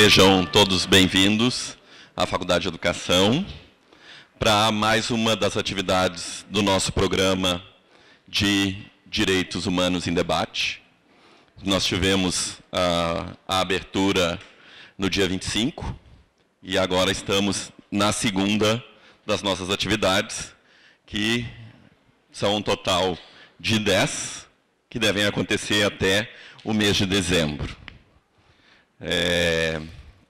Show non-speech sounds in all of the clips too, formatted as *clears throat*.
Sejam todos bem-vindos à Faculdade de Educação para mais uma das atividades do nosso programa de Direitos Humanos em Debate. Nós tivemos a, a abertura no dia 25 e agora estamos na segunda das nossas atividades, que são um total de 10, que devem acontecer até o mês de dezembro. É,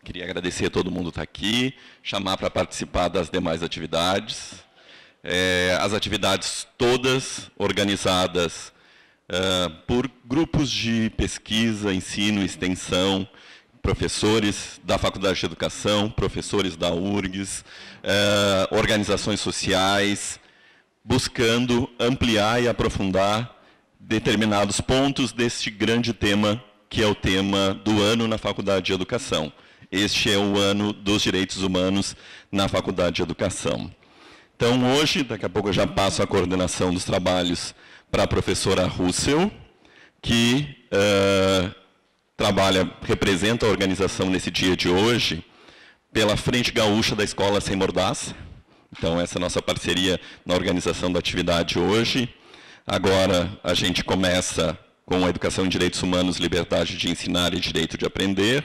queria agradecer a todo mundo que está aqui, chamar para participar das demais atividades. É, as atividades todas organizadas uh, por grupos de pesquisa, ensino, extensão, professores da Faculdade de Educação, professores da URGS, uh, organizações sociais, buscando ampliar e aprofundar determinados pontos deste grande tema que é o tema do ano na Faculdade de Educação. Este é o ano dos direitos humanos na Faculdade de Educação. Então, hoje, daqui a pouco eu já passo a coordenação dos trabalhos para a professora Russell, que uh, trabalha, representa a organização nesse dia de hoje, pela Frente Gaúcha da Escola Sem Mordaça. Então, essa é a nossa parceria na organização da atividade hoje. Agora, a gente começa com a Educação em Direitos Humanos, Liberdade de Ensinar e Direito de Aprender.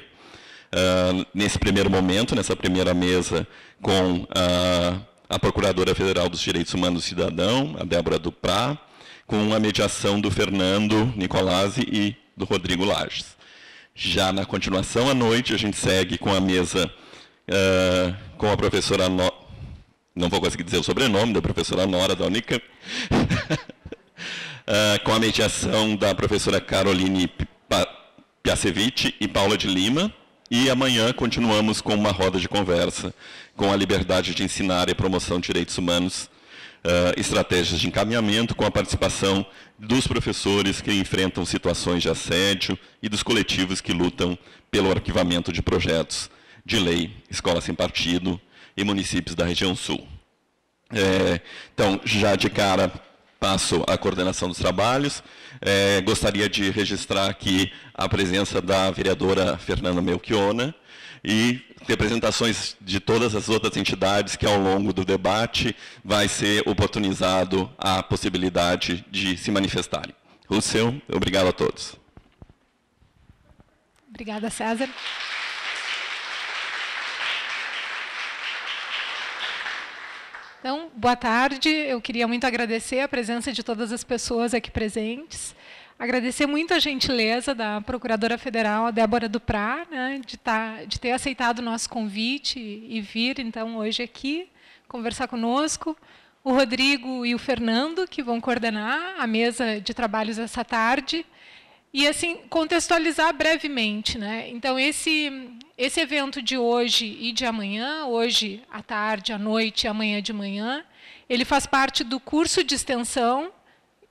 Uh, nesse primeiro momento, nessa primeira mesa, com uh, a Procuradora Federal dos Direitos Humanos Cidadão, a Débora Duprá, com a mediação do Fernando Nicolazzi e do Rodrigo Lages. Já na continuação, à noite, a gente segue com a mesa uh, com a professora... No... Não vou conseguir dizer o sobrenome da professora Nora da Unicamp. *laughs* uh, com a mediação da professora Caroline Piacevich e Paula de Lima. E amanhã continuamos com uma roda de conversa com a liberdade de ensinar e a promoção de direitos humanos, uh, estratégias de encaminhamento, com a participação dos professores que enfrentam situações de assédio e dos coletivos que lutam pelo arquivamento de projetos de lei, escola sem partido e municípios da região sul. É, então, já de cara, passo a coordenação dos trabalhos. É, gostaria de registrar aqui a presença da vereadora Fernanda Melchiona e representações de todas as outras entidades que, ao longo do debate, vai ser oportunizado a possibilidade de se manifestarem. Russell, obrigado a todos. Obrigada, César. Então, boa tarde. Eu queria muito agradecer a presença de todas as pessoas aqui presentes. Agradecer muito a gentileza da Procuradora Federal, Débora Duprá, né, de, tá, de ter aceitado o nosso convite e vir, então, hoje aqui, conversar conosco. O Rodrigo e o Fernando, que vão coordenar a mesa de trabalhos essa tarde. E, assim, contextualizar brevemente. Né? Então, esse, esse evento de hoje e de amanhã, hoje à tarde, à noite e amanhã de manhã, ele faz parte do curso de extensão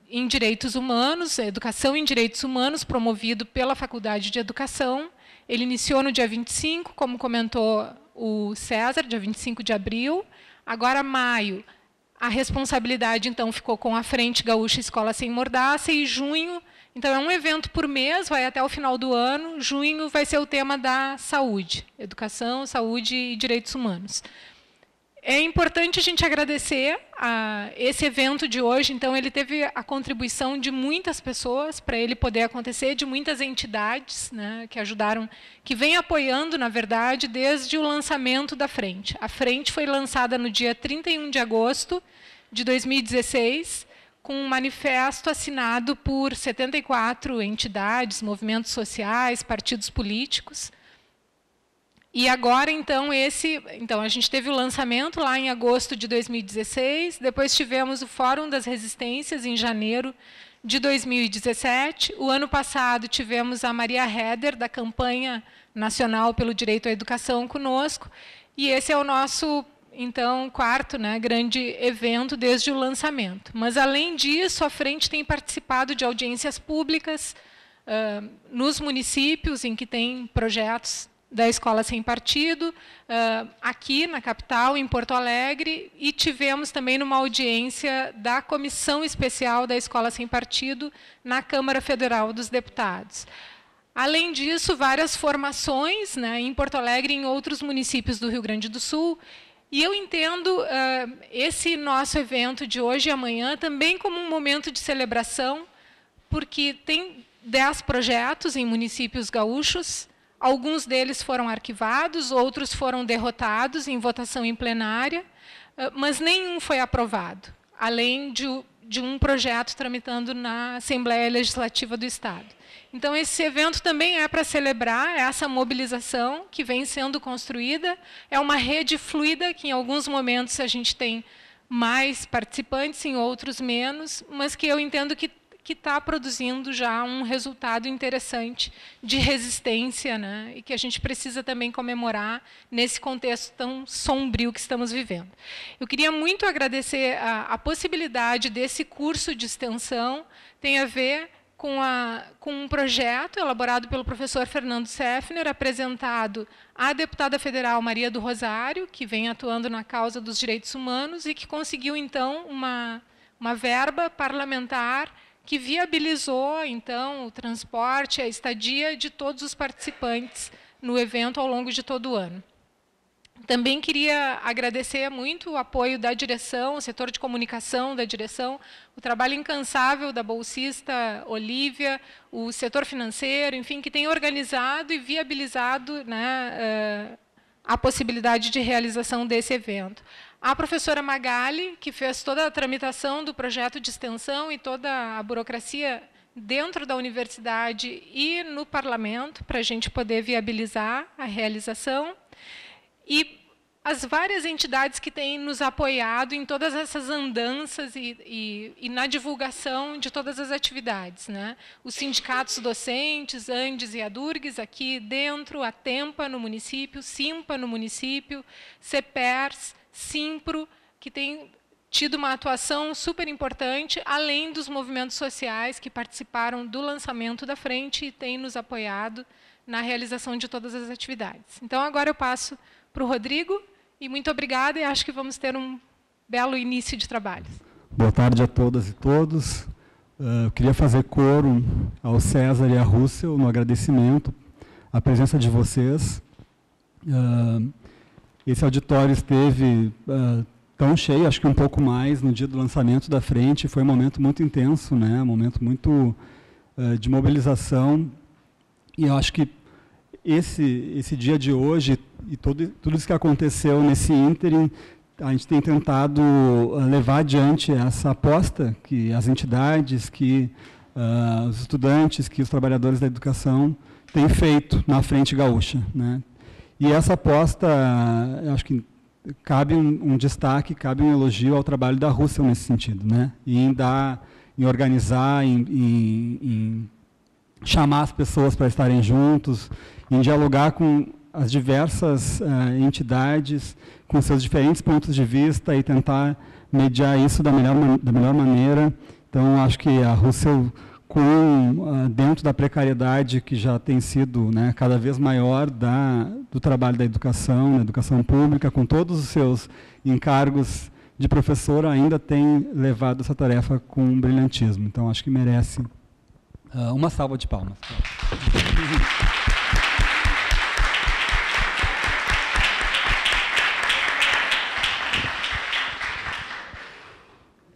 em Direitos Humanos, Educação em Direitos Humanos, promovido pela Faculdade de Educação. Ele iniciou no dia 25, como comentou o César, dia 25 de abril. Agora, maio, a responsabilidade, então, ficou com a Frente Gaúcha Escola Sem Mordaça, e junho então, é um evento por mês, vai até o final do ano. Junho vai ser o tema da saúde, educação, saúde e direitos humanos. É importante a gente agradecer a esse evento de hoje. Então, ele teve a contribuição de muitas pessoas para ele poder acontecer, de muitas entidades né, que ajudaram, que vem apoiando, na verdade, desde o lançamento da frente. A frente foi lançada no dia 31 de agosto de 2016 com um manifesto assinado por 74 entidades, movimentos sociais, partidos políticos. E agora, então, esse, então a gente teve o lançamento lá em agosto de 2016, depois tivemos o Fórum das Resistências em janeiro de 2017. O ano passado tivemos a Maria Heder da campanha nacional pelo direito à educação conosco, e esse é o nosso então, quarto né, grande evento desde o lançamento. Mas, além disso, a Frente tem participado de audiências públicas uh, nos municípios em que tem projetos da Escola Sem Partido, uh, aqui na capital, em Porto Alegre, e tivemos também numa audiência da Comissão Especial da Escola Sem Partido na Câmara Federal dos Deputados. Além disso, várias formações né, em Porto Alegre e em outros municípios do Rio Grande do Sul. E eu entendo uh, esse nosso evento de hoje e amanhã também como um momento de celebração, porque tem dez projetos em municípios gaúchos, alguns deles foram arquivados, outros foram derrotados em votação em plenária, mas nenhum foi aprovado, além de, de um projeto tramitando na Assembleia Legislativa do Estado. Então, esse evento também é para celebrar essa mobilização que vem sendo construída. É uma rede fluida, que em alguns momentos a gente tem mais participantes, em outros menos, mas que eu entendo que que está produzindo já um resultado interessante de resistência, né? e que a gente precisa também comemorar nesse contexto tão sombrio que estamos vivendo. Eu queria muito agradecer a, a possibilidade desse curso de extensão, tem a ver com, a, com, um projeto elaborado pelo professor Fernando Seffner, apresentado à deputada federal Maria do Rosário, que vem atuando na causa dos direitos humanos e que conseguiu, então, uma, uma verba parlamentar que viabilizou, então, o transporte, a estadia de todos os participantes no evento ao longo de todo o ano. Também queria agradecer muito o apoio da direção, o setor de comunicação da direção, o trabalho incansável da bolsista Olívia, o setor financeiro, enfim, que tem organizado e viabilizado né, eh, a possibilidade de realização desse evento. A professora Magali, que fez toda a tramitação do projeto de extensão e toda a burocracia dentro da universidade e no parlamento, para a gente poder viabilizar a realização. E as várias entidades que têm nos apoiado em todas essas andanças e, e, e, na divulgação de todas as atividades. Né? Os sindicatos docentes, Andes e Adurgues, aqui dentro, a Tempa no município, Simpa no município, CEPERS, Simpro, que tem tido uma atuação super importante, além dos movimentos sociais que participaram do lançamento da frente e têm nos apoiado na realização de todas as atividades. Então, agora eu passo para o Rodrigo, e muito obrigada, e acho que vamos ter um belo início de trabalhos. Boa tarde a todas e todos. Uh, eu queria fazer coro ao César e à Russell no agradecimento à presença de vocês. Uh, esse auditório esteve uh, tão cheio, acho que um pouco mais, no dia do lançamento da frente. Foi um momento muito intenso, né? um momento muito uh, de mobilização. E eu acho que esse, esse dia de hoje e todo, tudo isso que aconteceu nesse ínterim, a gente tem tentado uh, levar adiante essa aposta que as entidades, que uh, os estudantes, que os trabalhadores da educação têm feito na frente gaúcha. Né? E essa aposta, acho que cabe um, um, destaque, cabe um elogio ao trabalho da Rússia nesse sentido, né? E em dar, em organizar, em, em, em chamar as pessoas para estarem juntos, em dialogar com as diversas uh, entidades, com seus diferentes pontos de vista e tentar mediar isso da melhor, da melhor maneira. Então, acho que a Rússia com uh, dentro da precariedade que já tem sido né, cada vez maior da, do trabalho da educação, da educação pública, com todos os seus encargos de professor, ainda tem levado essa tarefa com brilhantismo. Então, acho que merece uh, uma salva de palmas.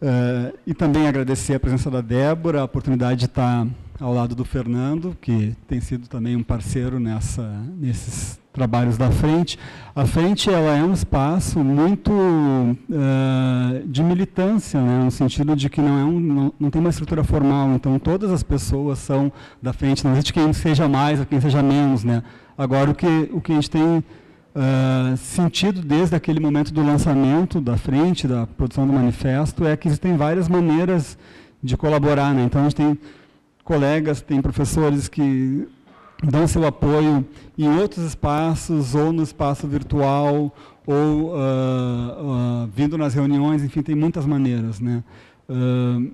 Uh, *laughs* e também agradecer a presença da Débora, a oportunidade de estar ao lado do Fernando, que tem sido também um parceiro nessa, nesses trabalhos da frente. A frente ela é um espaço muito uh, de militância, né, no sentido de que não, é um, não, não, tem uma estrutura formal, então todas as pessoas são da frente, não existe quem seja mais ou quem seja menos. Né. Agora, o que, o que a gente tem uh, sentido desde aquele momento do lançamento da frente, da produção do manifesto, é que existem várias maneiras de colaborar. Né? Então, a gente tem colegas, tem professores que dão seu apoio em outros espaços, ou no espaço virtual, ou uh, uh, vindo nas reuniões, enfim, tem muitas maneiras. Né? Uh,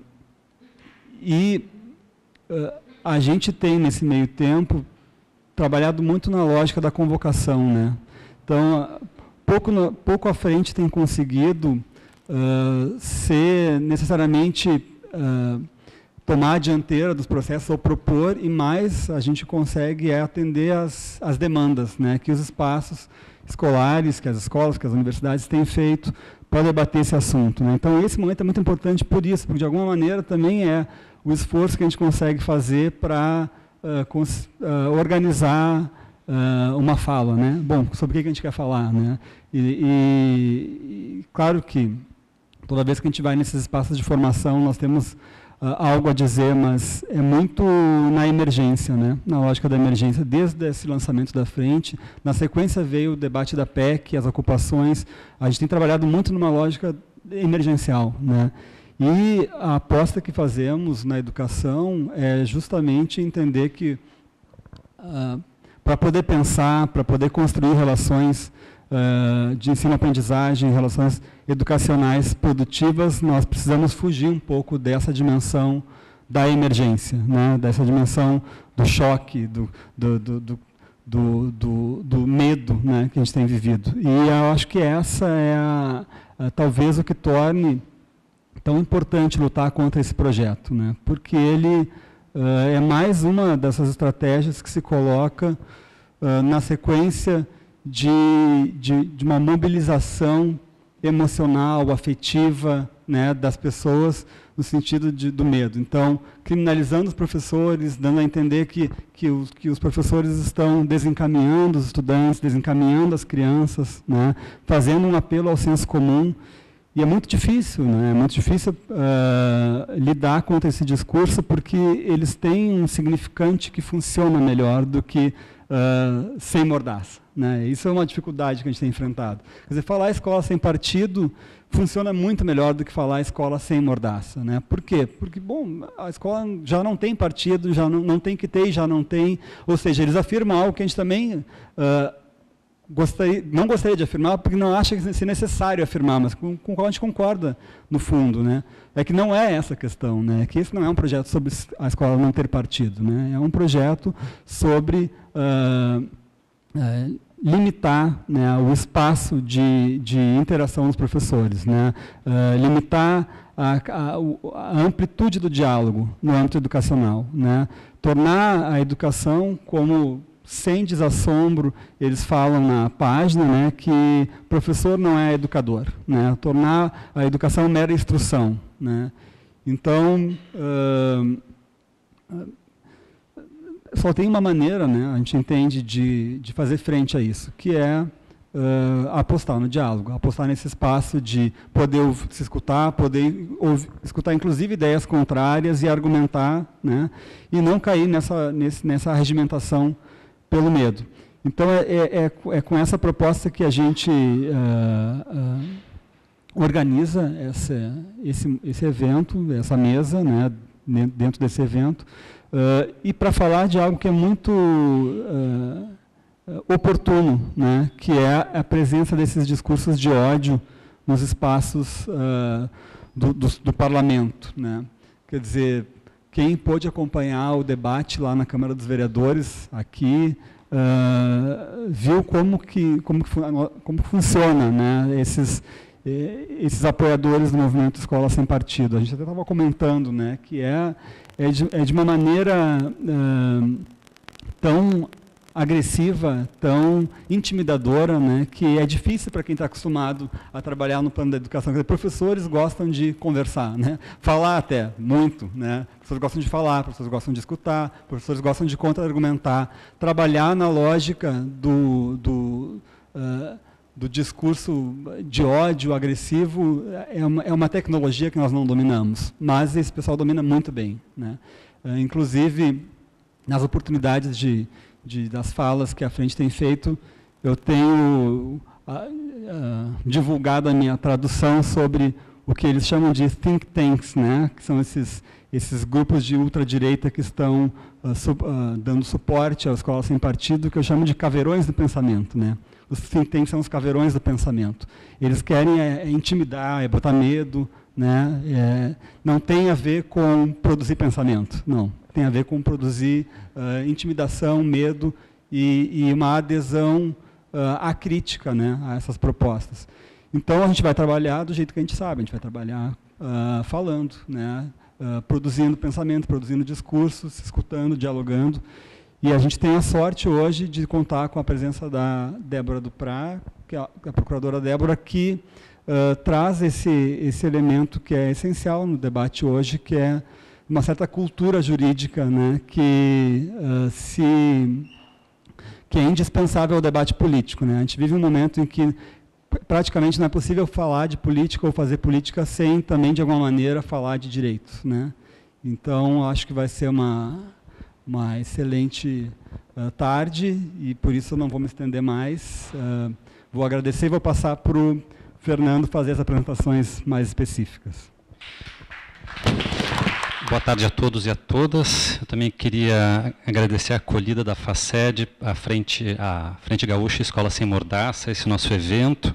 e a gente tem, nesse meio tempo, trabalhado muito na lógica da convocação. Né? Então, pouco, no, pouco à frente tem conseguido ser necessariamente tomar a dianteira dos processos ou propor, e mais a gente consegue é atender as demandas né, que os espaços escolares, que as escolas, que as universidades têm feito para debater esse assunto. Né. Então, esse momento é muito importante por isso, porque de alguma maneira também é o esforço que a gente consegue fazer para uh, uh, organizar uh, uma fala. Né. Bom, sobre o que a gente quer falar. Né. E, e, e, claro que toda vez que a gente vai nesses espaços de formação, nós temos algo a dizer, mas é muito na emergência, né? na lógica da emergência, desde esse lançamento da frente. Na sequência veio o debate da PEC, as ocupações. A gente tem trabalhado muito numa lógica emergencial. Né? E a aposta que fazemos na educação é justamente entender que, uh, para poder pensar, para poder construir relações uh, de ensino-aprendizagem, relações educacionais produtivas, nós precisamos fugir um pouco dessa dimensão da emergência, né? dessa dimensão do choque, do, do, do, do, do, do medo né? que a gente tem vivido. E eu acho que essa é a, a, talvez o que torne tão importante lutar contra esse projeto, né? porque ele uh, é mais uma dessas estratégias que se coloca uh, na sequência de, de, de uma mobilização emocional, afetiva né, das pessoas no sentido de, do medo. Então, criminalizando os professores, dando a entender que, que, os, que os professores estão desencaminhando os estudantes, desencaminhando as crianças, né, fazendo um apelo ao senso comum. E é muito difícil, né, é muito difícil uh, lidar contra esse discurso, porque eles têm um significante que funciona melhor do que uh, sem mordaça. Né? Isso é uma dificuldade que a gente tem enfrentado. Quer dizer, falar escola sem partido funciona muito melhor do que falar escola sem mordaça. Né? Por quê? Porque, bom, a escola já não tem partido, já não, não tem que ter, já não tem. Ou seja, eles afirmam algo que a gente também uh, gostaria, não gostaria de afirmar, porque não acha que seja necessário afirmar, mas com, com o qual a gente concorda no fundo. Né? É que não é essa a questão, né? é que esse não é um projeto sobre a escola não ter partido, né? é um projeto sobre. Uh, uh, limitar né, o espaço de, de interação dos professores, né, uh, limitar a, a, a, amplitude do diálogo no âmbito educacional, né, tornar a educação como sem desassombro, eles falam na página né, que professor não é educador, né, tornar a educação mera instrução. Né. Então, uh, só tem uma maneira, né, a gente entende, de, de fazer frente a isso, que é uh, apostar no diálogo, apostar nesse espaço de poder se escutar, poder ouvir, escutar inclusive ideias contrárias e argumentar, né, e não cair nessa, nesse, nessa regimentação pelo medo. Então, é, é, é, é com essa proposta que a gente uh, uh, organiza esse, esse, esse evento, essa mesa, né, dentro desse evento, Uh, e para falar de algo que é muito uh, oportuno, né, que é a presença desses discursos de ódio nos espaços uh, do, do, do, parlamento. Né. Quer dizer, quem pôde acompanhar o debate lá na Câmara dos Vereadores, aqui, viu como que, como que, como que funciona né, esses, esses apoiadores do movimento Escola Sem Partido. A gente até estava comentando né, que é é de, é de uma maneira uh, tão agressiva, tão intimidadora, né, que é difícil para quem está acostumado a trabalhar no plano da educação. Dizer, professores gostam de conversar, né, falar até, muito. Né, professores gostam de falar, professores gostam de escutar, professores gostam de contra-argumentar. Trabalhar na lógica do, do uh, do discurso de ódio agressivo é uma, é uma tecnologia que nós não dominamos, mas esse pessoal domina muito bem. Né? Uh, inclusive, nas oportunidades de, de, das falas que a frente tem feito, eu tenho uh, uh, divulgado a minha tradução sobre o que eles chamam de think tanks, né? que são esses, esses grupos de ultradireita que estão su dando suporte à escola sem partido, que eu chamo de caveirões do pensamento. Né? Os think são os caveirões do pensamento. Eles querem é, é intimidar, é botar medo, né? É, não tem a ver com produzir pensamento, não. Tem a ver com produzir uh, intimidação, medo e, e uma adesão uh, à crítica né, a essas propostas. Então a gente vai trabalhar do jeito que a gente sabe, a gente vai trabalhar uh, falando, né, produzindo pensamento, produzindo discursos, escutando, dialogando. E a gente tem a sorte hoje de contar com a presença da Débora Duprá, que é a, procuradora Débora, que uh, traz esse, esse elemento que é essencial no debate hoje, que é uma certa cultura jurídica né, que, uh, se, que é indispensável ao debate político. Né? A gente vive um momento em que praticamente não é possível falar de política ou fazer política sem também, de alguma maneira, falar de direitos. Né? Então, acho que vai ser uma, uma excelente uh, tarde e por isso não vou me estender mais. Uh, vou agradecer e vou passar para o Fernando fazer as apresentações mais específicas. Boa tarde a todos e a todas. Eu também queria agradecer a acolhida da FACED, a Frente, a Frente Gaúcha Escola Sem Mordaça, esse nosso evento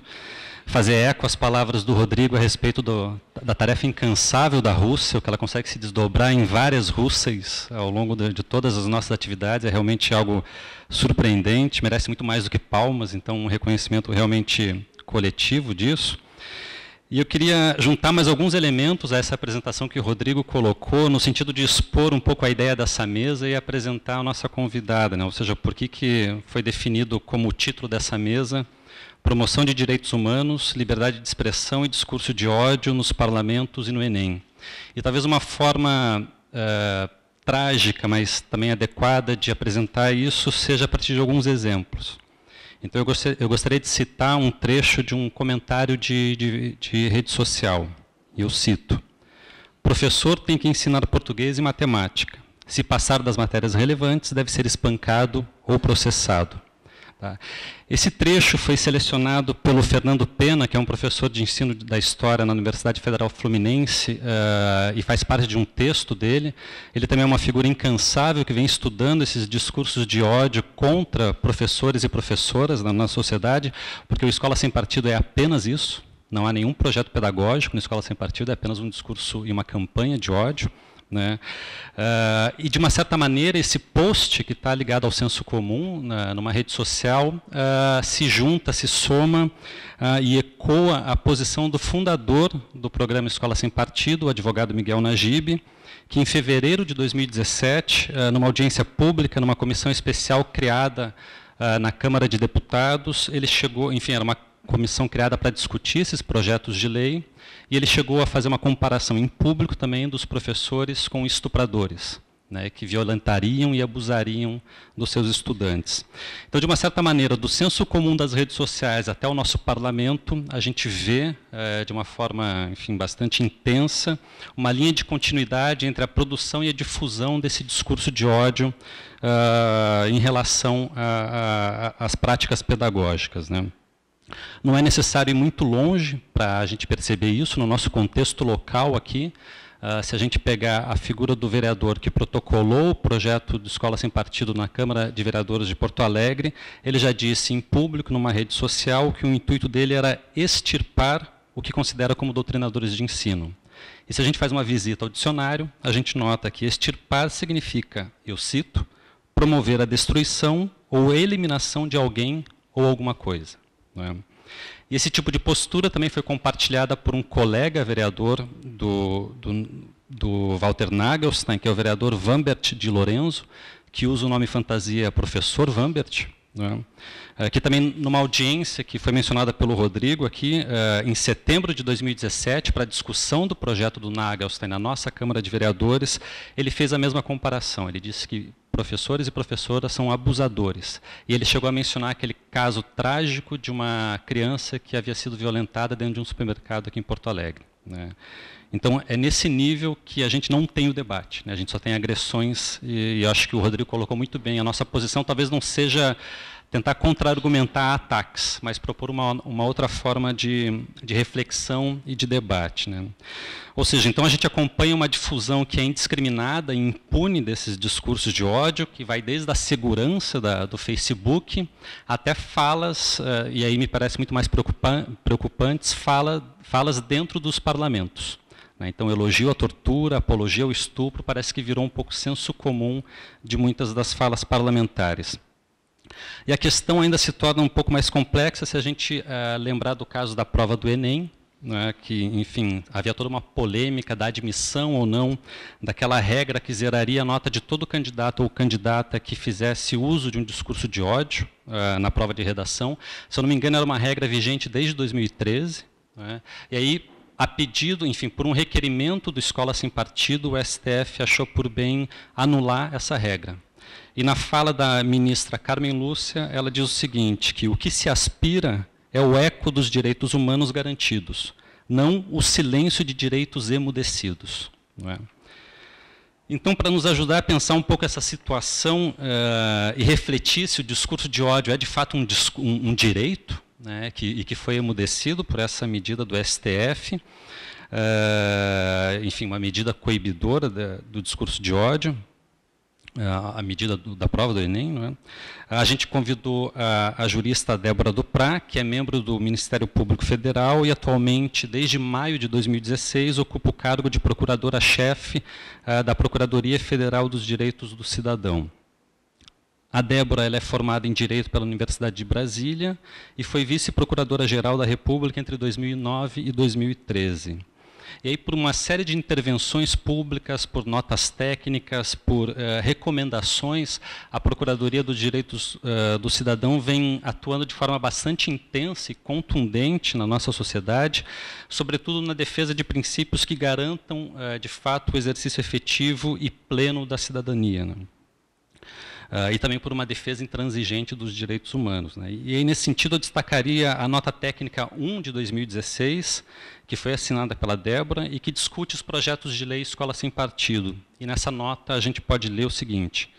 fazer eco às palavras do Rodrigo a respeito do, da tarefa incansável da Rússia, que ela consegue se desdobrar em várias Rússeis ao longo de, de, todas as nossas atividades, é realmente algo surpreendente, merece muito mais do que palmas, então um reconhecimento realmente coletivo disso. E eu queria juntar mais alguns elementos a essa apresentação que o Rodrigo colocou, no sentido de expor um pouco a ideia dessa mesa e apresentar a nossa convidada, né? ou seja, por que, que foi definido como o título dessa mesa promoção de direitos humanos, liberdade de expressão e discurso de ódio nos parlamentos e no Enem. E talvez uma forma uh, trágica, mas também adequada de apresentar isso seja a partir de alguns exemplos. Então, eu gostaria, de citar um trecho de um comentário de, de, de rede social. E eu cito: Professor tem que ensinar português e matemática. Se passar das matérias relevantes, deve ser espancado ou processado. Tá? Esse trecho foi selecionado pelo Fernando Pena, que é um professor de ensino da história na Universidade Federal Fluminense, uh, e faz parte de um texto dele. Ele também é uma figura incansável que vem estudando esses discursos de ódio contra professores e professoras na nossa sociedade, porque o Escola Sem Partido é apenas isso. Não há nenhum projeto pedagógico na Escola Sem Partido, é apenas um discurso e uma campanha de ódio. Né? Uh, e, de uma certa maneira, esse post que está ligado ao senso comum, na, numa rede social, uh, se junta, se soma uh, e ecoa a posição do fundador do programa Escola Sem Partido, o advogado Miguel Najib, que em fevereiro de 2017, numa audiência pública, numa comissão especial criada na Câmara de Deputados, ele chegou, enfim, era uma comissão criada para discutir esses projetos de lei, e ele chegou a fazer uma comparação em público também dos professores com estupradores, né, que violentariam e abusariam dos seus estudantes. Então, de uma certa maneira, do senso comum das redes sociais até o nosso parlamento, a gente vê, é, de uma forma enfim, bastante intensa, uma linha de continuidade entre a produção e a difusão desse discurso de ódio uh, em relação às práticas pedagógicas. Né. Não é necessário ir muito longe para a gente perceber isso no nosso contexto local aqui. Uh, se a gente pegar a figura do vereador que protocolou o projeto de escola sem partido na Câmara de Vereadores de Porto Alegre, ele já disse em público, numa rede social, que o intuito dele era extirpar o que considera como doutrinadores de ensino. E se a gente faz uma visita ao dicionário, a gente nota que extirpar significa, eu cito, promover a destruição ou eliminação de alguém ou alguma coisa. É? E esse tipo de postura também foi compartilhada por um colega vereador do, do, do Walter Nagelstein, que é o vereador Vambert de Lorenzo, que usa o nome fantasia professor Vambert, né? Que também numa audiência que foi mencionada pelo Rodrigo aqui, é, em setembro de 2017, para a discussão do projeto do Nagelstein na nossa Câmara de Vereadores, ele fez a mesma comparação. Ele disse que professores e professoras são abusadores. E ele chegou a mencionar aquele caso trágico de uma criança que havia sido violentada dentro de um supermercado aqui em Porto Alegre. Né? Então, é nesse nível que a gente não tem o debate. Né? A gente só tem agressões, e, e acho que o Rodrigo colocou muito bem. A nossa posição talvez não seja tentar contra-argumentar ataques, mas propor uma, uma outra forma de, de reflexão e de debate. Né? Ou seja, então a gente acompanha uma difusão que é indiscriminada e impune desses discursos de ódio, que vai desde a segurança da, do Facebook até falas, uh, e aí me parece muito mais preocupantes, fala, falas dentro dos parlamentos. Né? Então, elogio à tortura, apologia ao estupro, parece que virou um pouco senso comum de muitas das falas parlamentares. E a questão ainda se torna um pouco mais complexa se a gente uh, lembrar do caso da prova do Enem, né, que, enfim, havia toda uma polêmica da admissão ou não daquela regra que zeraria a nota de todo candidato ou candidata que fizesse uso de um discurso de ódio uh, na prova de redação. Se eu não me engano, era uma regra vigente desde 2013. Né, e aí, a pedido, enfim, por um requerimento do Escola Sem Partido, o STF achou por bem anular essa regra. E na fala da ministra Carmen Lúcia, ela diz o seguinte, que o que se aspira é o eco dos direitos humanos garantidos, não o silêncio de direitos emudecidos. É? Então, para nos ajudar a pensar um pouco essa situação uh, e refletir se o discurso de ódio é de fato um, um, um direito, né, que, e que foi emudecido por essa medida do STF, uh, eh, enfim, uma medida coibidora do discurso de ódio, a medida do, da prova do Enem. É? A gente convidou a, a, jurista Débora Duprá, que é membro do Ministério Público Federal e atualmente, desde maio de 2016, ocupa o cargo de procuradora-chefe uh, da Procuradoria Federal dos Direitos do Cidadão. A Débora ela é formada em Direito pela Universidade de Brasília e foi vice-procuradora-geral da República entre 2009 e 2013. E aí, por uma série de intervenções públicas, por notas técnicas, por uh, recomendações, a Procuradoria dos Direitos uh, do Cidadão vem atuando de forma bastante intensa e contundente na nossa sociedade, sobretudo na defesa de princípios que garantam, uh, de fato, o exercício efetivo e pleno da cidadania. Né? Uh, e também por uma defesa intransigente dos direitos humanos. Né? E aí, nesse sentido, eu destacaria a nota técnica 1 de 2016, que foi assinada pela Débora e que discute os projetos de lei Escola Sem Partido. E nessa nota a gente pode ler o seguinte: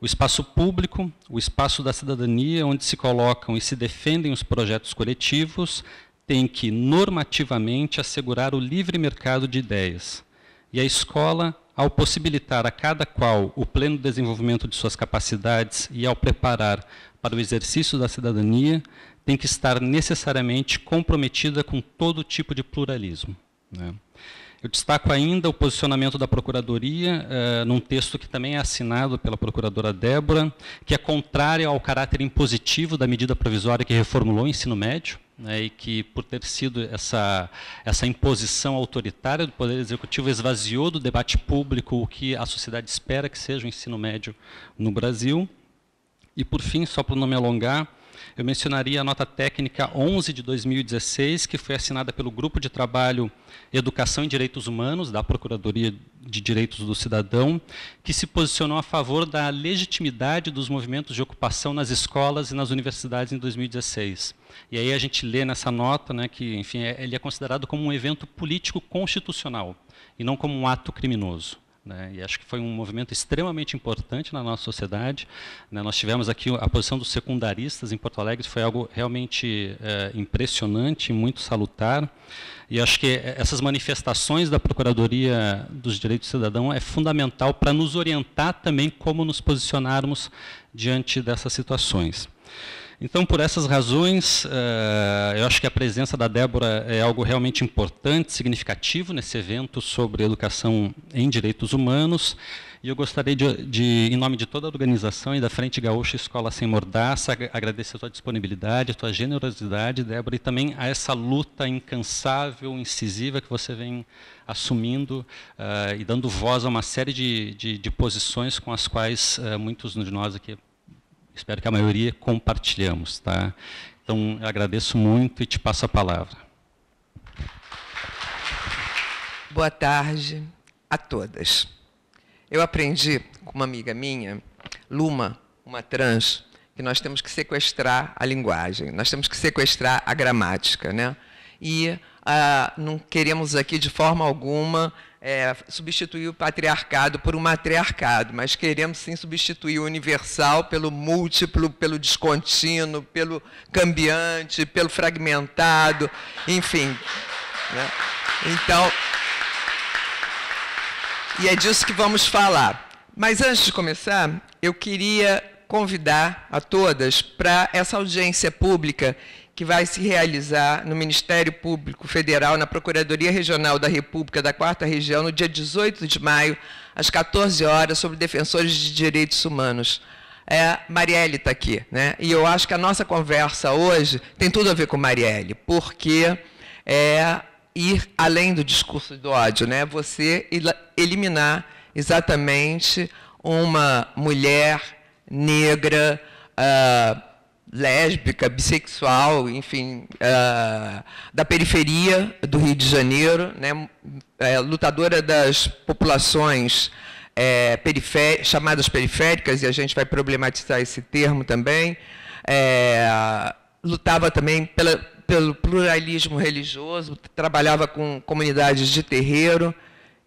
o espaço público, o espaço da cidadania, onde se colocam e se defendem os projetos coletivos, tem que normativamente assegurar o livre mercado de ideias. E a escola, ao possibilitar a cada qual o pleno desenvolvimento de suas capacidades e ao preparar para o exercício da cidadania, tem que estar necessariamente comprometida com todo tipo de pluralismo. Né? Eu destaco ainda o posicionamento da Procuradoria, uh, num texto que também é assinado pela Procuradora Débora, que é contrário ao caráter impositivo da medida provisória que reformulou o ensino médio, né, e que, por ter sido essa, essa imposição autoritária do Poder Executivo, esvaziou do debate público o que a sociedade espera que seja o ensino médio no Brasil. E, por fim, só para não me alongar, eu mencionaria a nota técnica 11 de 2016, que foi assinada pelo Grupo de Trabalho Educação e Direitos Humanos, da Procuradoria de Direitos do Cidadão, que se posicionou a favor da legitimidade dos movimentos de ocupação nas escolas e nas universidades em 2016. E aí a gente lê nessa nota né, que, enfim, é, ele é considerado como um evento político constitucional e não como um ato criminoso. Né? E acho que foi um movimento extremamente importante na nossa sociedade. Né? Nós tivemos aqui a posição dos secundaristas em Porto Alegre, foi algo realmente é, impressionante, muito salutar. E acho que essas manifestações da Procuradoria dos Direitos do Cidadão é fundamental para nos orientar também como nos posicionarmos diante dessas situações. Então, por essas razões, eh, eu acho que a presença da Débora é algo realmente importante, significativo nesse evento sobre educação em direitos humanos. E eu gostaria de, de, em nome de toda a organização e da Frente Gaúcha Escola Sem Mordaça, agradecer a tua disponibilidade, a tua generosidade, Débora, e também a essa luta incansável, incisiva que você vem assumindo uh, e dando voz a uma série de, de, de posições com as quais uh, muitos de nós aqui espero que a maioria compartilhamos. Tá? Então, eu agradeço muito e te passo a palavra. Boa tarde a todas. Eu aprendi com uma amiga minha, Luma, uma trans, que nós temos que sequestrar a linguagem, nós temos que sequestrar a gramática. Né? E ah, não queremos aqui, de forma alguma, é, substituir o patriarcado por um matriarcado, mas queremos sim substituir o universal pelo múltiplo, pelo descontínuo, pelo cambiante, pelo fragmentado, enfim. Né? Então, e é disso que vamos falar. Mas antes de começar, eu queria convidar a todas para essa audiência pública que vai se realizar no Ministério Público Federal, na Procuradoria Regional da República da Quarta Região, no dia 18 de maio, às 14 horas, sobre defensores de direitos humanos. É, Marielle está aqui, né? E eu acho que a nossa conversa hoje tem tudo a ver com Marielle, porque é, ir além do discurso do ódio, né? Você eliminar exatamente uma mulher negra, uh, lésbica, bissexual, enfim, uh, da periferia do Rio de Janeiro, né? É, lutadora das populações é, chamadas periféricas, e a gente vai problematizar esse termo também, é, lutava também pela, pelo pluralismo religioso, trabalhava com comunidades de terreiro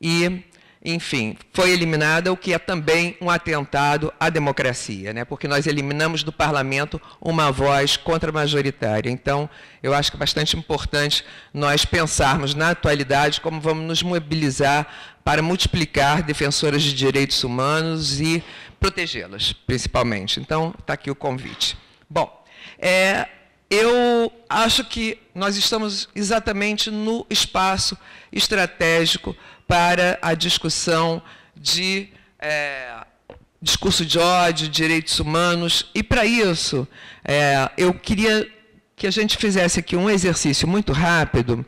e, enfim, foi eliminada o que é também um atentado à democracia, né? porque nós eliminamos do parlamento uma voz contra-majoritária. Então, eu acho que é bastante importante nós pensarmos na atualidade como vamos nos mobilizar para multiplicar defensoras de direitos humanos e protegê-las, principalmente. Então, está aqui o convite. Bom, é, eu acho que nós estamos exatamente no espaço estratégico para a discussão de é, discurso de ódio, direitos humanos, e para isso é, eu queria que a gente fizesse aqui um exercício muito rápido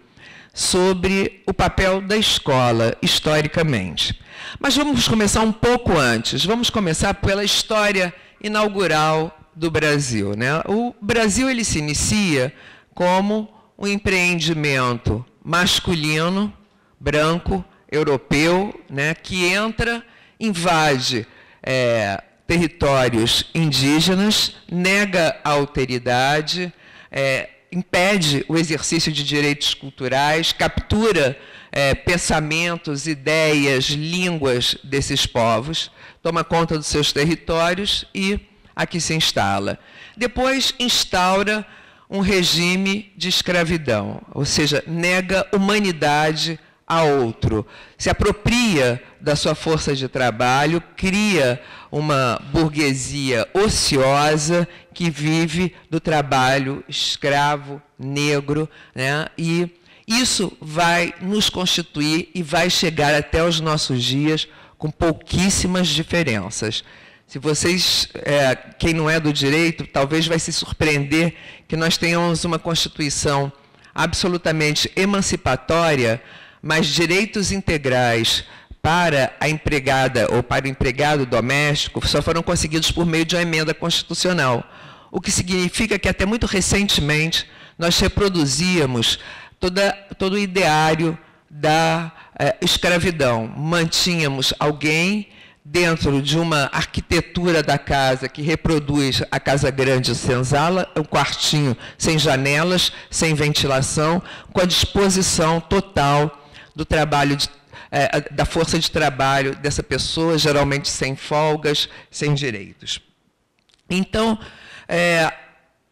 sobre o papel da escola historicamente. Mas vamos começar um pouco antes. Vamos começar pela história inaugural do Brasil. Né? O Brasil ele se inicia como um empreendimento masculino, branco, europeu, né, que entra, invade é, territórios indígenas, nega a alteridade, é, impede o exercício de direitos culturais, captura é, pensamentos, ideias, línguas desses povos, toma conta dos seus territórios e aqui se instala. Depois instaura um regime de escravidão, ou seja, nega humanidade a outro, se apropria da sua força de trabalho, cria uma burguesia ociosa que vive do trabalho escravo, negro, né? e isso vai nos constituir e vai chegar até os nossos dias com pouquíssimas diferenças. Se vocês, é, quem não é do direito, talvez vai se surpreender que nós tenhamos uma Constituição absolutamente emancipatória, mas direitos integrais para a empregada ou para o empregado doméstico só foram conseguidos por meio de uma emenda constitucional. O que significa que até muito recentemente nós reproduzíamos toda, todo o ideário da eh, escravidão. Mantínhamos alguém dentro de uma arquitetura da casa que reproduz a casa grande senzala, um quartinho sem janelas, sem ventilação, com a disposição total do trabalho de, é, da força de trabalho dessa pessoa, geralmente sem folgas, sem direitos. Então, é,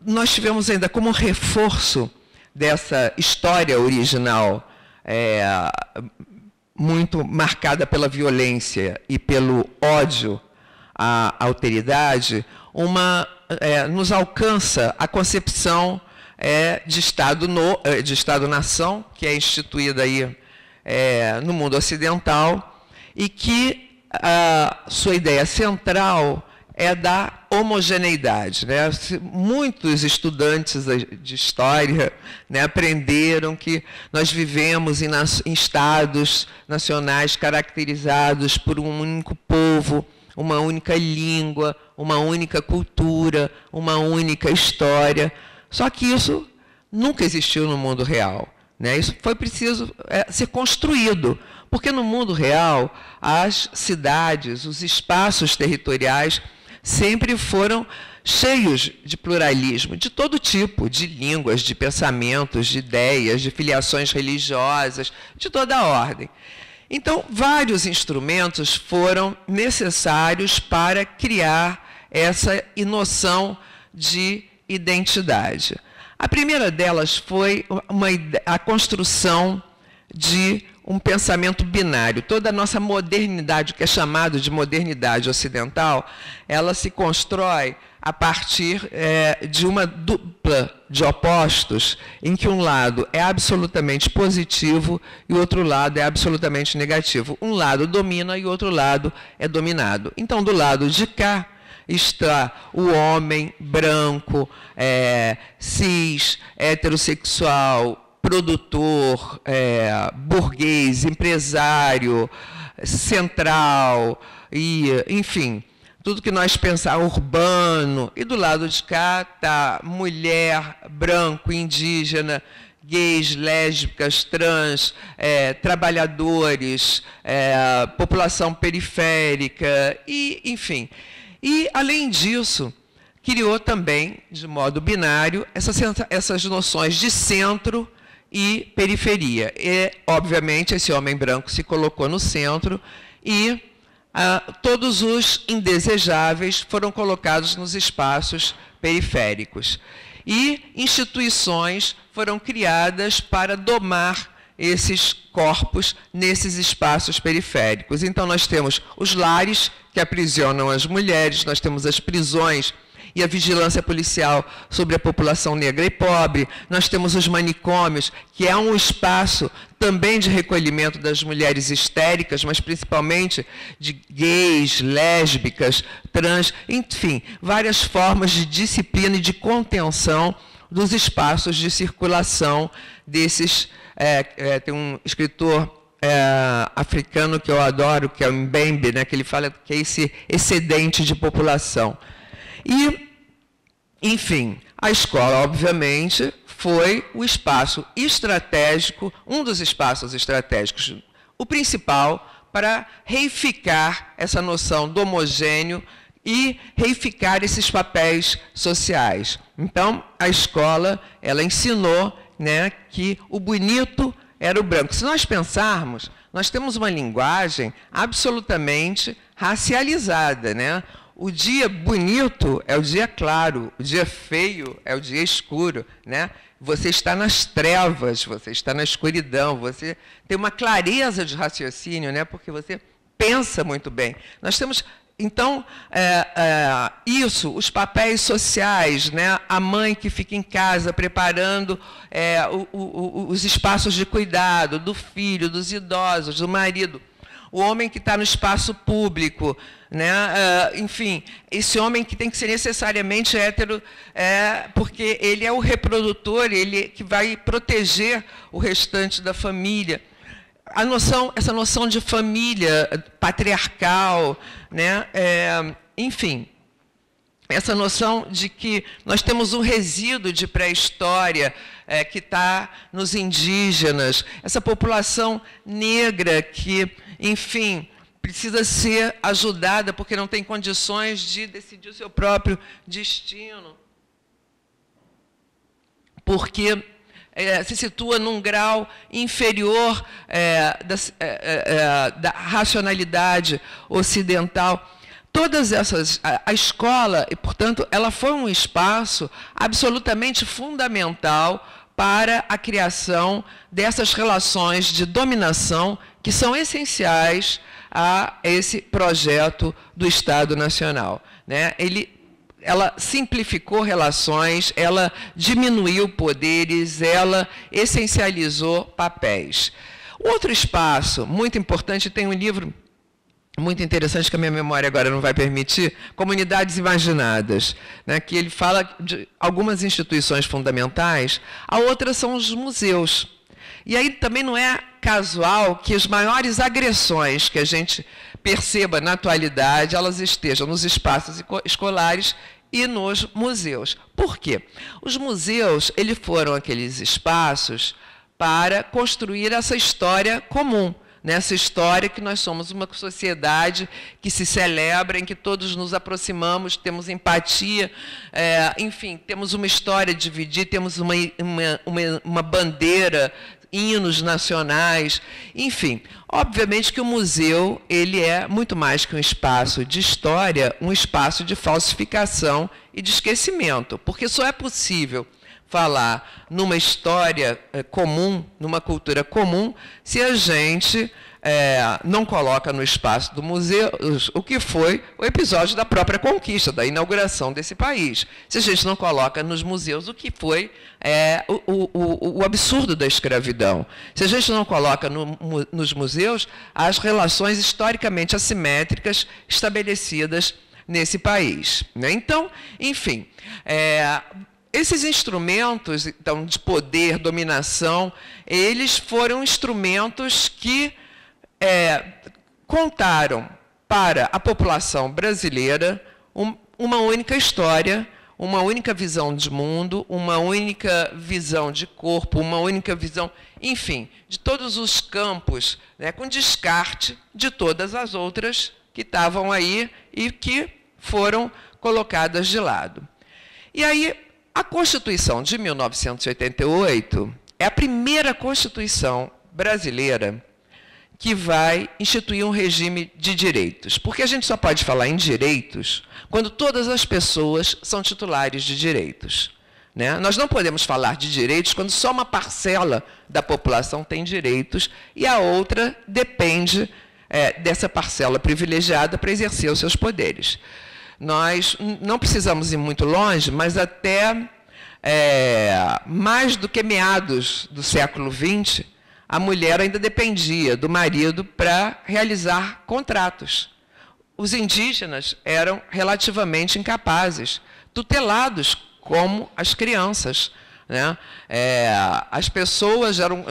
nós tivemos ainda como reforço dessa história original, é, muito marcada pela violência e pelo ódio à alteridade, uma, é, nos alcança a concepção é, de Estado no, é, de Estado-nação, que é instituída aí é, no mundo ocidental e que a sua ideia central é da homogeneidade. Né? Muitos estudantes de história né, aprenderam que nós vivemos em, em estados nacionais caracterizados por um único povo, uma única língua, uma única cultura, uma única história. Só que isso nunca existiu no mundo real. Né? Isso foi preciso é, ser construído, porque no mundo real, as cidades, os espaços territoriais sempre foram cheios de pluralismo, de todo tipo, de línguas, de pensamentos, de ideias, de filiações religiosas, de toda a ordem. Então, vários instrumentos foram necessários para criar essa noção de identidade. A primeira delas foi uma, a construção de um pensamento binário. Toda a nossa modernidade, que é chamada de modernidade ocidental, ela se constrói a partir é, de uma dupla de opostos, em que um lado é absolutamente positivo e o outro lado é absolutamente negativo. Um lado domina e o outro lado é dominado. Então, do lado de cá, está o homem branco, é, cis, heterossexual, produtor, é, burguês, empresário, central, e, enfim, tudo que nós pensar urbano, e do lado de cá está mulher, branco, indígena, gays, lésbicas, trans, é, trabalhadores, é, população periférica, e, enfim. E, além disso, criou também, de modo binário, essas, noções de centro e periferia. E, obviamente, esse homem branco se colocou no centro e ah, todos os indesejáveis foram colocados nos espaços periféricos. E instituições foram criadas para domar esses corpos nesses espaços periféricos. Então, nós temos os lares que aprisionam as mulheres, nós temos as prisões e a vigilância policial sobre a população negra e pobre. Nós temos os manicômios, que é um espaço também de recolhimento das mulheres histéricas, mas principalmente de gays, lésbicas, trans, enfim, várias formas de disciplina e de contenção dos espaços de circulação desses. É, é, tem um escritor é, africano que eu adoro, que é o Mbembe, né, que ele fala que é esse excedente de população. E, enfim, a escola, obviamente, foi o espaço estratégico, um dos espaços estratégicos, o principal para reificar essa noção do homogêneo e reificar esses papéis sociais. Então, a escola, ela ensinou né, que o bonito era o branco. Se nós pensarmos, nós temos uma linguagem absolutamente racializada, né? O dia bonito é o dia claro, o dia feio é o dia escuro, né? Você está nas trevas, você está na escuridão, você tem uma clareza de raciocínio, né? Porque você pensa muito bem. Nós temos então, é, é, isso, os papéis sociais, né? a mãe que fica em casa preparando é, o, o, os espaços de cuidado do filho, dos idosos, do marido o homem que está no espaço público, né? Uh, enfim, esse homem que tem que ser necessariamente hétero, é, porque ele é o reprodutor, ele que vai proteger o restante da família. A noção, essa noção de família patriarcal, né? É, enfim, essa noção de que nós temos um resíduo de pré-história é, que está nos indígenas, essa população negra que enfim, precisa ser ajudada porque não tem condições de decidir o seu próprio destino. Porque é, se situa num grau inferior é, da, é, é, é da, racionalidade ocidental. Todas essas, a, a escola, e portanto, ela foi um espaço absolutamente fundamental para a criação dessas relações de dominação que são essenciais a esse projeto do Estado Nacional. Né? Ele, ela simplificou relações, ela diminuiu poderes, ela essencializou papéis. Outro espaço muito importante tem um livro muito interessante que a minha memória agora não vai permitir, Comunidades Imaginadas, né, que ele fala de algumas instituições fundamentais, a outra são os museus. E aí também não é casual que as maiores agressões que a gente perceba na atualidade, elas estejam nos espaços escolares e nos museus. Por quê? Os museus, eles foram aqueles espaços para construir essa história comum nessa história que nós somos uma sociedade que se celebra, em que todos nos aproximamos, temos empatia, é, enfim, temos uma história a dividir, temos uma, uma, uma, uma bandeira hinos nacionais, enfim. Obviamente que o museu ele é muito mais que um espaço de história, um espaço de falsificação e de esquecimento, porque só é possível falar numa história eh, comum, numa cultura comum, se a gente é, não coloca no espaço do museu o que foi o episódio da própria conquista, da inauguração desse país. Se a gente não coloca nos museus o que foi é, o, o, o, absurdo da escravidão. Se a gente não coloca no, nos museus as relações historicamente assimétricas estabelecidas nesse país. Né? Então, enfim, é, esses instrumentos, então, de poder, dominação, eles foram instrumentos que é, contaram para a população brasileira um, uma única história, uma única visão de mundo, uma única visão de corpo, uma única visão, enfim, de todos os campos, né, com descarte de todas as outras que estavam aí e que foram colocadas de lado. E aí, a Constituição de 1988 é a primeira Constituição brasileira que vai instituir um regime de direitos. Porque a gente só pode falar em direitos quando todas as pessoas são titulares de direitos. Né? Nós não podemos falar de direitos quando só uma parcela da população tem direitos e a outra depende é, dessa parcela privilegiada para exercer os seus poderes. Nós não precisamos ir muito longe, mas até é, mais do que meados do século XX, a mulher ainda dependia do marido para realizar contratos. Os indígenas eram relativamente incapazes, tutelados como as crianças. Né? É, as pessoas eram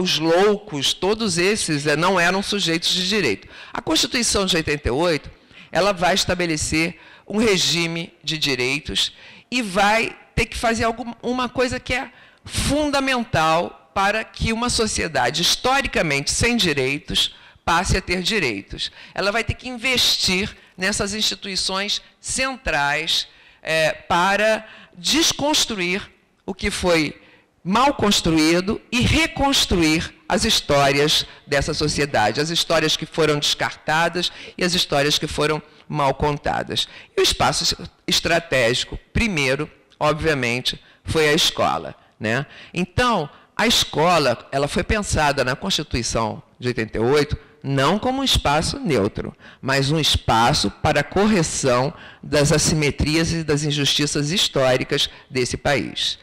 os loucos, todos esses é, não eram sujeitos de direito. A Constituição de 88 ela vai estabelecer um regime de direitos e vai ter que fazer alguma, uma coisa que é fundamental para que uma sociedade historicamente sem direitos passe a ter direitos. Ela vai ter que investir nessas instituições centrais é, para desconstruir o que foi mal construído e reconstruir as histórias dessa sociedade, as histórias que foram descartadas e as histórias que foram mal contadas. E o espaço estratégico, primeiro, obviamente, foi a escola. Né? Então, a escola, ela foi pensada na Constituição de 88 não como um espaço neutro, mas um espaço para a correção das assimetrias e das injustiças históricas desse país.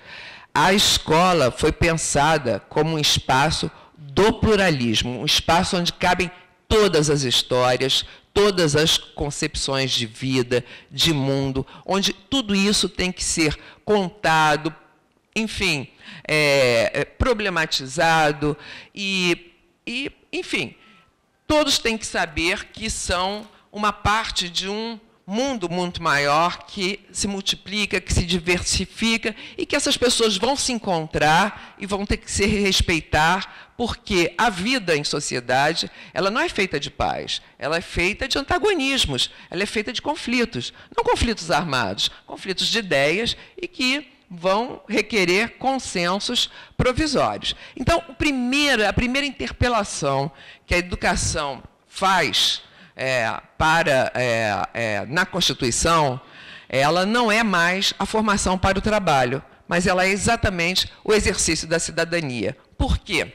A escola foi pensada como um espaço do pluralismo, um espaço onde cabem todas as histórias, todas as concepções de vida, de mundo, onde tudo isso tem que ser contado, enfim, é, é, problematizado e, e, enfim, todos têm que saber que são uma parte de um mundo muito maior que se multiplica, que se diversifica e que essas pessoas vão se encontrar e vão ter que se respeitar, porque a vida em sociedade, ela não é feita de paz, ela é feita de antagonismos, ela é feita de conflitos, não conflitos armados, conflitos de ideias e que vão requerer consensos provisórios. Então, a primeira, interpelação que a educação faz é, para, é, é, na Constituição, ela não é mais a formação para o trabalho, mas ela é exatamente o exercício da cidadania. Por quê?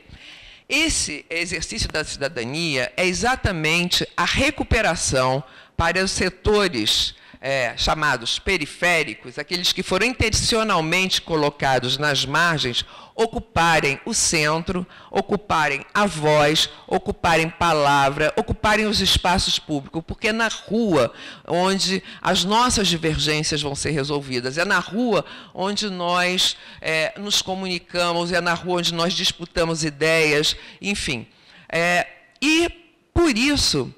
Esse exercício da cidadania é exatamente a recuperação para os setores é, chamados periféricos, aqueles que foram intencionalmente colocados nas margens, ocuparem o centro, ocuparem a voz, ocuparem palavra, ocuparem os espaços públicos, porque é na rua onde as nossas divergências vão ser resolvidas, é na rua onde nós é, nos comunicamos, é na rua onde nós disputamos ideias, enfim. É, e, por isso,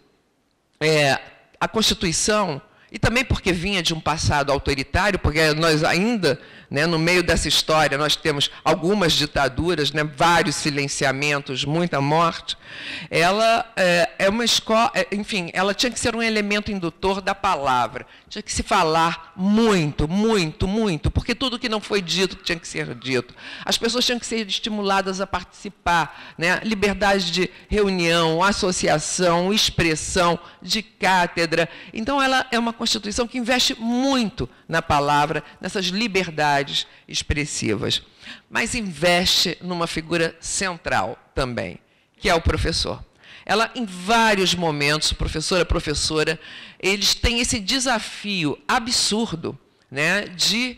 é, a Constituição e também porque vinha de um passado autoritário, porque nós ainda, né, no meio dessa história, nós temos algumas ditaduras, né, vários silenciamentos, muita morte. Ela é, é uma escola, é, enfim, ela tinha que ser um elemento indutor da palavra. Tinha que se falar muito, muito, muito, porque tudo que não foi dito tinha que ser dito. As pessoas tinham que ser estimuladas a participar, né, liberdade de reunião, associação, expressão, de cátedra. Então, ela é uma Constituição que investe muito na palavra, nessas liberdades expressivas, mas investe numa figura central também, que é o professor. Ela, em vários momentos, professora, professora, eles têm esse desafio absurdo né, de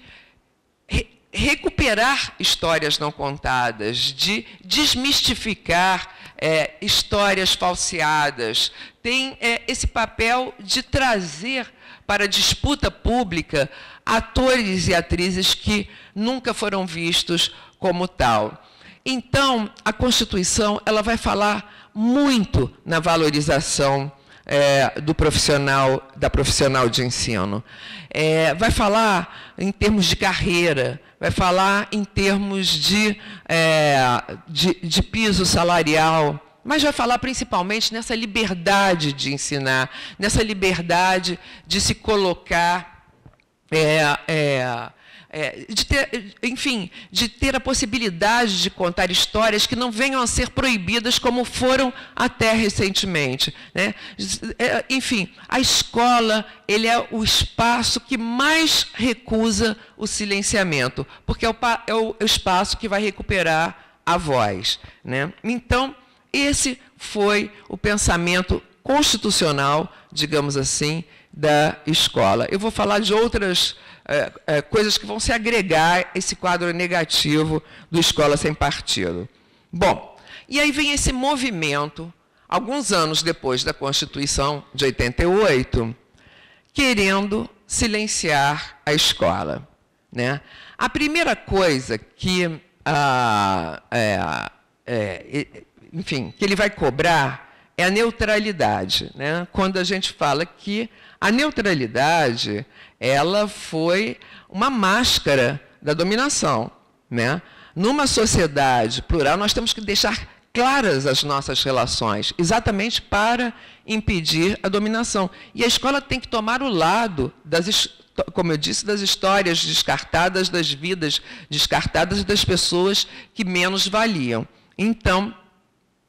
re recuperar histórias não contadas, de desmistificar é, histórias falseadas, tem é, esse papel de trazer para disputa pública atores e atrizes que nunca foram vistos como tal. Então, a Constituição ela vai falar muito na valorização é, do profissional, da profissional de ensino. É, vai falar em termos de carreira, vai falar em termos de, é, de, de piso salarial, mas vai falar principalmente nessa liberdade de ensinar, nessa liberdade de se colocar é, é, é, de ter, enfim, de ter a possibilidade de contar histórias que não venham a ser proibidas como foram até recentemente. Né? É, enfim, a escola ele é o espaço que mais recusa o silenciamento, porque é o, é o espaço que vai recuperar a voz. Né? Então, esse foi o pensamento constitucional, digamos assim, da escola. Eu vou falar de outras é, é, coisas que vão se agregar a esse quadro negativo do Escola Sem Partido. Bom, e aí vem esse movimento, alguns anos depois da Constituição de 88, querendo silenciar a escola. Né? A primeira coisa que, ah, é, é, enfim, que ele vai cobrar é a neutralidade. Né? Quando a gente fala que a neutralidade ela foi uma máscara da dominação. Né? Numa sociedade plural, nós temos que deixar claras as nossas relações, exatamente para impedir a dominação. E a escola tem que tomar o lado das, como eu disse, das histórias descartadas, das vidas descartadas das pessoas que menos valiam. Então,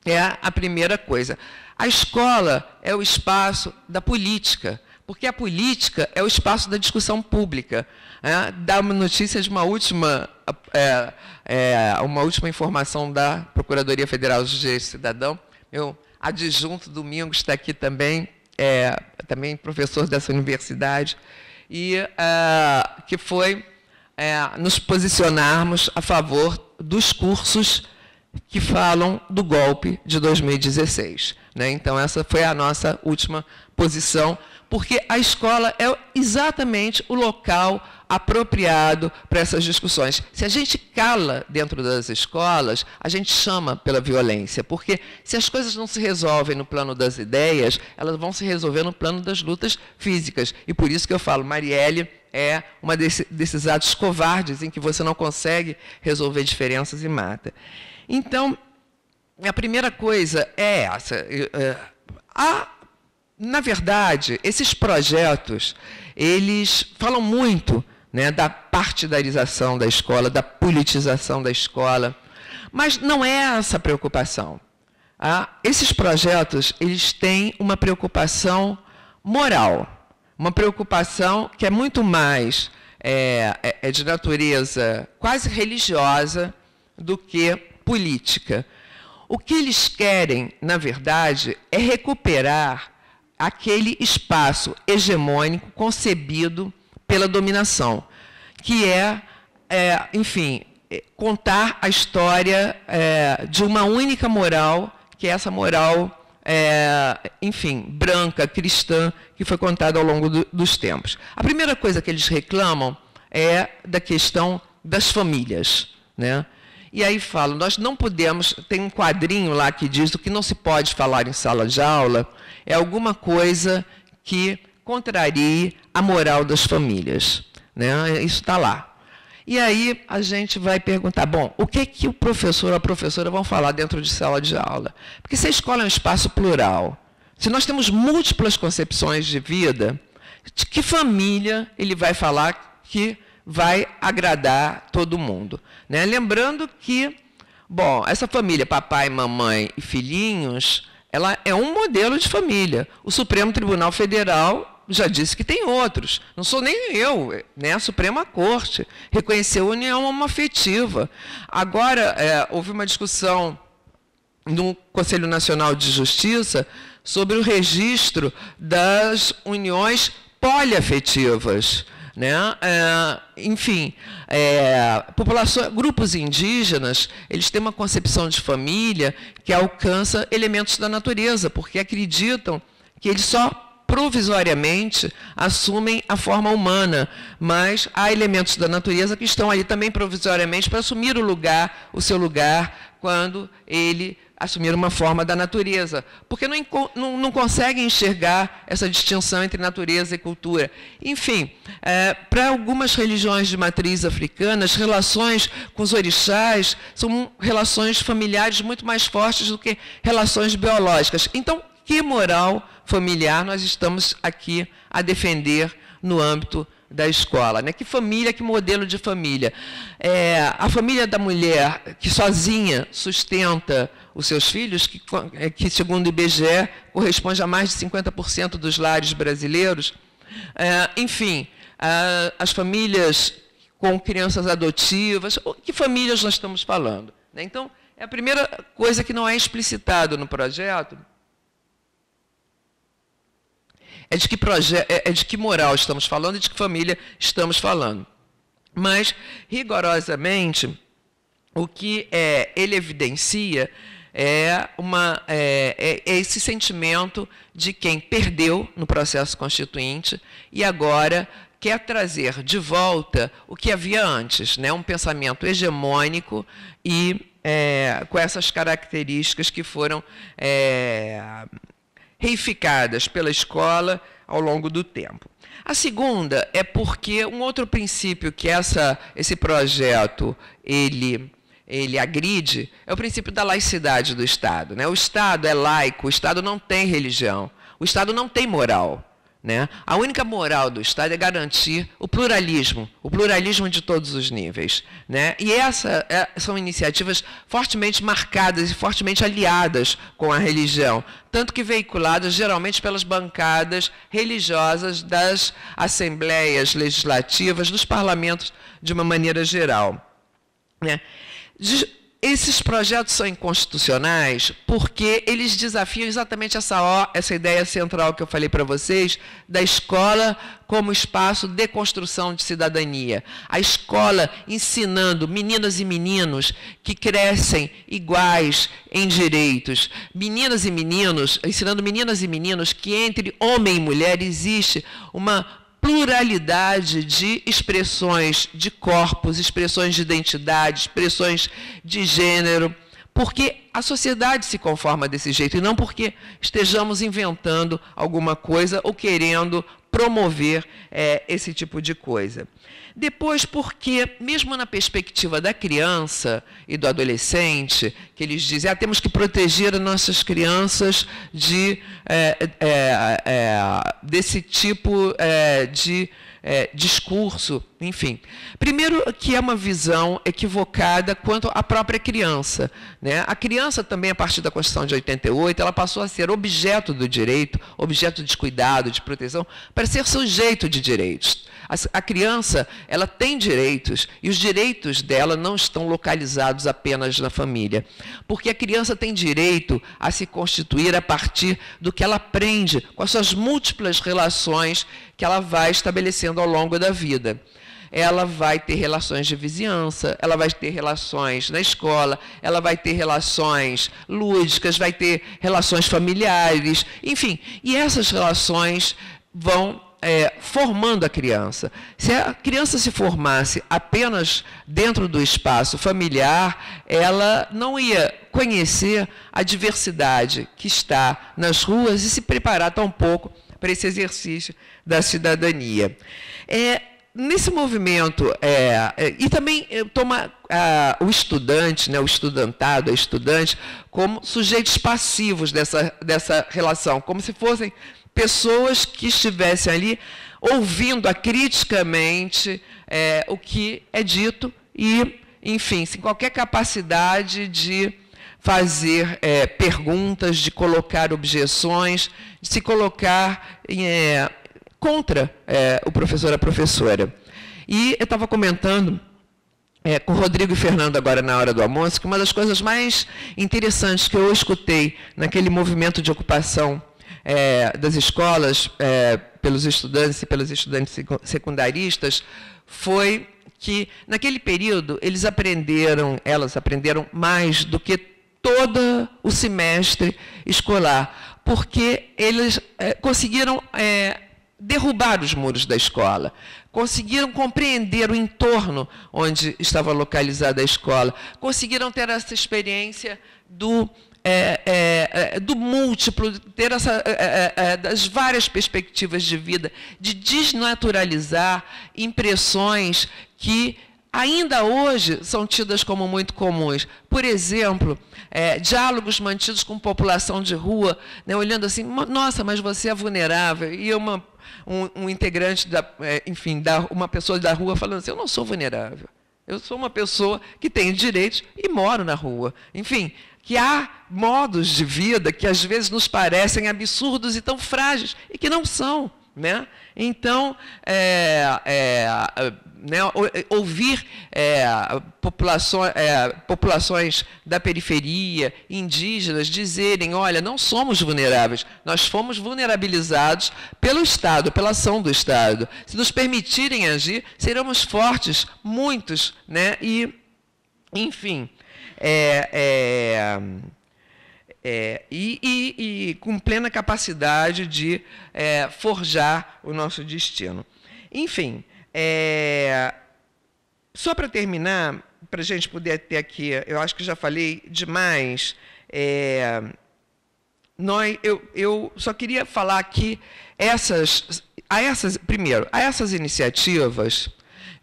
é a primeira coisa. A escola é o espaço da política, porque a política é o espaço da discussão pública. É, dá uma notícia de uma última, é, é, uma última informação da Procuradoria Federal de Direito Cidadão. Meu adjunto Domingos está aqui também, é, também professor dessa universidade, e é, que foi é, nos posicionarmos a favor dos cursos que falam do golpe de 2016. Né? Então, essa foi a nossa última posição porque a escola é exatamente o local apropriado para essas discussões. Se a gente cala dentro das escolas, a gente chama pela violência, porque se as coisas não se resolvem no plano das ideias, elas vão se resolver no plano das lutas físicas. E por isso que eu falo, Marielle é uma desse, desses atos covardes em que você não consegue resolver diferenças e mata. Então, a primeira coisa é essa. É, a na verdade, esses projetos, eles falam muito né, da partidarização da escola, da politização da escola, mas não é essa a preocupação. Ah, esses projetos, eles têm uma preocupação moral, uma preocupação que é muito mais é, é, é de natureza quase religiosa do que política. O que eles querem, na verdade, é recuperar aquele espaço hegemônico concebido pela dominação, que é, é enfim, é, contar a história é, de uma única moral, que é essa moral, é, enfim, branca, cristã, que foi contada ao longo do, dos tempos. A primeira coisa que eles reclamam é da questão das famílias. Né? E aí falam, nós não podemos, tem um quadrinho lá que diz o que não se pode falar em sala de aula é alguma coisa que contrarie a moral das famílias. Né? Isso está lá. E aí a gente vai perguntar, bom, o que, que o professor ou a professora vão falar dentro de sala de aula? Porque se a escola é um espaço plural, se nós temos múltiplas concepções de vida, de que família ele vai falar que vai agradar todo mundo. Né? Lembrando que, bom, essa família, papai, mamãe e filhinhos, ela é um modelo de família. O Supremo Tribunal Federal já disse que tem outros. Não sou nem eu, né? A Suprema Corte reconheceu a união homoafetiva. Agora, é, houve uma discussão no Conselho Nacional de Justiça sobre o registro das uniões poliafetivas. Né? É, enfim, é, grupos indígenas, eles têm uma concepção de família que alcança elementos da natureza, porque acreditam que eles só provisoriamente assumem a forma humana, mas há elementos da natureza que estão ali também provisoriamente para assumir o lugar, o seu lugar, quando ele assumir uma forma da natureza, porque não, não, não conseguem enxergar essa distinção entre natureza e cultura. Enfim, é, para algumas religiões de matriz africana, as relações com os orixás são relações familiares muito mais fortes do que relações biológicas. Então, que moral familiar nós estamos aqui a defender no âmbito da escola. Né? Que família, que modelo de família. É, a família da mulher que sozinha sustenta os seus filhos, que, é, que segundo o IBGE corresponde a mais de 50% dos lares brasileiros. É, enfim, as famílias com crianças adotivas, que famílias nós estamos falando? Né? Então, é a primeira coisa que não é explicitado no projeto, é de que, é, é de que moral estamos falando e de que família estamos falando. Mas, rigorosamente, o que é, ele evidencia é, uma, é, é, esse sentimento de quem perdeu no processo constituinte e agora quer trazer de volta o que havia antes, né? um pensamento hegemônico e é, com essas características que foram é, reificadas pela escola ao longo do tempo. A segunda é porque um outro princípio que essa, esse projeto ele, ele agride é o princípio da laicidade do Estado. Né? O Estado é laico, o Estado não tem religião, o Estado não tem moral. Né? A única moral do Estado é garantir o pluralismo, o pluralismo de todos os níveis. Né? E essas é, são iniciativas fortemente marcadas e fortemente aliadas com a religião, tanto que veiculadas geralmente pelas bancadas religiosas das assembleias legislativas, dos parlamentos de uma maneira geral. Né? Esses projetos são inconstitucionais porque eles desafiam exatamente essa, essa ideia central que eu falei para vocês, da escola como espaço de construção de cidadania. A escola ensinando meninas e meninos que crescem iguais em direitos. Meninas e meninos, ensinando meninas e meninos que entre homem e mulher existe uma pluralidade de expressões de corpos, expressões de identidade, expressões de gênero, porque a sociedade se conforma desse jeito e não porque estejamos inventando alguma coisa ou querendo promover é, esse tipo de coisa. Depois, porque, mesmo na perspectiva da criança e do adolescente, que eles dizem, ah, temos que proteger as nossas crianças de, é, é, é, desse tipo é, de é, discurso, enfim. Primeiro, que é uma visão equivocada quanto à própria criança. Né? A criança também, a partir da Constituição de 88, ela passou a ser objeto do direito, objeto de cuidado, de proteção, para ser sujeito de direitos. A, criança, ela tem direitos, e os direitos dela não estão localizados apenas na família. Porque a criança tem direito a se constituir a partir do que ela aprende com as suas múltiplas relações que ela vai estabelecendo ao longo da vida ela vai ter relações de vizinhança, ela vai ter relações na escola, ela vai ter relações lúdicas, vai ter relações familiares, enfim. E essas relações vão é, formando a criança. Se a criança se formasse apenas dentro do espaço familiar, ela não ia conhecer a diversidade que está nas ruas e se preparar tão pouco para esse exercício da cidadania. É, nesse movimento, é, é, e também é, toma a, o estudante, né, o estudantado, a estudante, como sujeitos passivos dessa, dessa relação, como se fossem pessoas que estivessem ali ouvindo acriticamente é, o que é dito e, enfim, sem qualquer capacidade de fazer é, perguntas, de colocar objeções, de se colocar é, contra é, o professor a professora. E eu estava comentando é, com Rodrigo e Fernando agora na hora do almoço que uma das coisas mais interessantes que eu escutei naquele movimento de ocupação é, das escolas é, pelos estudantes e pelos estudantes secundaristas foi que naquele período eles aprenderam, elas aprenderam mais do que todo o semestre escolar, porque eles é, conseguiram é, derrubar os muros da escola, conseguiram compreender o entorno onde estava localizada a escola, conseguiram ter essa experiência do é, é, é do múltiplo, ter essa, é, é, das várias perspectivas de vida, de desnaturalizar impressões que ainda hoje são tidas como muito comuns. Por exemplo, é, diálogos mantidos com população de rua, né, olhando assim, nossa, mas você é vulnerável. E uma, um, um integrante, da, é, enfim, da, uma pessoa da rua falando assim, eu não sou vulnerável. Eu sou uma pessoa que tem direitos e moro na rua. Enfim, que há modos de vida que às vezes nos parecem absurdos e tão frágeis, e que não são. Né? Então, é, é, né, ouvir é, populações, é, populações da periferia, indígenas, dizerem: olha, não somos vulneráveis, nós fomos vulnerabilizados pelo Estado, pela ação do Estado. Se nos permitirem agir, seremos fortes, muitos, né? e, enfim. É, é, é, e, e, e, com plena capacidade de é, forjar o nosso destino. Enfim, é, só para terminar, para a gente poder ter aqui, eu acho que já falei demais. É, nós, eu, eu só queria falar que essas, a essas, primeiro, a essas iniciativas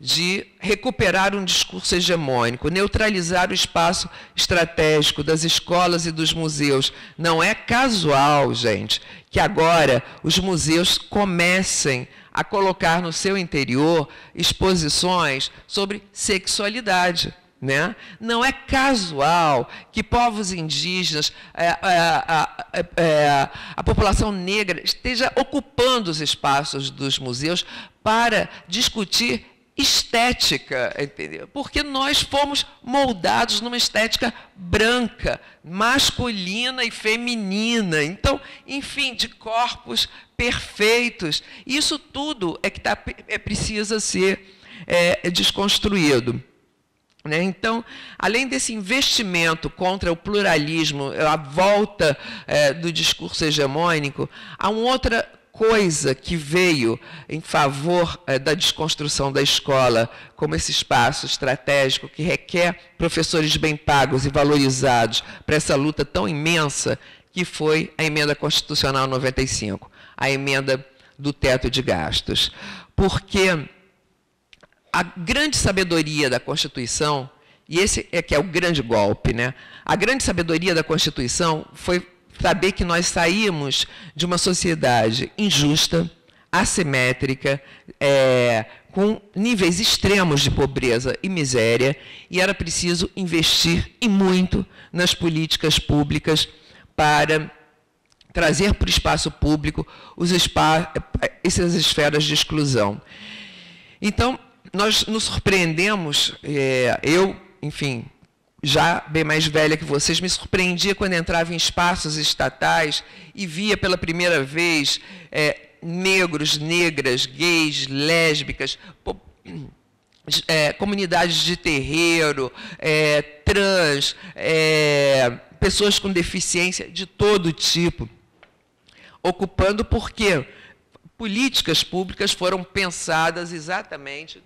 de recuperar um discurso hegemônico, neutralizar o espaço estratégico das escolas e dos museus. Não é casual, gente, que agora os museus comecem a colocar no seu interior exposições sobre sexualidade. Né? Não é casual que povos indígenas, é, é, é, é, a população negra esteja ocupando os espaços dos museus para discutir estética, entendeu? Porque nós fomos moldados numa estética branca, masculina e feminina. Então, enfim, de corpos perfeitos. Isso tudo é que tá, é, precisa ser é, desconstruído. Né? Então, além desse investimento contra o pluralismo, a volta é, do discurso hegemônico, há uma outra coisa que veio em favor eh, da desconstrução da escola como esse espaço estratégico que requer professores bem pagos e valorizados para essa luta tão imensa que foi a emenda constitucional 95, a emenda do teto de gastos. Porque a grande sabedoria da Constituição, e esse é que é o grande golpe, né? A grande sabedoria da Constituição foi saber que nós saímos de uma sociedade injusta, assimétrica, é, com níveis extremos de pobreza e miséria, e era preciso investir e muito nas políticas públicas para trazer para o espaço público essas esferas de exclusão. Então, nós nos surpreendemos, é, eu, enfim, já bem mais velha que vocês, me surpreendia quando entrava em espaços estatais e via pela primeira vez é, negros, negras, gays, lésbicas, é, comunidades de terreiro, é, trans, é, pessoas com deficiência de todo tipo, ocupando porque políticas públicas foram pensadas exatamente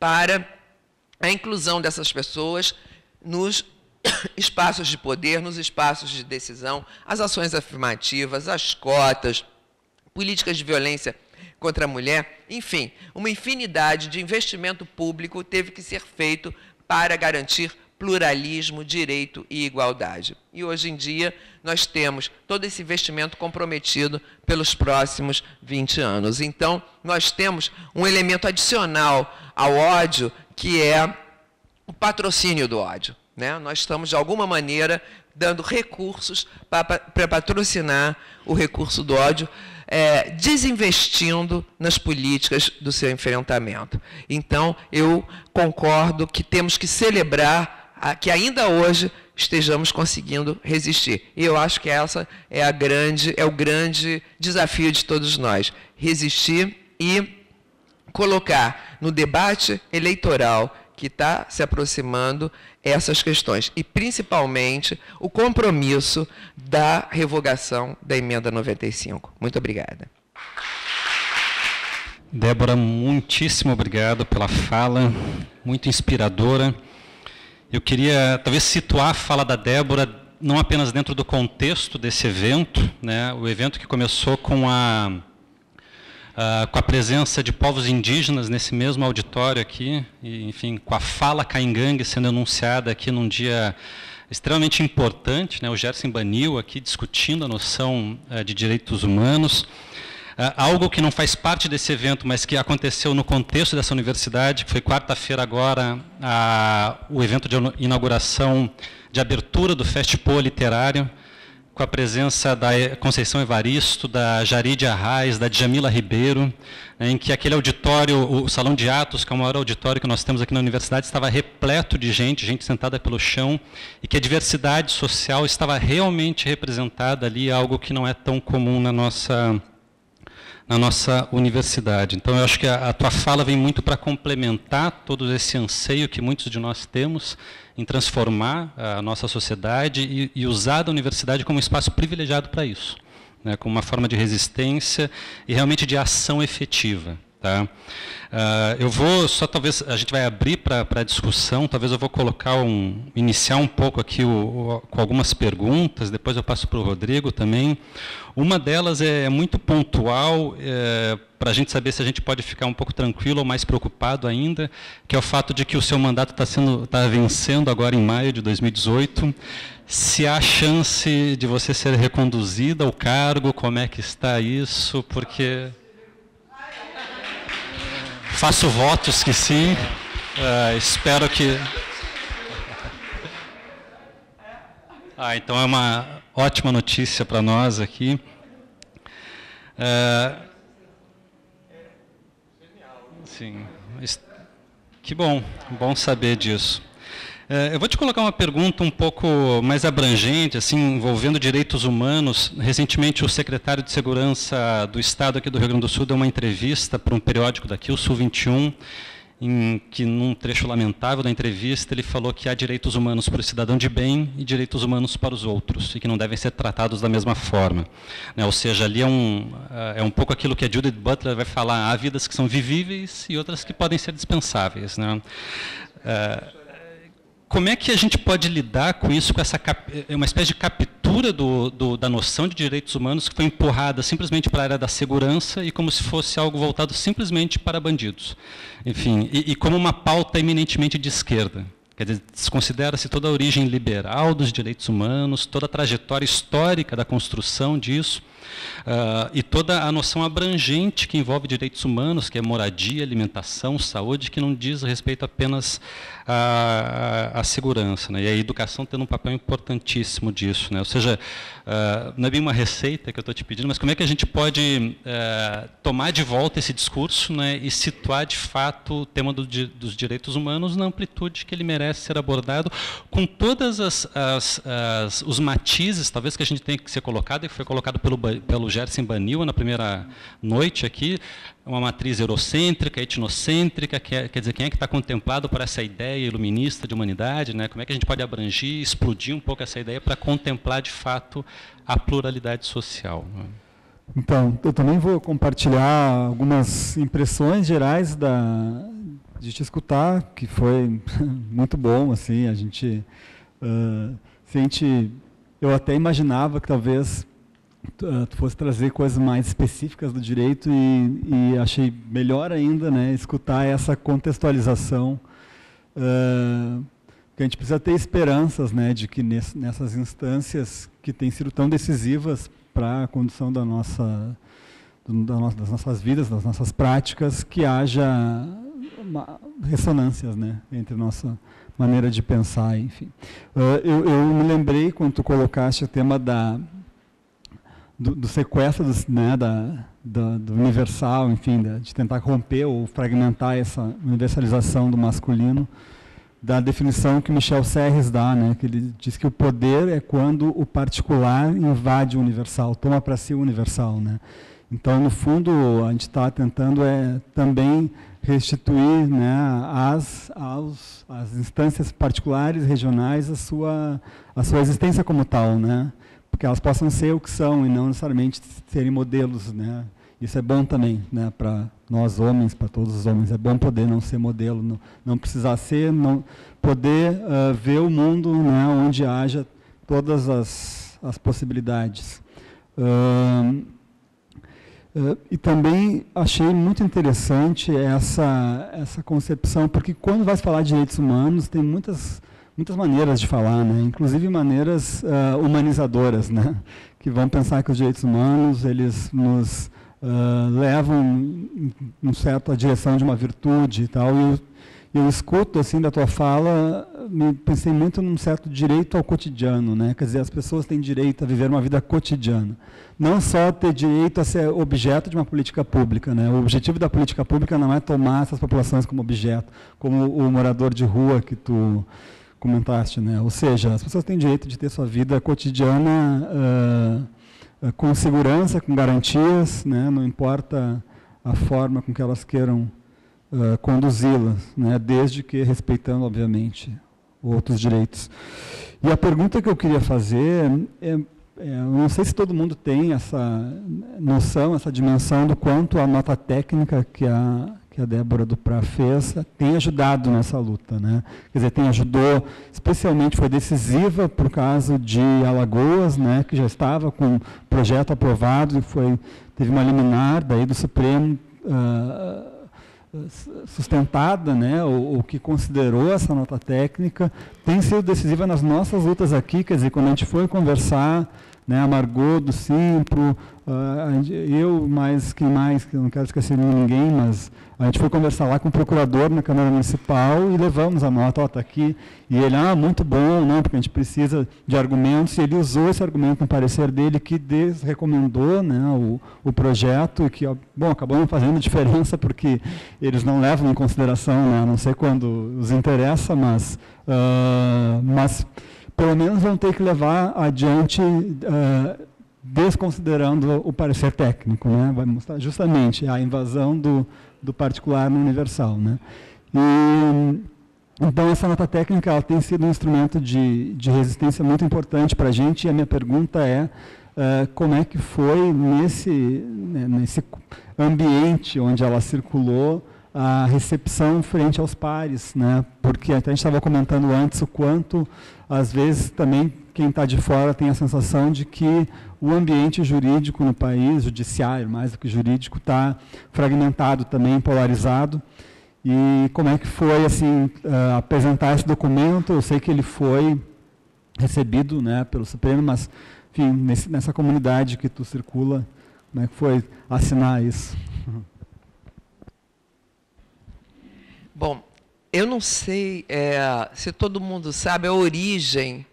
para a inclusão dessas pessoas nos *coughs* espaços de poder, nos espaços de decisão, as ações afirmativas, as cotas, políticas de violência contra a mulher, enfim, uma infinidade de investimento público teve que ser feito para garantir pluralismo, direito e igualdade. E hoje em dia nós temos todo esse investimento comprometido pelos próximos 20 anos. Então, nós temos um elemento adicional ao ódio, que é o patrocínio do ódio. Né? Nós estamos, de alguma maneira, dando recursos para patrocinar o recurso do ódio, é, desinvestindo nas políticas do seu enfrentamento. Então, eu concordo que temos que celebrar que ainda hoje estejamos conseguindo resistir. E eu acho que essa é a grande é o grande desafio de todos nós, resistir e colocar no debate eleitoral que está se aproximando essas questões e principalmente o compromisso da revogação da emenda 95. Muito obrigada. Débora, muitíssimo obrigado pela fala, muito inspiradora. Eu queria talvez situar a fala da Débora não apenas dentro do contexto desse evento, né, o evento que começou com a, a, com a presença de povos indígenas nesse mesmo auditório aqui, e, enfim, com a fala caingangue sendo anunciada aqui num dia extremamente importante, né, o Gerson Banil aqui discutindo a noção uh, de direitos humanos. Uh, algo que não faz parte desse evento, mas que aconteceu no contexto dessa universidade, que foi quarta-feira agora, o evento de inauguração, de abertura do Festival Literário, com a presença da Conceição Evaristo, da Jaride Arraes, da Djamila Ribeiro, né, em que aquele auditório, o Salão de Atos, que é o maior auditório que nós temos aqui na universidade, estava repleto de gente, gente sentada pelo chão, e que a diversidade social estava realmente representada ali, algo que não é tão comum na nossa na nossa universidade. Então, eu acho que a, a tua fala vem muito para complementar todo esse anseio que muitos de nós temos em transformar a nossa sociedade e, e usar a universidade como um espaço privilegiado para isso, né, como uma forma de resistência e realmente de ação efetiva. Tá? Uh, eu vou só talvez a gente vai abrir para discussão. Talvez eu vou colocar um iniciar um pouco aqui o, o, com algumas perguntas. Depois eu passo para o Rodrigo também. Uma delas é muito pontual é, para a gente saber se a gente pode ficar um pouco tranquilo ou mais preocupado ainda, que é o fato de que o seu mandato está sendo está vencendo agora em maio de 2018. Se há chance de você ser reconduzida ao cargo, como é que está isso? Porque Faço votos que sim. Uh, espero que. Ah, então é uma ótima notícia para nós aqui. Uh, sim. Que bom, bom saber disso. É, eu vou te colocar uma pergunta um pouco mais abrangente, assim, envolvendo direitos humanos. Recentemente, o secretário de Segurança do Estado aqui do Rio Grande do Sul deu uma entrevista para um periódico daqui, o Sul 21, em que, num trecho lamentável da entrevista, ele falou que há direitos humanos para o cidadão de bem e direitos humanos para os outros, e que não devem ser tratados da mesma forma. Né? Ou seja, ali é um, é um pouco aquilo que a Judith Butler vai falar, há vidas que são vivíveis e outras que podem ser dispensáveis. Né? Uh, como é que a gente pode lidar com isso, com essa é uma espécie de captura do, do, da noção de direitos humanos que foi empurrada simplesmente para a área da segurança e como se fosse algo voltado simplesmente para bandidos? Enfim, e, e como uma pauta eminentemente de esquerda. Quer dizer, desconsidera-se toda a origem liberal dos direitos humanos, toda a trajetória histórica da construção disso, Uh, e toda a noção abrangente que envolve direitos humanos, que é moradia, alimentação, saúde, que não diz respeito apenas à, segurança. Né? E a educação tendo um papel importantíssimo disso. Né? Ou seja, uh, não é bem uma receita que eu estou te pedindo, mas como é que a gente pode uh, tomar de volta esse discurso né, e situar de fato o tema do, dos direitos humanos na amplitude que ele merece ser abordado, com todas as, as, as os matizes, talvez que a gente tenha que ser colocado, e foi colocado pelo pelo Gerson Banil na primeira noite aqui, uma matriz eurocêntrica, etnocêntrica, quer, é, quer dizer, quem é que está contemplado por essa ideia iluminista de humanidade, né? como é que a gente pode abranger, explodir um pouco essa ideia para contemplar de fato a pluralidade social. Né? Então, eu também vou compartilhar algumas impressões gerais da, de te escutar, que foi *laughs* muito bom, assim, a gente uh, sente, eu até imaginava que talvez ah, tu fosse trazer coisas mais específicas do direito e, e achei melhor ainda né, escutar essa contextualização uh, que a gente precisa ter esperanças né, de que ness, nessas instâncias que têm sido tão decisivas para a condução da nossa, das nossas vidas, das nossas práticas, que haja uma, ressonâncias né, entre nossa maneira de pensar, enfim. Uh, eu, eu me lembrei quando tu colocaste o tema da do, do sequestro do, né, da, do, do, universal, enfim, de tentar romper ou fragmentar essa universalização do masculino, da definição que Michel Serres dá, né, que ele diz que o poder é quando o particular invade o universal, toma para si o universal. Né. Então, no fundo, a gente está tentando é também restituir né, às, aos, instâncias particulares, regionais, a sua, a sua existência como tal, né? porque elas possam ser o que são e não necessariamente serem modelos. Né? Isso é bom também né, para nós homens, para todos os homens. É bom poder não ser modelo, não, não precisar ser, não, poder uh, ver o mundo né, onde haja todas as, as possibilidades. Uh, Uh, e também achei muito interessante essa, essa concepção, porque quando vai falar de direitos humanos, tem muitas, muitas maneiras de falar, né? inclusive maneiras uh, humanizadoras, né? que vão pensar que os direitos humanos eles nos uh, levam em, em certa direção de uma virtude e tal. E eu escuto assim da tua fala, pensei muito num certo direito ao cotidiano, né? Quer dizer, as pessoas têm direito a viver uma vida cotidiana, não só ter direito a ser objeto de uma política pública, né? O objetivo da política pública não é tomar essas populações como objeto, como o morador de rua que tu comentaste, né? Ou seja, as pessoas têm direito de ter sua vida cotidiana uh, com segurança, com garantias, né? Não importa a forma com que elas queiram uh, conduzi-las, né, desde que respeitando, obviamente, outros direitos. E a pergunta que eu queria fazer é, é, eu não sei se todo mundo tem essa noção, essa dimensão do quanto a nota técnica que a, que a Débora Duprá fez tem ajudado nessa luta. Né? Quer dizer, tem ajudou, especialmente foi decisiva por causa de Alagoas, né, que já estava com projeto aprovado e foi, teve uma liminar daí do Supremo uh, sustentada, né, o, o, que considerou essa nota técnica, tem sido decisiva nas nossas lutas aqui, quer dizer, quando a gente foi conversar, né, a Margot do Simpro, eu mais, quem mais, que não quero esquecer ninguém, mas a gente foi conversar lá com o procurador na Câmara Municipal e levamos a nota, está aqui. E ele, ah, muito bom, não, porque a gente precisa de argumentos. E ele usou esse argumento no parecer dele, que desrecomendou né, o, o projeto, e que, bom, acabou não fazendo *laughs* diferença, porque eles não levam em consideração, né, não sei quando os interessa, mas, uh, mas pelo menos vão ter que levar adiante. Uh, desconsiderando o parecer técnico, né? vai mostrar justamente a invasão do, do particular no universal. Né? E, então, essa nota técnica ela tem sido um instrumento de, de resistência muito importante para a gente, e a minha pergunta é uh, como é que foi nesse, né, nesse ambiente onde ela circulou a recepção frente aos pares, né? porque até a gente estava comentando antes o quanto, às vezes, também quem está de fora tem a sensação de que o ambiente jurídico no país, judiciário mais do que jurídico, está fragmentado também, polarizado. E como é que foi assim uh, apresentar esse documento? Eu sei que ele foi recebido, né, pelo Supremo, mas enfim, nesse, nessa comunidade que tu circula, como é que foi assinar isso? Bom, eu não sei é, se todo mundo sabe a origem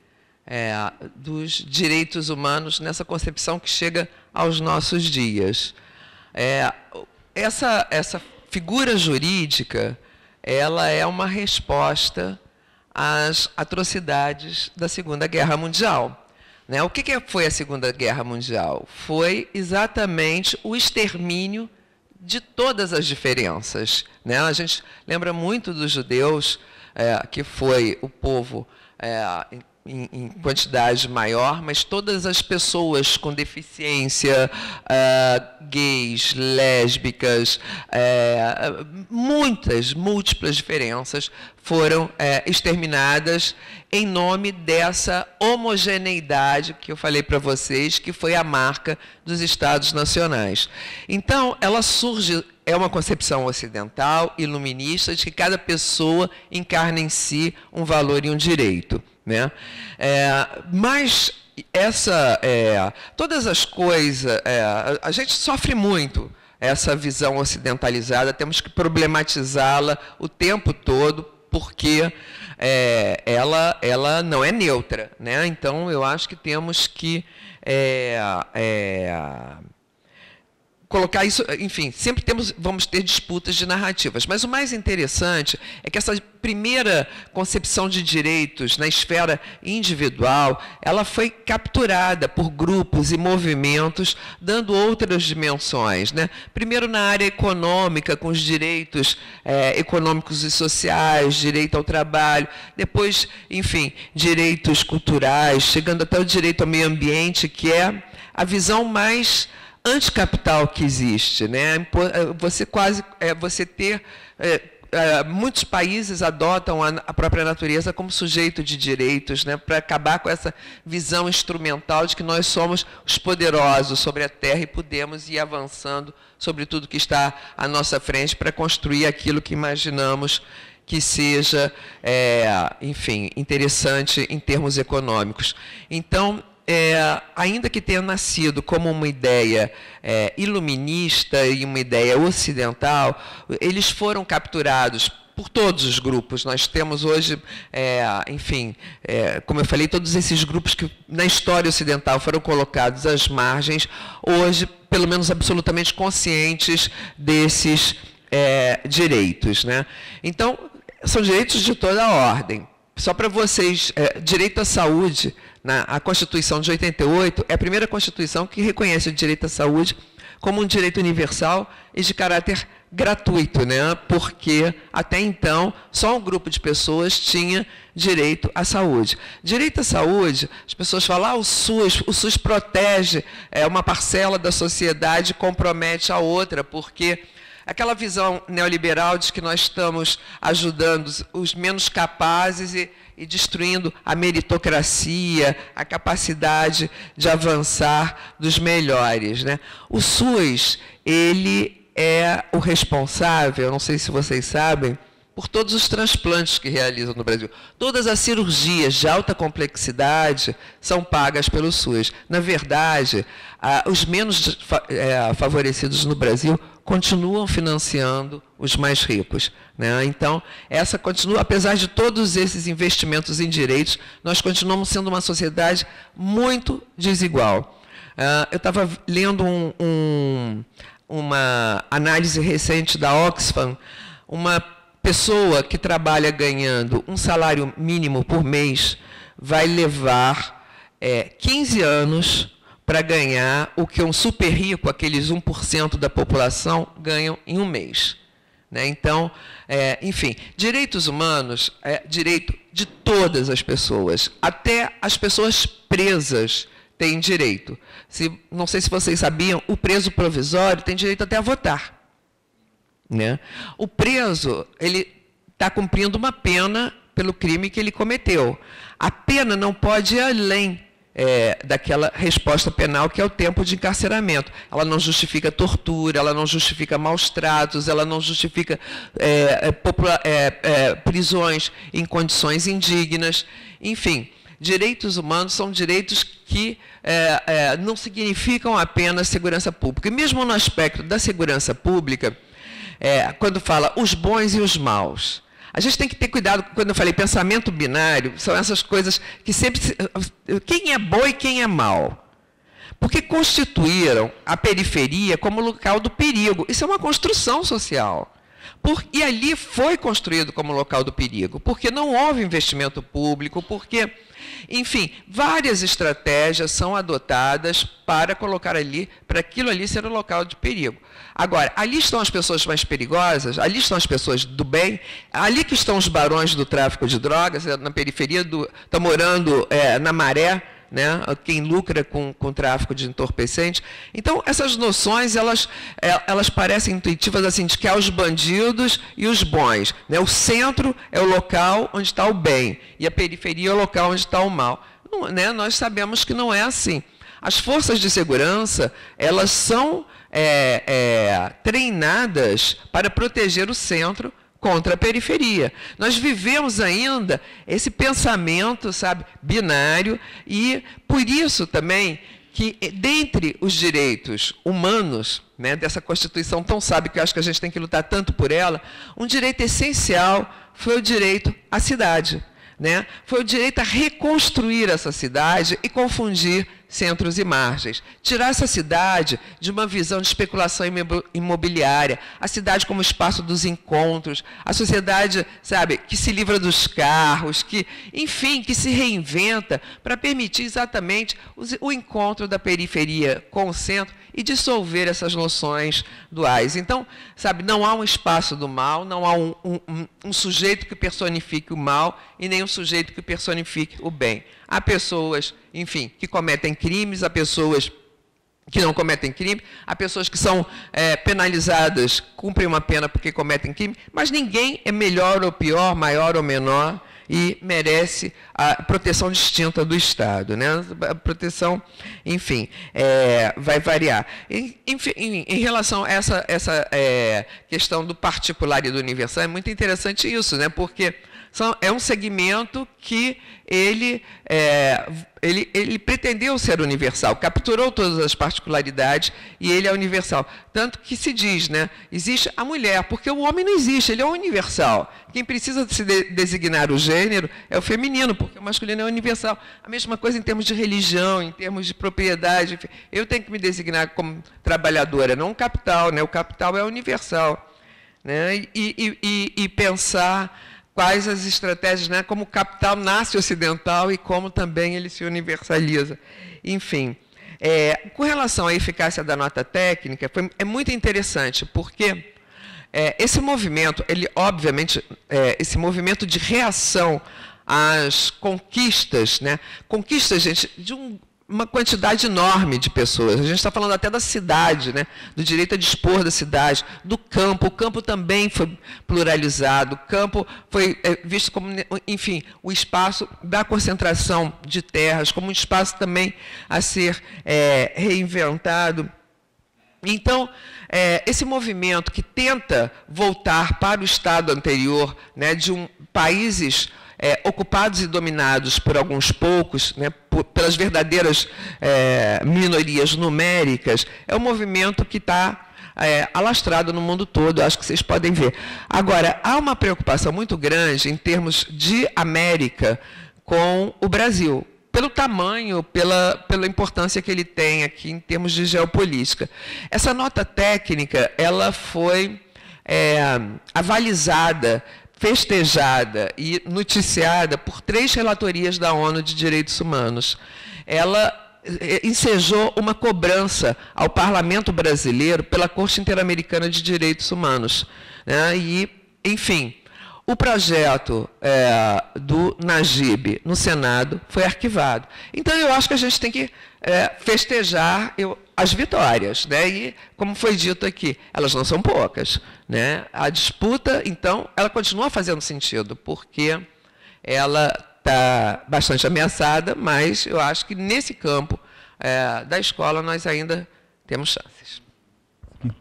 é, dos direitos humanos nessa concepção que chega aos nossos dias. É, essa, essa figura jurídica ela é uma resposta às atrocidades da Segunda Guerra Mundial. Né? O que, que foi a Segunda Guerra Mundial? Foi exatamente o extermínio de todas as diferenças. Né? A gente lembra muito dos judeus, é, que foi o povo é, em, em, quantidade maior, mas todas as pessoas com deficiência, uh, gays, lésbicas, uh, muitas, múltiplas diferenças foram uh, exterminadas em nome dessa homogeneidade que eu falei para vocês, que foi a marca dos Estados nacionais. Então, ela surge é uma concepção ocidental, iluminista, de que cada pessoa encarna em si um valor e um direito. Né? É, mas essa, é, todas as coisas, é, a, gente sofre muito essa visão ocidentalizada, temos que problematizá-la o tempo todo, porque é, ela, ela não é neutra. Né? Então, eu acho que temos que é, é, colocar isso, enfim, sempre temos, vamos ter disputas de narrativas, mas o mais interessante é que essa primeira concepção de direitos na esfera individual, ela foi capturada por grupos e movimentos, dando outras dimensões, né? Primeiro na área econômica, com os direitos é, econômicos e sociais, direito ao trabalho, depois, enfim, direitos culturais, chegando até o direito ao meio ambiente, que é a visão mais anticapital que existe, né? É, você quase é, você ter é, é, muitos países adotam a, a, própria natureza como sujeito de direitos, né? Para acabar com essa visão instrumental de que nós somos os poderosos sobre a Terra e podemos ir avançando sobre tudo que está à nossa frente para construir aquilo que imaginamos que seja, é, enfim, interessante em termos econômicos. Então, é, ainda que tenha nascido como uma ideia é, iluminista e uma ideia ocidental, eles foram capturados por todos os grupos. Nós temos hoje, é, enfim, é, como eu falei, todos esses grupos que na história ocidental foram colocados às margens, hoje, pelo menos absolutamente conscientes desses é, direitos. Né? Então, são direitos de toda a ordem. Só para vocês, é, direito à saúde na, a Constituição de 88 é a primeira Constituição que reconhece o direito à saúde como um direito universal e de caráter gratuito, né? porque até então só um grupo de pessoas tinha direito à saúde. Direito à saúde, as pessoas falam, ah, o SUS, o SUS protege é, uma parcela da sociedade compromete a outra, porque aquela visão neoliberal de que nós estamos ajudando os menos capazes e e destruindo a meritocracia, a capacidade de avançar dos melhores. Né? O SUS, ele é o responsável, não sei se vocês sabem, por todos os transplantes que realizam no Brasil. Todas as cirurgias de alta complexidade são pagas pelo SUS. Na verdade, os menos é, favorecidos no Brasil continuam financiando os mais ricos. Né? Então, essa continua, apesar de todos esses investimentos em direitos, nós continuamos sendo uma sociedade muito desigual. Uh, eu estava lendo um, um, uma análise recente da Oxfam, uma pessoa que trabalha ganhando um salário mínimo por mês vai levar é, 15 anos para ganhar o que um super rico, aqueles 1% da população, ganham em um mês. Né? Então, é, enfim, direitos humanos é direito de todas as pessoas, até as pessoas presas têm direito. Se, não sei se vocês sabiam, o preso provisório tem direito até a votar. Né? O preso, ele está cumprindo uma pena pelo crime que ele cometeu. A pena não pode ir além é, daquela resposta penal que é o tempo de encarceramento. Ela não justifica tortura, ela não justifica maus tratos, ela não justifica é, é, é, é prisões em condições indignas. Enfim, direitos humanos são direitos que é, não significam apenas segurança pública. E mesmo no aspecto da segurança pública, quando fala os bons e os maus. A gente tem que ter cuidado, quando eu falei pensamento binário, são essas coisas que sempre. Quem é bom e quem é mal? Porque constituíram a periferia como local do perigo. Isso é uma construção social. Por, e ali foi construído como local do perigo, porque não houve investimento público, porque enfim, várias estratégias são adotadas para colocar ali, para aquilo ali ser o um local de perigo. Agora, ali estão as pessoas mais perigosas, ali estão as pessoas do bem, ali que estão os barões do tráfico de drogas, na periferia do. estão morando é, na maré, né, quem lucra com, com tráfico de entorpecentes. Então, essas noções, elas, é, elas parecem intuitivas assim, de que há os bandidos e os bons. Né? O centro é o local onde está o bem, e a periferia é o local onde está o mal. Não, né? Nós sabemos que não é assim. As forças de segurança, elas são é, é, treinadas para proteger o centro contra a periferia. Nós vivemos ainda esse pensamento, sabe, binário e por isso também que dentre os direitos humanos, né, dessa Constituição tão sábia que eu acho que a gente tem que lutar tanto por ela, um direito essencial foi o direito à cidade. Né? Foi o direito a reconstruir essa cidade e confundir centros e margens. Tirar essa cidade de uma visão de especulação imobiliária, a cidade como espaço dos encontros, a sociedade, sabe, que se livra dos carros, que, enfim, que se reinventa para permitir exatamente o encontro da periferia com o centro e dissolver essas noções duais. Então, sabe, não há um espaço do mal, não há um, um, um sujeito que personifique o mal e nem um sujeito que personifique o bem. Há pessoas, enfim, que cometem crimes, há pessoas que não cometem crime, há pessoas que são é, penalizadas, cumprem uma pena porque cometem crime, mas ninguém é melhor ou pior, maior ou menor e merece a proteção distinta do Estado. Né? A proteção, enfim, é, vai variar. Em, em, em, relação a essa, essa é, questão do particular e do universal, é muito interessante isso, né? porque são, é um segmento que ele, é, ele, ele pretendeu ser universal, capturou todas as particularidades e ele é universal. Tanto que se diz, né, existe a mulher, porque o homem não existe, ele é universal. Quem precisa se de, designar o gênero é o feminino, porque o masculino é universal. A mesma coisa em termos de religião, em termos de propriedade. Eu tenho que me designar como trabalhadora, não capital, né? o capital é universal. Né? e, e, e, e pensar quais as estratégias, né, como o capital nasce ocidental e como também ele se universaliza. Enfim, é, com relação à eficácia da nota técnica, foi, é muito interessante, porque é, esse movimento, ele obviamente, é, esse movimento de reação às conquistas, né, conquistas, gente, de um uma quantidade enorme de pessoas. A gente está falando até da cidade, né? do direito a dispor da cidade, do campo. O campo também foi pluralizado. O campo foi é, visto como, enfim, o espaço da concentração de terras, como um espaço também a ser é, reinventado. Então, é, esse movimento que tenta voltar para o estado anterior, né, de um, países é, ocupados e dominados por alguns poucos, né, por, pelas verdadeiras é, minorias numéricas, é um movimento que está é, alastrado no mundo todo, acho que vocês podem ver. Agora, há uma preocupação muito grande em termos de América com o Brasil, pelo tamanho, pela, pela importância que ele tem aqui em termos de geopolítica. Essa nota técnica, ela foi é, avalizada festejada e noticiada por três relatorias da ONU de Direitos Humanos. Ela eh, ensejou uma cobrança ao parlamento brasileiro pela Corte Interamericana de Direitos Humanos. Né? E, enfim, o projeto é, do Najib no Senado foi arquivado. Então, eu acho que a gente tem que é, festejar eu, as vitórias. Né? E, como foi dito aqui, elas não são poucas. Né? A disputa, então, ela continua fazendo sentido, porque ela está bastante ameaçada, mas eu acho que nesse campo é, da escola nós ainda temos chances.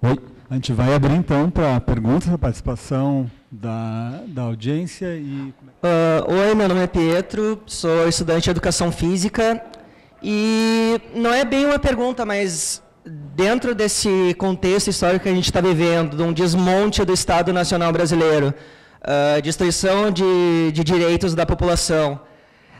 Oi. A gente vai abrir então para perguntas, a participação da, da audiência e. Uh, oi, meu nome é Pietro, sou estudante de educação física e não é bem uma pergunta, mas dentro desse contexto histórico que a gente está vivendo, de um desmonte do Estado Nacional Brasileiro, uh, destruição de, de direitos da população,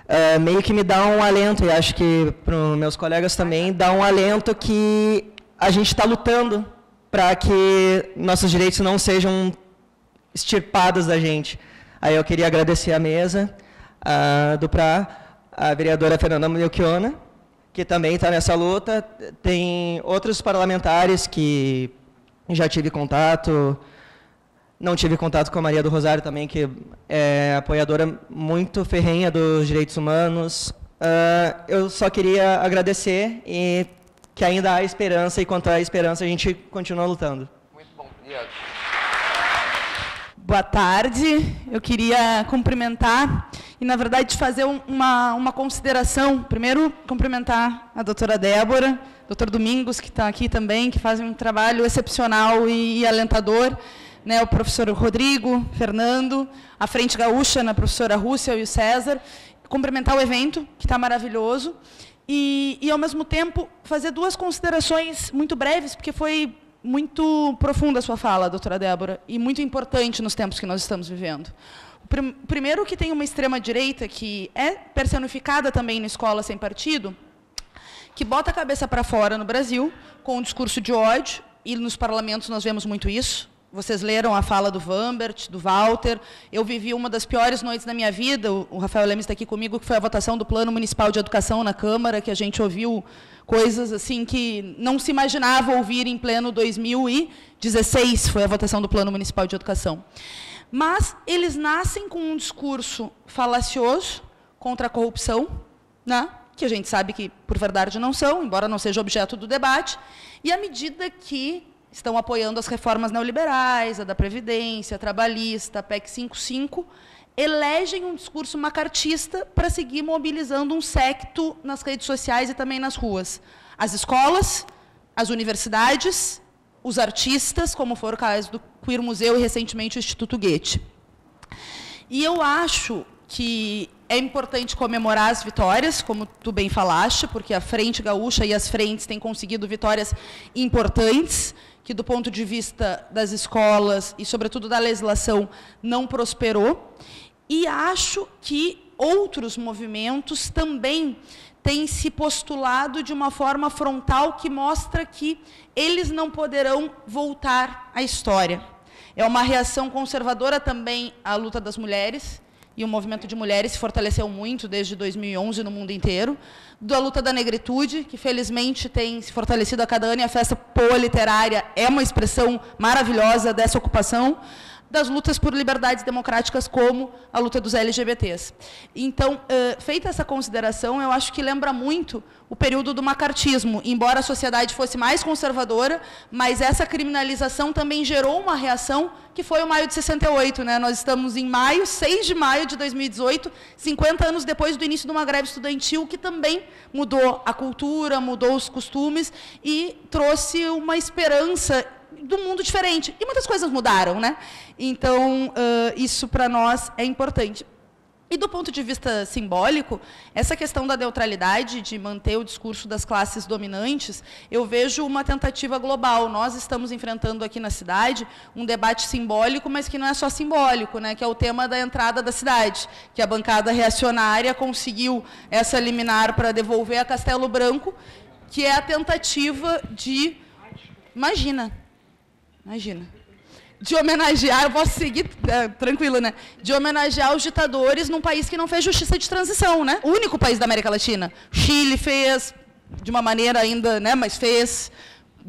uh, meio que me dá um alento, e acho que para os meus colegas também, dá um alento que a gente está lutando para que nossos direitos não sejam extirpados da gente. Aí eu queria agradecer a mesa uh, do PRA, a vereadora Fernanda Melchiona, que também está nessa luta. Tem outros parlamentares que já tive contato. Não tive contato com a Maria do Rosário também, que é apoiadora muito ferrenha dos direitos humanos. Uh, eu só queria agradecer e que ainda há esperança e contra a esperança a gente continua lutando. Muito bom. Boa tarde. Eu queria cumprimentar e, na verdade, fazer uma, uma consideração. Primeiro, cumprimentar a doutora Débora, doutor Domingos, que está aqui também, que fazem um trabalho excepcional e, e alentador. Né, o professor Rodrigo, Fernando, a Frente Gaúcha, na professora Rússia e o César. Cumprimentar o evento, que está maravilhoso. E, e, ao mesmo tempo, fazer duas considerações muito breves, porque foi muito profunda a sua fala, doutora Débora, e muito importante nos tempos que nós estamos vivendo. Primeiro que tem uma extrema-direita que é personificada também na escola sem partido, que bota a cabeça para fora no Brasil com um discurso de ódio, e nos parlamentos nós vemos muito isso. Vocês leram a fala do Vambert, do Walter. Eu vivi uma das piores noites da minha vida, o Rafael Lemes está aqui comigo, que foi a votação do Plano Municipal de Educação na Câmara, que a gente ouviu coisas assim que não se imaginava ouvir em pleno 2016, foi a votação do Plano Municipal de Educação. Mas eles nascem com um discurso falacioso contra a corrupção, né? que a gente sabe que, por verdade, não são, embora não seja objeto do debate, e à medida que estão apoiando as reformas neoliberais, a da Previdência, a trabalhista, a PEC 55, elegem um discurso macartista para seguir mobilizando um secto nas redes sociais e também nas ruas. As escolas, as universidades, os artistas, como for o caso do Queer Museu e recentemente o Instituto Goethe. E eu acho que é importante comemorar as vitórias, como tu bem falaste, porque a Frente Gaúcha e as frentes têm conseguido vitórias importantes, que do ponto de vista das escolas e, sobretudo, da legislação, não prosperou. E acho que outros movimentos também têm se postulado de uma forma frontal que mostra que eles não poderão voltar à história. É uma reação conservadora também à luta das mulheres, e o movimento de mulheres se fortaleceu muito desde 2011 no mundo inteiro, da luta da negritude, que felizmente tem se fortalecido a cada ano, e a festa politerária é uma expressão maravilhosa dessa ocupação, das lutas por liberdades democráticas, como a luta dos LGBTs. Então, feita essa consideração, eu acho que lembra muito o período do macartismo, embora a sociedade fosse mais conservadora, mas essa criminalização também gerou uma reação que foi o maio de 68. Né? Nós estamos em maio, 6 de maio de 2018, 50 anos depois do início de uma greve estudantil, que também mudou a cultura, mudou os costumes e trouxe uma esperança do mundo diferente. E muitas coisas mudaram, né? Então, uh, isso para nós é importante. E do ponto de vista simbólico, essa questão da neutralidade, de manter o discurso das classes dominantes, eu vejo uma tentativa global. Nós estamos enfrentando aqui na cidade um debate simbólico, mas que não é só simbólico, né? que é o tema da entrada da cidade, que a bancada reacionária conseguiu essa liminar para devolver a Castelo Branco, que é a tentativa de... Imagina, Imagina. De homenagear, eu posso seguir é, tranquilo, né? De homenagear os ditadores num país que não fez justiça de transição, né? O único país da América Latina. Chile fez, de uma maneira ainda, né, mas fez.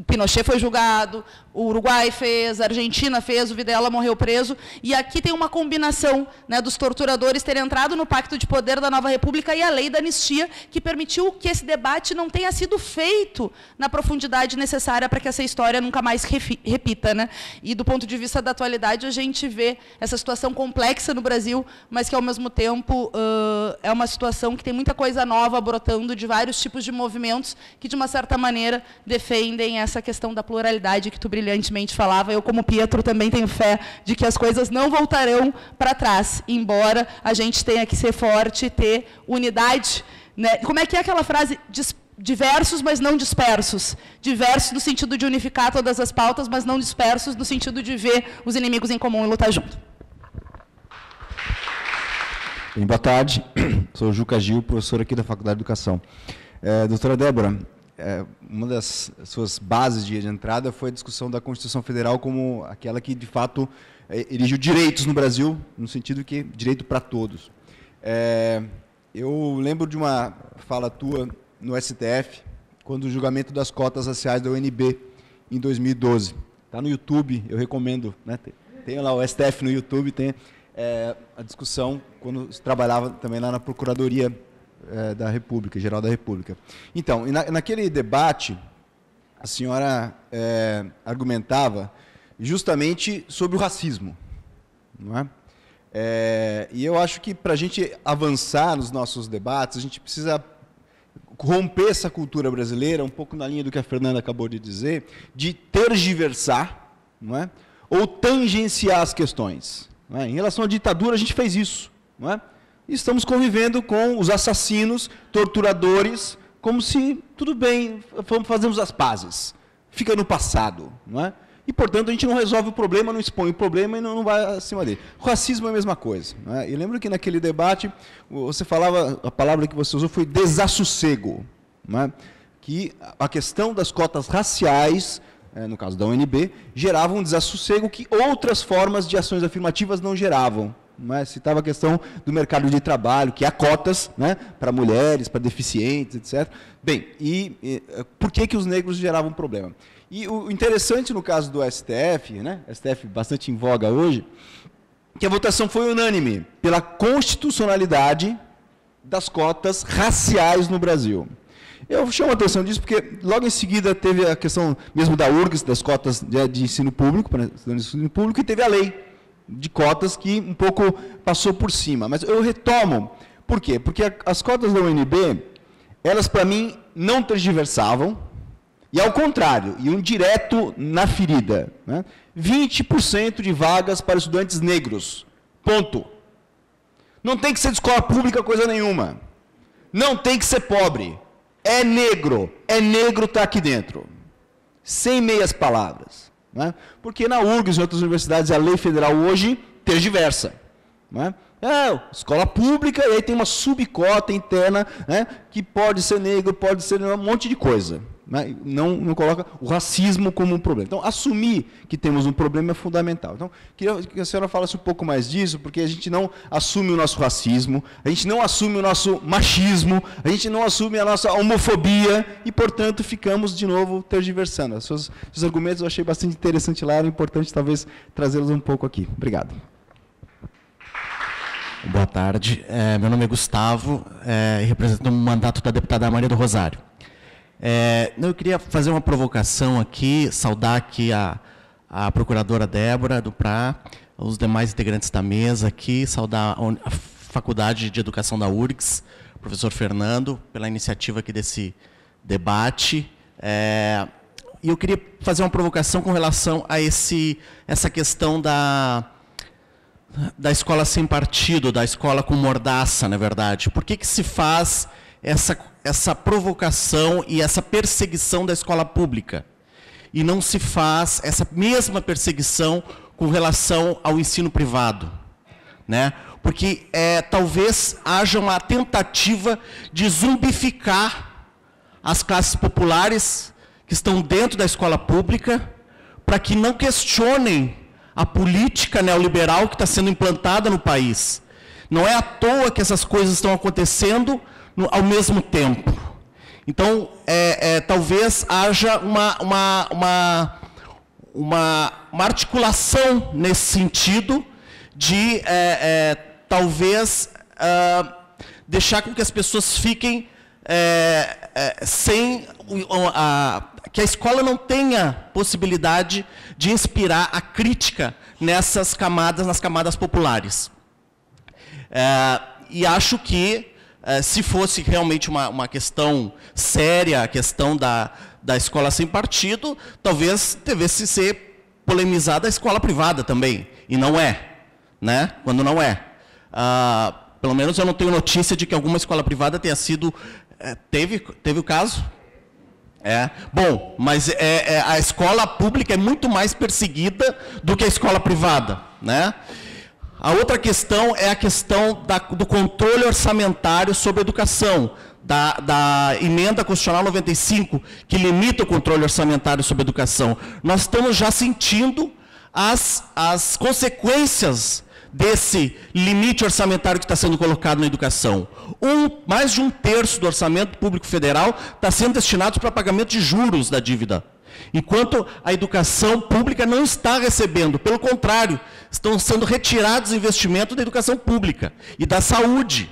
Pinochet foi julgado, o Uruguai fez, a Argentina fez, o Videla morreu preso. E aqui tem uma combinação né, dos torturadores terem entrado no Pacto de Poder da Nova República e a lei da anistia, que permitiu que esse debate não tenha sido feito na profundidade necessária para que essa história nunca mais repita. Né? E, do ponto de vista da atualidade, a gente vê essa situação complexa no Brasil, mas que, ao mesmo tempo, uh, é uma situação que tem muita coisa nova brotando de vários tipos de movimentos que, de uma certa maneira, defendem essa questão da pluralidade que tu brilha brilhantemente falava, eu, como Pietro, também tenho fé de que as coisas não voltarão para trás, embora a gente tenha que ser forte ter unidade. Né? Como é que é aquela frase? diversos, mas não dispersos. Diversos no sentido de unificar todas as pautas, mas não dispersos no sentido de ver os inimigos em comum e lutar junto. Bem, boa tarde. *clears throat* Sou Juca Gil, professor aqui da Faculdade de Educação. É, doutora Débora, é, uma das suas bases de entrada foi a discussão da Constituição Federal como aquela que, de fato, é, erigiu direitos no Brasil, no sentido que direito para todos. É, eu lembro de uma fala tua no STF, quando o julgamento das cotas raciais da UNB, em 2012. Está no YouTube, eu recomendo. Né? Tem lá o STF no YouTube, tem é, a discussão, quando trabalhava também lá na Procuradoria é, da República, Geral da República. Então, na, naquele debate, a senhora é, argumentava justamente sobre o racismo. Não é? É, e eu acho que para a gente avançar nos nossos debates, a gente precisa romper essa cultura brasileira, um pouco na linha do que a Fernanda acabou de dizer, de tergiversar não é? ou tangenciar as questões. É? Em relação à ditadura, a gente fez isso. Não é? Estamos convivendo com os assassinos, torturadores, como se tudo bem, fazemos as pazes. Fica no passado, não é? E, portanto, a gente não resolve o problema, não expõe o problema e não, vai acima dele. Racismo é a mesma coisa. Não é? Eu lembro que naquele debate, você falava, a palavra que você usou foi desassossego. Não é? que a questão das cotas raciais, é, no caso da UNB, gerava um desassossego que outras formas de ações afirmativas não geravam. Né? Citava a questão do mercado de trabalho, que há cotas né, para mulheres, para deficientes, etc. Bem, e, e por que, que os negros geravam problema? E o interessante no caso do STF, né, STF bastante em voga hoje, que a votação foi unânime pela constitucionalidade das cotas raciais no Brasil. Eu chamo a atenção disso porque logo em seguida teve a questão mesmo da URGS, das cotas de, de ensino público, para ensino público, e teve a lei de cotas que um pouco passou por cima. Mas eu retomo. Por quê? Porque as cotas da UNB, elas para mim não tergiversavam, e ao contrário, iam direto na ferida. Né? 20% de vagas para estudantes negros. Ponto. Não tem que ser de escola pública coisa nenhuma. Não tem que ser pobre. É negro. É negro está aqui dentro. Sem meias palavras. Né? Porque na URGS e outras universidades a lei federal hoje tergiversa. Né? É, escola pública, e aí tem uma subcota interna né, que pode ser negro, pode ser um monte de coisa. Né? Não, não coloca o racismo como um problema. Então, assumir que temos um problema é fundamental. Então, queria que a senhora falasse um pouco mais disso, porque a gente não assume o nosso racismo, a gente não assume o nosso machismo, a gente não assume a nossa homofobia e, portanto, ficamos de novo tergiversando. Os seus, seus argumentos eu achei bastante interessante lá, era importante talvez trazê-los um pouco aqui. Obrigado. Boa tarde. É, meu nome é Gustavo é, e represento o mandato da deputada Maria do Rosário. É, eu queria fazer uma provocação aqui, saudar aqui a, a procuradora Débora do PRA, os demais integrantes da mesa aqui, saudar a, a Faculdade de Educação da URGS, professor Fernando, pela iniciativa aqui desse debate. É, e eu queria fazer uma provocação com relação a esse, essa questão da, da escola sem partido, da escola com mordaça, na verdade. Por que, que se faz essa, essa provocação e essa perseguição da escola pública. E não se faz essa mesma perseguição com relação ao ensino privado. Né? Porque é, talvez haja uma tentativa de zumbificar as classes populares que estão dentro da escola pública, para que não questionem a política neoliberal que está sendo implantada no país. Não é à toa que essas coisas estão acontecendo no, ao mesmo tempo. Então, é, é, talvez haja uma, uma, uma, uma, uma articulação nesse sentido de, é, é talvez, uh, deixar com que as pessoas fiquem é, é, sem a, que a escola não tenha possibilidade de inspirar a crítica nessas camadas, nas camadas populares. e acho que se fosse realmente uma, uma questão séria, a questão da, da escola sem partido, talvez devesse ser polemizada a escola privada também. E não é. Né? Quando não é. Ah, pelo menos eu não tenho notícia de que alguma escola privada tenha sido. Eh, teve, teve o caso? É. Bom, mas é, é, a escola pública é muito mais perseguida do que a escola privada. Né? A outra questão é a questão da, do controle orçamentário sobre a educação, da, da, emenda constitucional 95, que limita o controle orçamentário sobre a educação. Nós estamos já sentindo as, as consequências desse limite orçamentário que está sendo colocado na educação. Um, mais de um terço do orçamento público federal está sendo destinado para pagamento de juros da dívida. Enquanto a educação pública não está recebendo, pelo contrário, estão sendo retirados investimentos da educação pública e da saúde.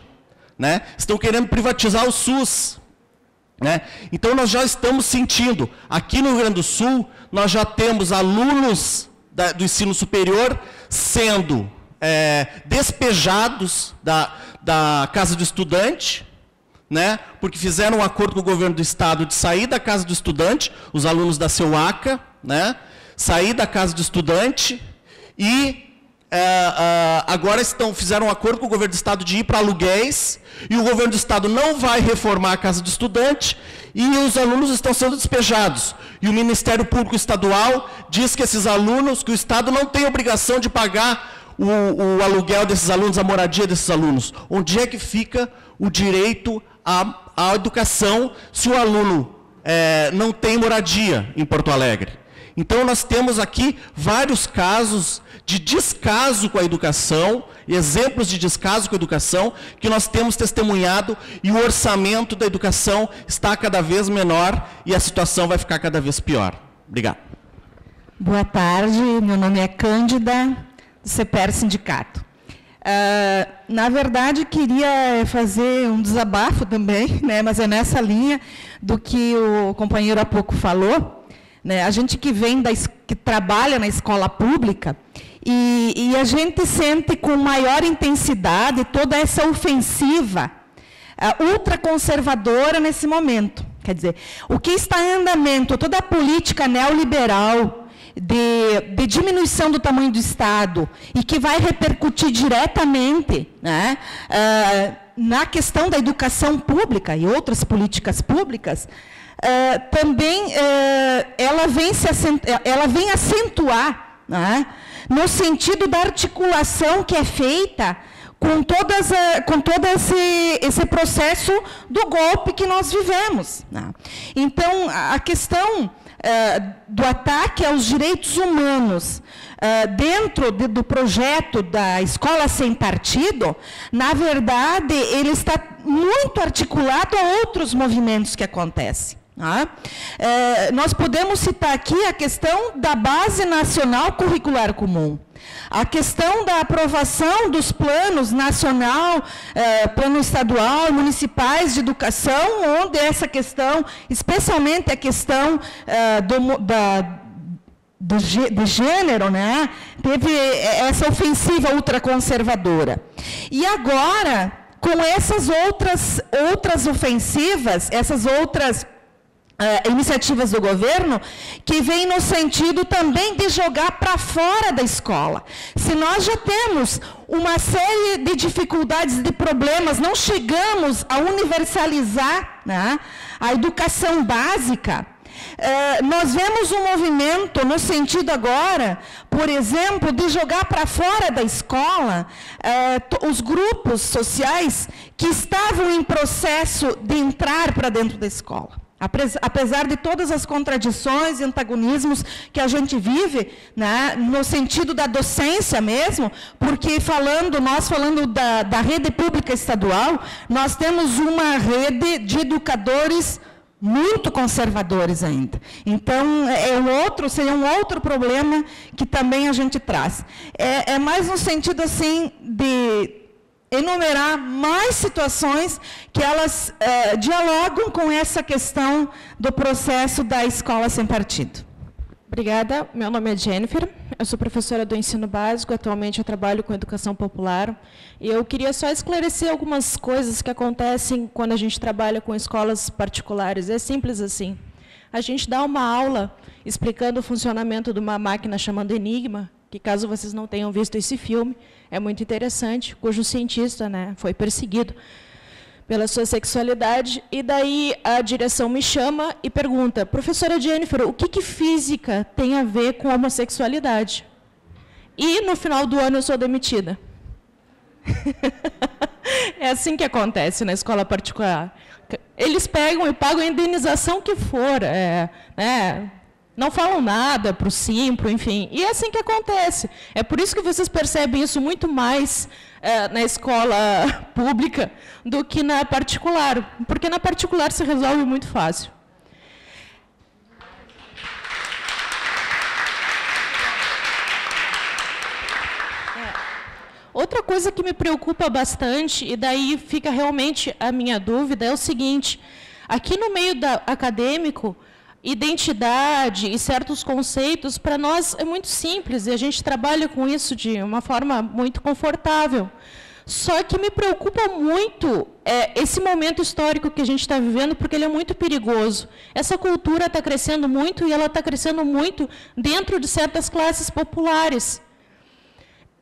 Né? Estão querendo privatizar o SUS. Né? Então nós já estamos sentindo, aqui no Rio Grande do Sul, nós já temos alunos da, do ensino superior sendo é, despejados da, da casa do estudante, né, porque fizeram um acordo com o governo do estado de sair da casa do estudante, os alunos da CEUACA, né, sair da casa do estudante e é, é, agora estão, fizeram um acordo com o governo do estado de ir para aluguéis e o governo do estado não vai reformar a casa do estudante e os alunos estão sendo despejados. E o Ministério Público Estadual diz que esses alunos, que o estado não tem obrigação de pagar o, o aluguel desses alunos, a moradia desses alunos. Onde é que fica o direito à, à educação se o aluno é, não têm moradia em Porto Alegre. Então, nós temos aqui vários casos de descaso com a educação, exemplos de descaso com a educação, que nós temos testemunhado, e o orçamento da educação está cada vez menor e a situação vai ficar cada vez pior. Obrigado. Boa tarde, meu nome é Cândida, do CPR Sindicato. Uh, na verdade, queria fazer um desabafo também, *laughs* né, mas é nessa linha do que o companheiro há pouco falou. Né, a gente que vem, da, que trabalha na escola pública, e, e a gente sente com maior intensidade toda essa ofensiva uh, ultraconservadora nesse momento. Quer dizer, o que está em andamento, toda a política neoliberal de, de diminuição do tamanho do Estado e que vai repercutir diretamente né, uh, na questão da educação pública e outras políticas públicas, uh, também uh, ela, vem se ela vem acentuar né, no sentido da articulação que é feita com, todas, com todo esse, esse processo do golpe que nós vivemos. Né? Então, a questão do ataque aos direitos humanos uh, dentro de, do projeto da Escola Sem Partido, na verdade, ele está muito articulado a outros movimentos que acontecem. Ah, nós podemos citar aqui a questão da Base Nacional Curricular Comum. A questão da aprovação dos planos nacional, eh, plano estadual, municipais de educação, onde essa questão, especialmente a questão eh, do, da, do, de gênero, né, teve essa ofensiva ultraconservadora. E agora, com essas outras, outras ofensivas, essas outras Uh, iniciativas do governo que vêm no sentido também de jogar para fora da escola. Se nós já temos uma série de dificuldades, de problemas, não chegamos a universalizar né, a educação básica, uh, nós vemos um movimento no sentido agora, por exemplo, de jogar para fora da escola uh, os grupos sociais que estavam em processo de entrar para dentro da escola. Apesar de todas as contradições e antagonismos que a gente vive, né, no sentido da docência mesmo, porque falando, nós falando da, da rede pública estadual, nós temos uma rede de educadores muito conservadores ainda. Então, é um outro, seria um outro problema que também a gente traz. É, é mais no sentido assim de enumerar mais situações que elas eh, dialogam com essa questão do processo da escola sem partido. Obrigada. Meu nome é Jennifer. Eu sou professora do ensino básico. Atualmente eu trabalho com educação popular. E eu queria só esclarecer algumas coisas que acontecem quando a gente trabalha com escolas particulares. É simples assim. A gente dá uma aula explicando o funcionamento de uma máquina chamada Enigma, que caso vocês não tenham visto esse filme, é muito interessante, cujo cientista né, foi perseguido pela sua sexualidade, e daí a direção me chama e pergunta, professora Jennifer, o que, que física tem a ver com homossexualidade? E no final do ano eu sou demitida. *laughs* é assim que acontece na escola particular. Eles pegam e pagam a indenização que for. É, né, não falam nada para o Simpro, enfim. E é assim que acontece. É por isso que vocês percebem isso muito mais é, na escola *laughs* pública do que na particular. Porque na particular se resolve muito fácil. É. Outra coisa que me preocupa bastante, e daí fica realmente a minha dúvida, é o seguinte: aqui no meio da, acadêmico, identidade e certos conceitos, para nós é muito simples e a gente trabalha com isso de uma forma muito confortável. Só que me preocupa muito é, esse momento histórico que a gente está vivendo, porque ele é muito perigoso. Essa cultura está crescendo muito e ela está crescendo muito dentro de certas classes populares.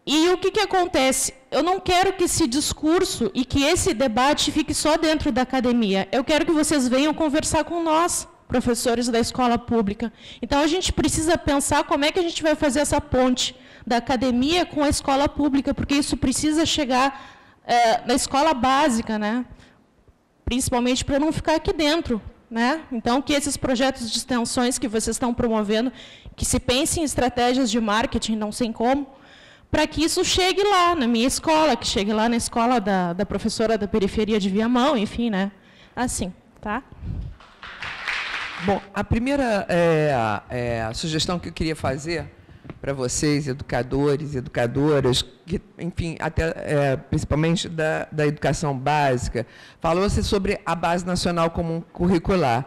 E o que, que acontece? Eu não quero que esse discurso e que esse debate fique só dentro da academia. Eu quero que vocês venham conversar com nós professores da escola pública. Então, a gente precisa pensar como é que a gente vai fazer essa ponte da academia com a escola pública, porque isso precisa chegar é, na escola básica, né? principalmente para não ficar aqui dentro, né? Então, que esses projetos de extensões que vocês estão promovendo, que se pense em estratégias de marketing, não sei como, para que isso chegue lá na minha escola, que chegue lá na escola da, da professora da periferia de Viamão, enfim, né? Assim, tá? Bom, a primeira é, é, a sugestão que eu queria fazer para vocês, educadores, educadoras, que, enfim, até, é, principalmente da, da educação básica, falou-se sobre a base nacional comum curricular.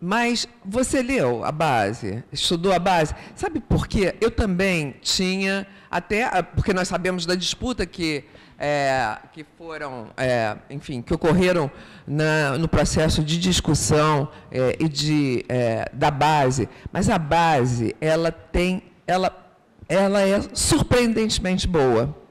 Mas você leu a base, estudou a base? Sabe por quê? Eu também tinha, até porque nós sabemos da disputa que é, que foram, é, enfim, que ocorreram na, no processo de discussão é, e de, é, da base, mas a base ela tem, ela, ela é surpreendentemente boa.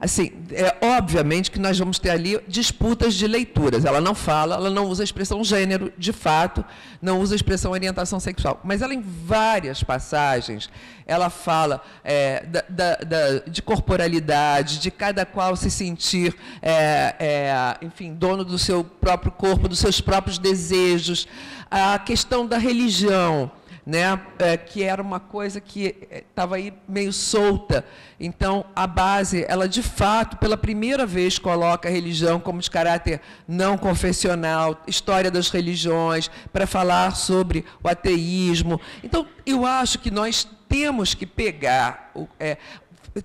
Assim, é obviamente que nós vamos ter ali disputas de leituras. Ela não fala, ela não usa a expressão gênero, de fato, não usa a expressão orientação sexual. Mas ela, em várias passagens, ela fala é, da, da, da, de corporalidade, de cada qual se sentir, é, é, enfim, dono do seu próprio corpo, dos seus próprios desejos. A questão da religião né, é, que era uma coisa que estava é, aí meio solta. Então, a base, ela de fato, pela primeira vez, coloca a religião como de caráter não confessional, história das religiões, para falar sobre o ateísmo. Então, eu acho que nós temos que pegar, é,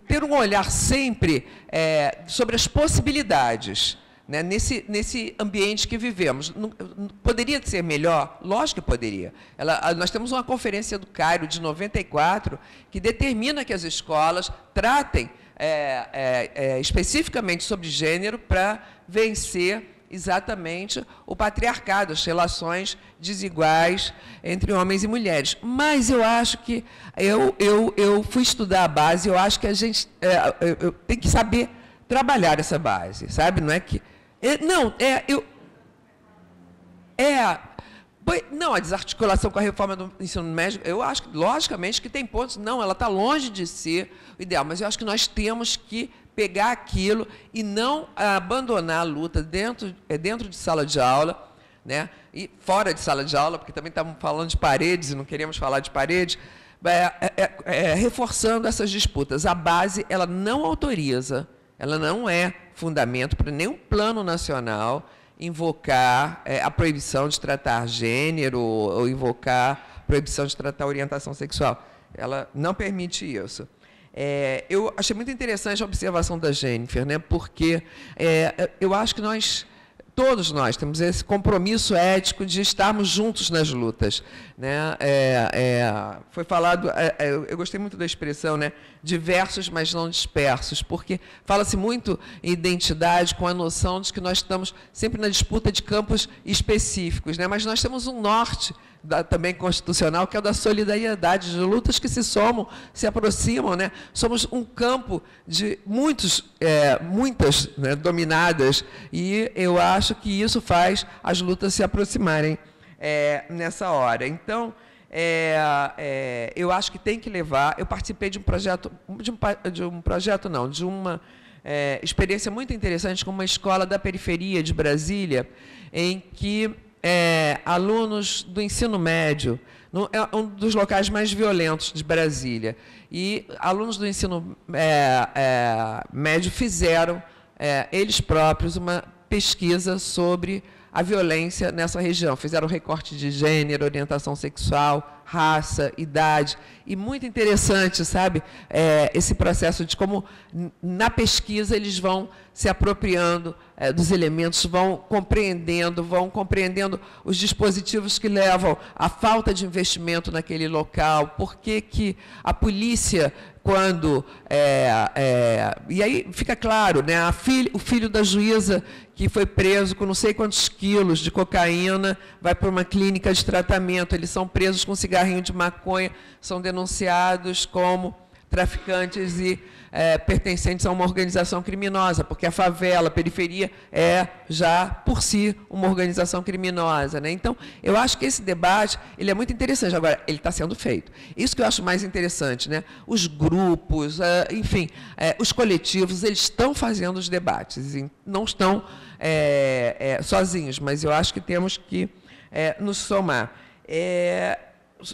ter um olhar sempre é, sobre as possibilidades né, nesse, nesse ambiente que vivemos. Poderia ser melhor? Lógico que poderia. Ela, nós temos uma conferência do Cairo de 94 que determina que as escolas tratem é, é, é, especificamente sobre gênero para vencer exatamente o patriarcado, as relações desiguais entre homens e mulheres. Mas eu acho que eu, eu, eu fui estudar a base, eu acho que a gente é, eu, eu, tem que saber trabalhar essa base, sabe? Não é que é, não, é, eu, é, não, a desarticulação com a reforma do ensino médio, eu acho, logicamente, que tem pontos, não, ela está longe de ser o ideal, mas eu acho que nós temos que pegar aquilo e não abandonar a luta dentro, é, dentro de sala de aula, né, e fora de sala de aula, porque também estamos falando de paredes e não queremos falar de paredes, é, é, é, é reforçando essas disputas. A base, ela não autoriza, ela não é fundamento para nenhum plano nacional invocar é, a proibição de tratar gênero ou invocar a proibição de tratar orientação sexual. Ela não permite isso. É, eu achei muito interessante a observação da Jennifer, né, porque é, eu acho que nós todos nós temos esse compromisso ético de estarmos juntos nas lutas. Né? É, é, foi falado, é, é eu gostei muito da expressão, né? diversos, mas não dispersos, porque fala-se muito em identidade com a noção de que nós estamos sempre na disputa de campos específicos, né? mas nós temos um norte da, também constitucional, que é o da solidariedade, de lutas que se somam, se aproximam. Né? Somos um campo de muitos, é, muitas né, dominadas, e eu acho que isso faz as lutas se aproximarem é, nessa hora. Então, é, é, eu acho que tem que levar. Eu participei de um projeto, de um, de um projeto não, de uma é, experiência muito interessante com uma escola da periferia de Brasília, em que é, alunos do ensino médio, no, é um dos locais mais violentos de Brasília. E alunos do ensino é, é, médio fizeram, é, eles próprios, uma pesquisa sobre a violência nessa região. Fizeram recorte de gênero, orientação sexual, raça, idade. E muito interessante, sabe, é, esse processo de como, na pesquisa, eles vão se apropriando é, dos elementos, vão compreendendo, vão compreendendo os dispositivos que levam à falta de investimento naquele local, por que, a polícia quando é, é, e aí fica claro, né, filha, o filho da juíza que foi preso com não sei quantos quilos de cocaína vai para uma clínica de tratamento, eles são presos com cigarrinho de maconha, são denunciados como traficantes e é, pertencentes a uma organização criminosa, porque a favela, a periferia, é já por si uma organização criminosa. Né? Então, eu acho que esse debate ele é muito interessante. Agora, ele está sendo feito. Isso que eu acho mais interessante. Né? Os grupos, é, enfim, é, os coletivos, eles estão fazendo os debates, não estão é, é, sozinhos, mas eu acho que temos que é, nos somar.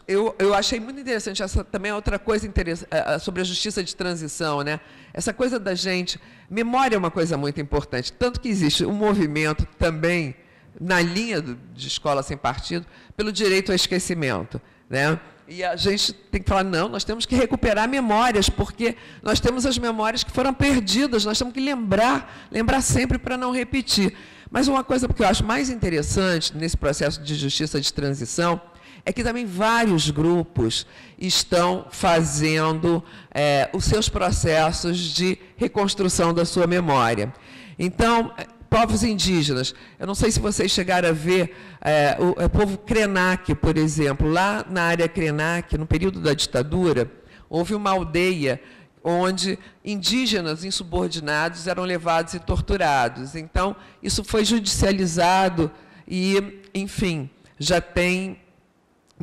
Eu, eu achei muito interessante essa também outra coisa é, é, sobre a justiça de transição, né? Essa coisa da gente, memória é uma coisa muito importante, tanto que existe um movimento também na linha do, de escola sem partido pelo direito ao esquecimento, né? E a gente tem que falar, não, nós temos que recuperar memórias, porque nós temos as memórias que foram perdidas, nós temos que lembrar, lembrar sempre para não repetir. Mas uma coisa que eu acho mais interessante nesse processo de justiça de transição é que também vários grupos estão fazendo é, os seus processos de reconstrução da sua memória. Então, é, povos indígenas, eu não sei se vocês chegaram a ver é, o, o povo Krenak, por exemplo, lá na área Krenak, no período da ditadura, houve uma aldeia onde indígenas insubordinados eram levados e torturados. Então, isso foi judicializado e, enfim, já tem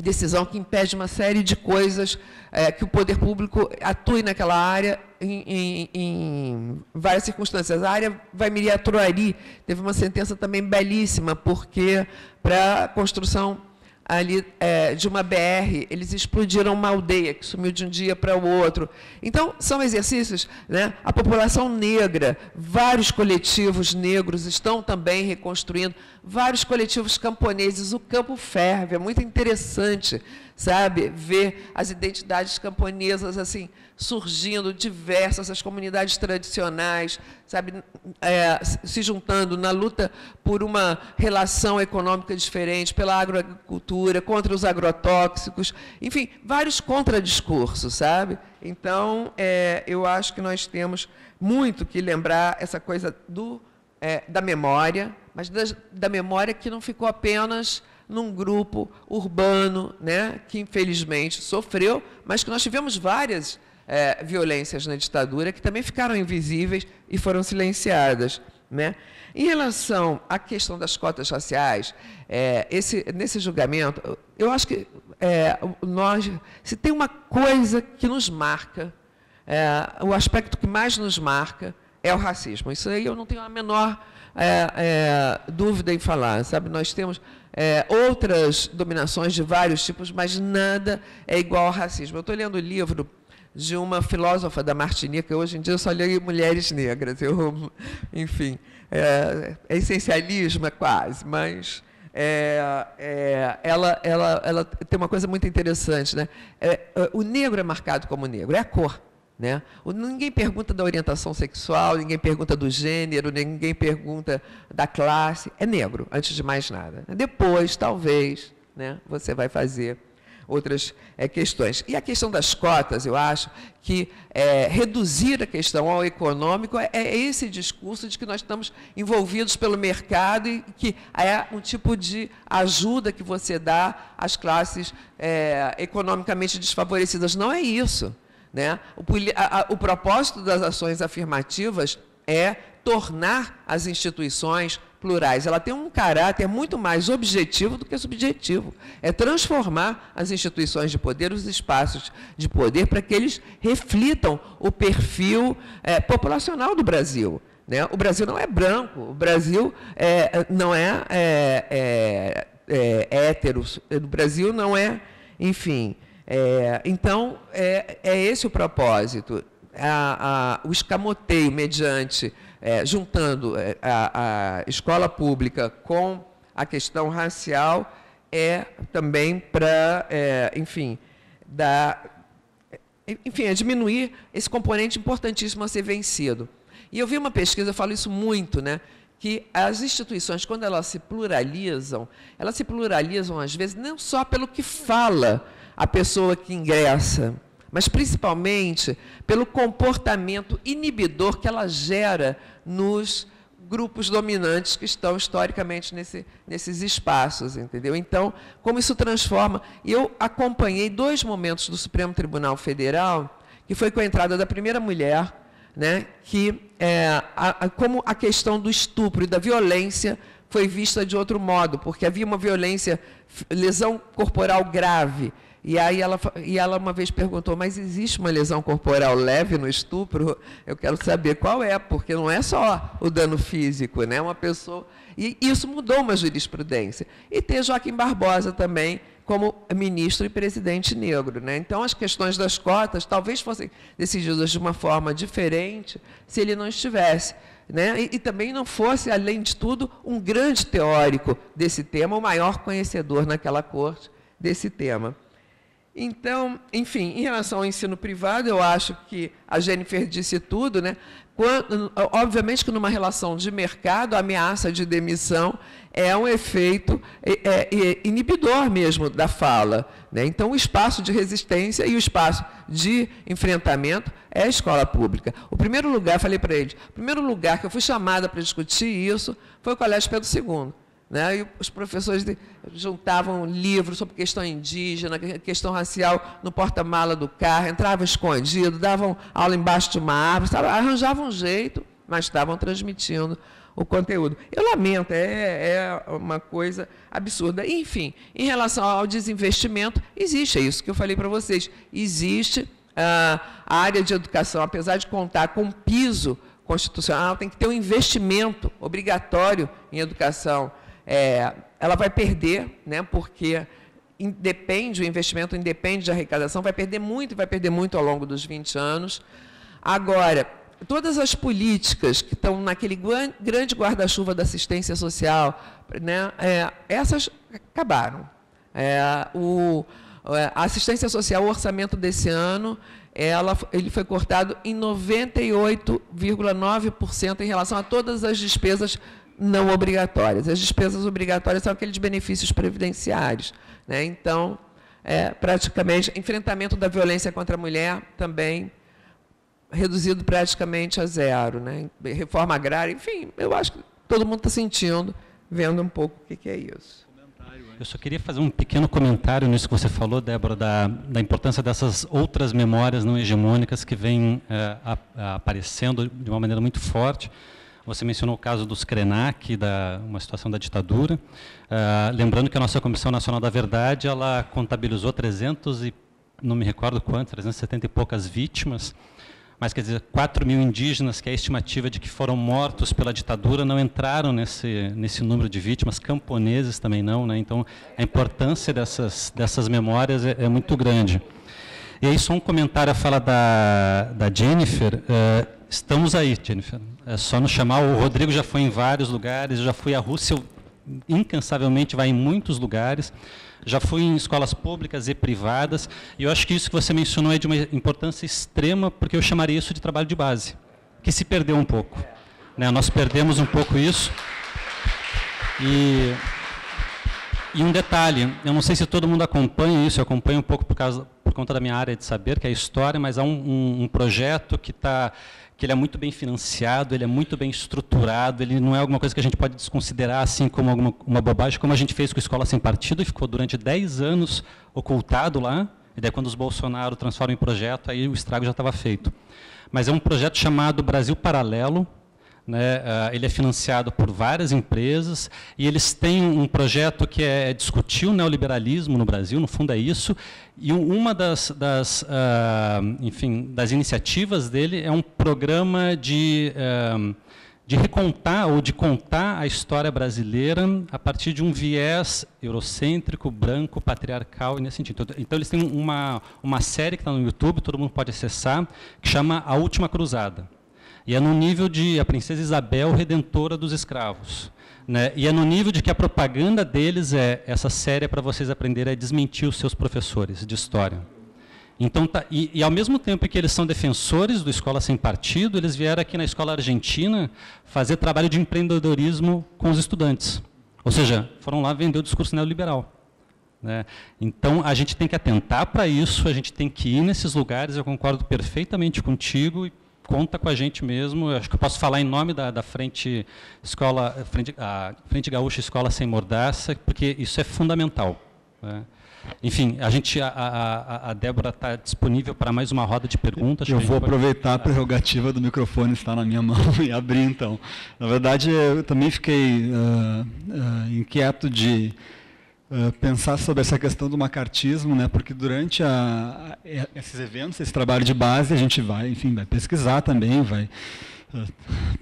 decisão que impede uma série de coisas é, que o poder público atue naquela área em, em, em várias circunstâncias. A área vai Miriatuari teve uma sentença também belíssima, porque para a construção ali é, de uma BR, eles explodiram uma aldeia que sumiu de um dia para o outro. Então, são exercícios, né? a população negra, vários coletivos negros estão também reconstruindo, vários coletivos camponeses, o campo ferve, é muito interessante, sabe, ver as identidades camponesas assim, surgindo diversas, as comunidades tradicionais, sabe, é, se juntando na luta por uma relação econômica diferente, pela agroagricultura, contra os agrotóxicos, enfim, vários contradiscursos, sabe? Então, é, eu acho que nós temos muito que lembrar essa coisa do, é, da memória, mas da, da memória que não ficou apenas num grupo urbano, né, que infelizmente sofreu, mas que nós tivemos várias é, violências na ditadura que também ficaram invisíveis e foram silenciadas. Né? Em relação à questão das cotas raciais, é, esse, nesse julgamento, eu acho que é, nós, se tem uma coisa que nos marca, é, o aspecto que mais nos marca é o racismo. Isso aí eu não tenho a menor é, é, dúvida em falar. Sabe, nós temos outras dominações de vários tipos, mas nada é igual ao racismo. Eu estou lendo o livro de uma filósofa da Martinica. Hoje em dia eu só leio mulheres negras. Eu, enfim, é, é essencialismo, é quase, mas é, é, ela, ela, ela tem uma coisa muito interessante. Né? É, é, o negro é marcado como negro, é a cor. Né? Ninguém pergunta da orientação sexual, ninguém pergunta do gênero, ninguém pergunta da classe. É negro, antes de mais nada. Depois, talvez, né, você vai fazer outras é, questões. E a questão das cotas, eu acho que é, reduzir a questão ao econômico é, é, esse discurso de que nós estamos envolvidos pelo mercado e que é um tipo de ajuda que você dá às classes é, economicamente desfavorecidas. Não é isso. Né? O, a, o propósito das ações afirmativas é tornar as instituições plurais. Ela tem um caráter muito mais objetivo do que subjetivo. É transformar as instituições de poder, os espaços de poder, para que eles reflitam o perfil é, populacional do Brasil. Né? O Brasil não é branco, o Brasil é, não é, é, é, é hétero, o Brasil não é, enfim. É, então, é, é esse o propósito. A, a, o escamoteio mediante é, juntando é, a, a, escola pública com a questão racial, é também para, é, enfim, dar, enfim, é diminuir esse componente importantíssimo a ser vencido. E eu vi uma pesquisa, eu falo isso muito, né? que as instituições, quando elas se pluralizam, elas se pluralizam, às vezes, não só pelo que fala a pessoa que ingressa, mas principalmente pelo comportamento inibidor que ela gera nos grupos dominantes que estão historicamente nesse, nesses espaços, entendeu? Então, como isso transforma... Eu acompanhei dois momentos do Supremo Tribunal Federal, que foi com a entrada da primeira mulher, né, que é, a, a, como a questão do estupro e da violência foi vista de outro modo, porque havia uma violência, lesão corporal grave, E aí ela, e ela uma vez perguntou, mas existe uma lesão corporal leve no estupro? Eu quero saber qual é, porque não é só o dano físico, né? Uma pessoa. E isso mudou uma jurisprudência. E ter Joaquim Barbosa também como ministro e presidente negro. Né? Então, as questões das cotas talvez fossem decididas de uma forma diferente se ele não estivesse. Né? E, e, também não fosse, além de tudo, um grande teórico desse tema, o maior conhecedor naquela corte desse tema. Então, enfim, em relação ao ensino privado, eu acho que a Jennifer disse tudo, né? Quando, obviamente que numa relação de mercado, a ameaça de demissão é um efeito é, é, inibidor mesmo da fala. Né? Então, o espaço de resistência e o espaço de enfrentamento é a escola pública. O primeiro lugar, falei para eles, o primeiro lugar que eu fui chamada para discutir isso foi o Colégio Pedro II. Né? E os professores juntavam livros sobre questão indígena, questão racial no porta-mala do carro, entravam escondido, davam aula embaixo de uma árvore, sabe? arranjavam um jeito, mas estavam transmitindo o conteúdo. Eu lamento, é, é uma coisa absurda. Enfim, em relação ao desinvestimento, existe, é isso que eu falei para vocês, existe ah, a área de educação, apesar de contar com piso constitucional, tem que ter um investimento obrigatório em educação é, ela vai perder, né, porque independe, o investimento independe de arrecadação, vai perder muito, vai perder muito ao longo dos 20 anos. Agora, todas as políticas que estão naquele grande guarda-chuva da assistência social, né, é, essas acabaram. É, o, é, a assistência social, o orçamento desse ano, ela, ele foi cortado em 98,9% em relação a todas as despesas não obrigatórias. As despesas obrigatórias são aqueles benefícios previdenciários. Né? Então, é, praticamente, enfrentamento da violência contra a mulher também reduzido praticamente a zero. Né? Reforma agrária, enfim, eu acho que todo mundo está sentindo, vendo um pouco o que, que é isso. Eu só queria fazer um pequeno comentário nisso que você falou, Débora, da, da importância dessas outras memórias não hegemônicas que vêm é, aparecendo de uma maneira muito forte. Você mencionou o caso dos Krenak, da uma situação da ditadura. Uh, lembrando que a nossa Comissão Nacional da Verdade, ela contabilizou 300 e não me recordo quanto, 370 e poucas vítimas, mas quer dizer, 4 mil indígenas, que é a estimativa de que foram mortos pela ditadura, não entraram nesse, nesse número de vítimas, camponeses também não, né? então a importância dessas, dessas memórias é, é muito grande. E aí só um comentário à fala da, da Jennifer, uh, estamos aí, Jennifer, é só nos chamar. O Rodrigo já foi em vários lugares, já fui à Rússia, incansavelmente vai em muitos lugares. Já fui em escolas públicas e privadas, e eu acho que isso que você mencionou é de uma importância extrema, porque eu chamaria isso de trabalho de base, que se perdeu um pouco. Né? Nós perdemos um pouco isso. E, e um detalhe, eu não sei se todo mundo acompanha isso, eu acompanho um pouco por, causa, por conta da minha área de saber, que é a história, mas há um, um, um projeto que está que ele é muito bem financiado, ele é muito bem estruturado, ele não é alguma coisa que a gente pode desconsiderar assim como alguma, uma bobagem, como a gente fez com a Escola Sem Partido, e ficou durante 10 anos ocultado lá, e daí quando os Bolsonaro transformam em projeto, aí o estrago já estava feito. Mas é um projeto chamado Brasil Paralelo, né, uh, ele é financiado por várias empresas e eles têm um projeto que é discutir o neoliberalismo no Brasil, no fundo é isso. E uma das, das, uh, enfim, das iniciativas dele é um programa de, uh, de recontar ou de contar a história brasileira a partir de um viés eurocêntrico, branco, patriarcal e nesse sentido. Então eles têm uma, uma série que está no YouTube, todo mundo pode acessar, que chama A Última Cruzada. E é no nível de a princesa Isabel, redentora dos escravos. Né? E é no nível de que a propaganda deles é essa série é para vocês aprenderem a desmentir os seus professores de história. Então, tá, e, e, ao mesmo tempo que eles são defensores do Escola Sem Partido, eles vieram aqui na Escola Argentina fazer trabalho de empreendedorismo com os estudantes. Ou seja, foram lá vender o discurso neoliberal. Né? Então, a gente tem que atentar para isso, a gente tem que ir nesses lugares, eu concordo perfeitamente contigo, conta com a gente mesmo. Eu acho que eu posso falar em nome da, da frente escola, frente, a frente gaúcha escola sem mordaça, porque isso é fundamental. Né? Enfim, a gente, a, a, a Débora está disponível para mais uma roda de perguntas. Eu vou aproveitar a prerrogativa do microfone estar na minha *laughs* mão e abrir então. Na verdade, eu também fiquei uh, uh, inquieto de uh, pensar sobre essa questão do macartismo, né? Porque durante a, a, esses eventos, esse trabalho de base, a gente vai, enfim, vai pesquisar também, vai uh,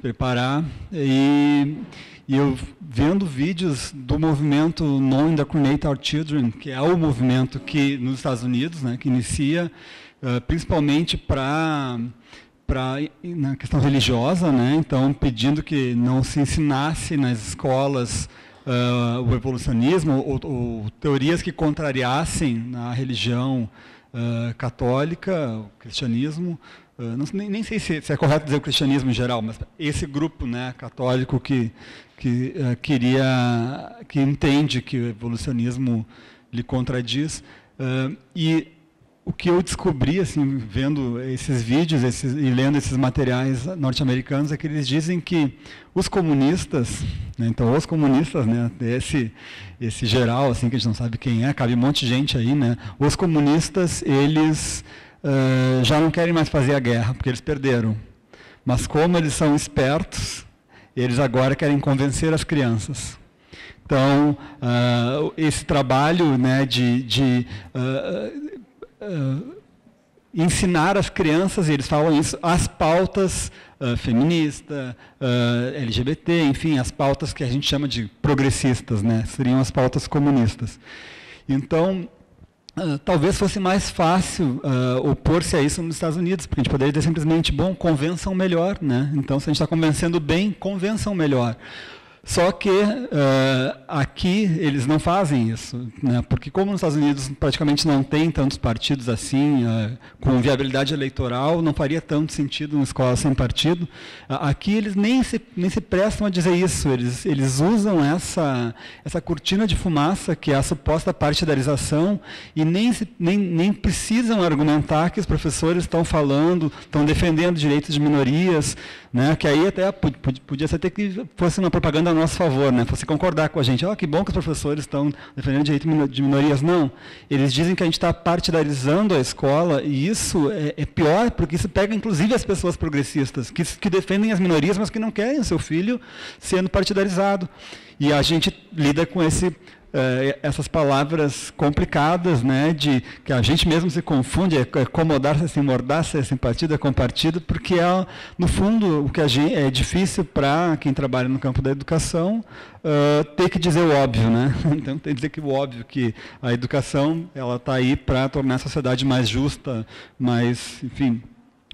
preparar e e eu vendo vídeos do movimento Non Indoctrinate Our Children, que é o movimento que nos Estados Unidos, né, que inicia uh, principalmente para para na questão religiosa, né? Então pedindo que não se ensinasse nas escolas uh, o evolucionismo ou, ou, teorias que contrariassem na religião uh, católica, o cristianismo. Uh, não, nem, nem, sei se, se, é correto dizer o cristianismo em geral, mas esse grupo, né, católico que que uh, queria, que entende que o evolucionismo lhe contradiz. Uh, e o que eu descobri, assim, vendo esses vídeos esses, e lendo esses materiais norte-americanos, é que eles dizem que os comunistas, né, então os comunistas, né, esse, esse geral, assim, que a gente não sabe quem é, cabe um monte de gente aí, né, os comunistas, eles uh, já não querem mais fazer a guerra, porque eles perderam. Mas como eles são espertos, eles agora querem convencer as crianças. Então, uh, esse trabalho né, de, de uh, uh, ensinar as crianças, e eles falam isso, as pautas uh, feminista, LGBT, enfim, as pautas que a gente chama de progressistas, né, seriam as pautas comunistas. Então, Uh, talvez fosse mais fácil uh, opor-se a isso nos Estados Unidos, porque a gente poderia dizer simplesmente, bom, convençam melhor, né? Então, se a gente está convencendo bem, convençam melhor. Só que uh, aqui eles não fazem isso, né? porque como nos Estados Unidos praticamente não tem tantos partidos assim, uh, com viabilidade eleitoral, não faria tanto sentido uma escola sem partido. Uh, aqui eles nem se, nem se prestam a dizer isso, eles, eles usam essa, essa cortina de fumaça, que é a suposta partidarização, e nem, se, nem, nem precisam argumentar que os professores estão falando, estão defendendo direitos de minorias, né? Que aí até podia ser até que fosse uma propaganda a nosso favor, né? Fosse concordar com a gente. Oh, que bom que os professores estão defendendo o direito de minorias. Não. Eles dizem que a gente está partidarizando a escola e isso é, é, pior porque isso pega inclusive as pessoas progressistas que, que defendem as minorias, mas que não querem o seu filho sendo partidarizado. E a gente lida com esse eh, essas palavras complicadas, né, de que a gente mesmo se confunde, é acomodar-se assim, mordar-se assim, partido é compartido, porque é, no fundo o que gente, é difícil para quem trabalha no campo da educação uh, ter que dizer o óbvio, né? *laughs* Então tem que dizer que o óbvio que a educação ela está aí para tornar a sociedade mais justa, mais, enfim,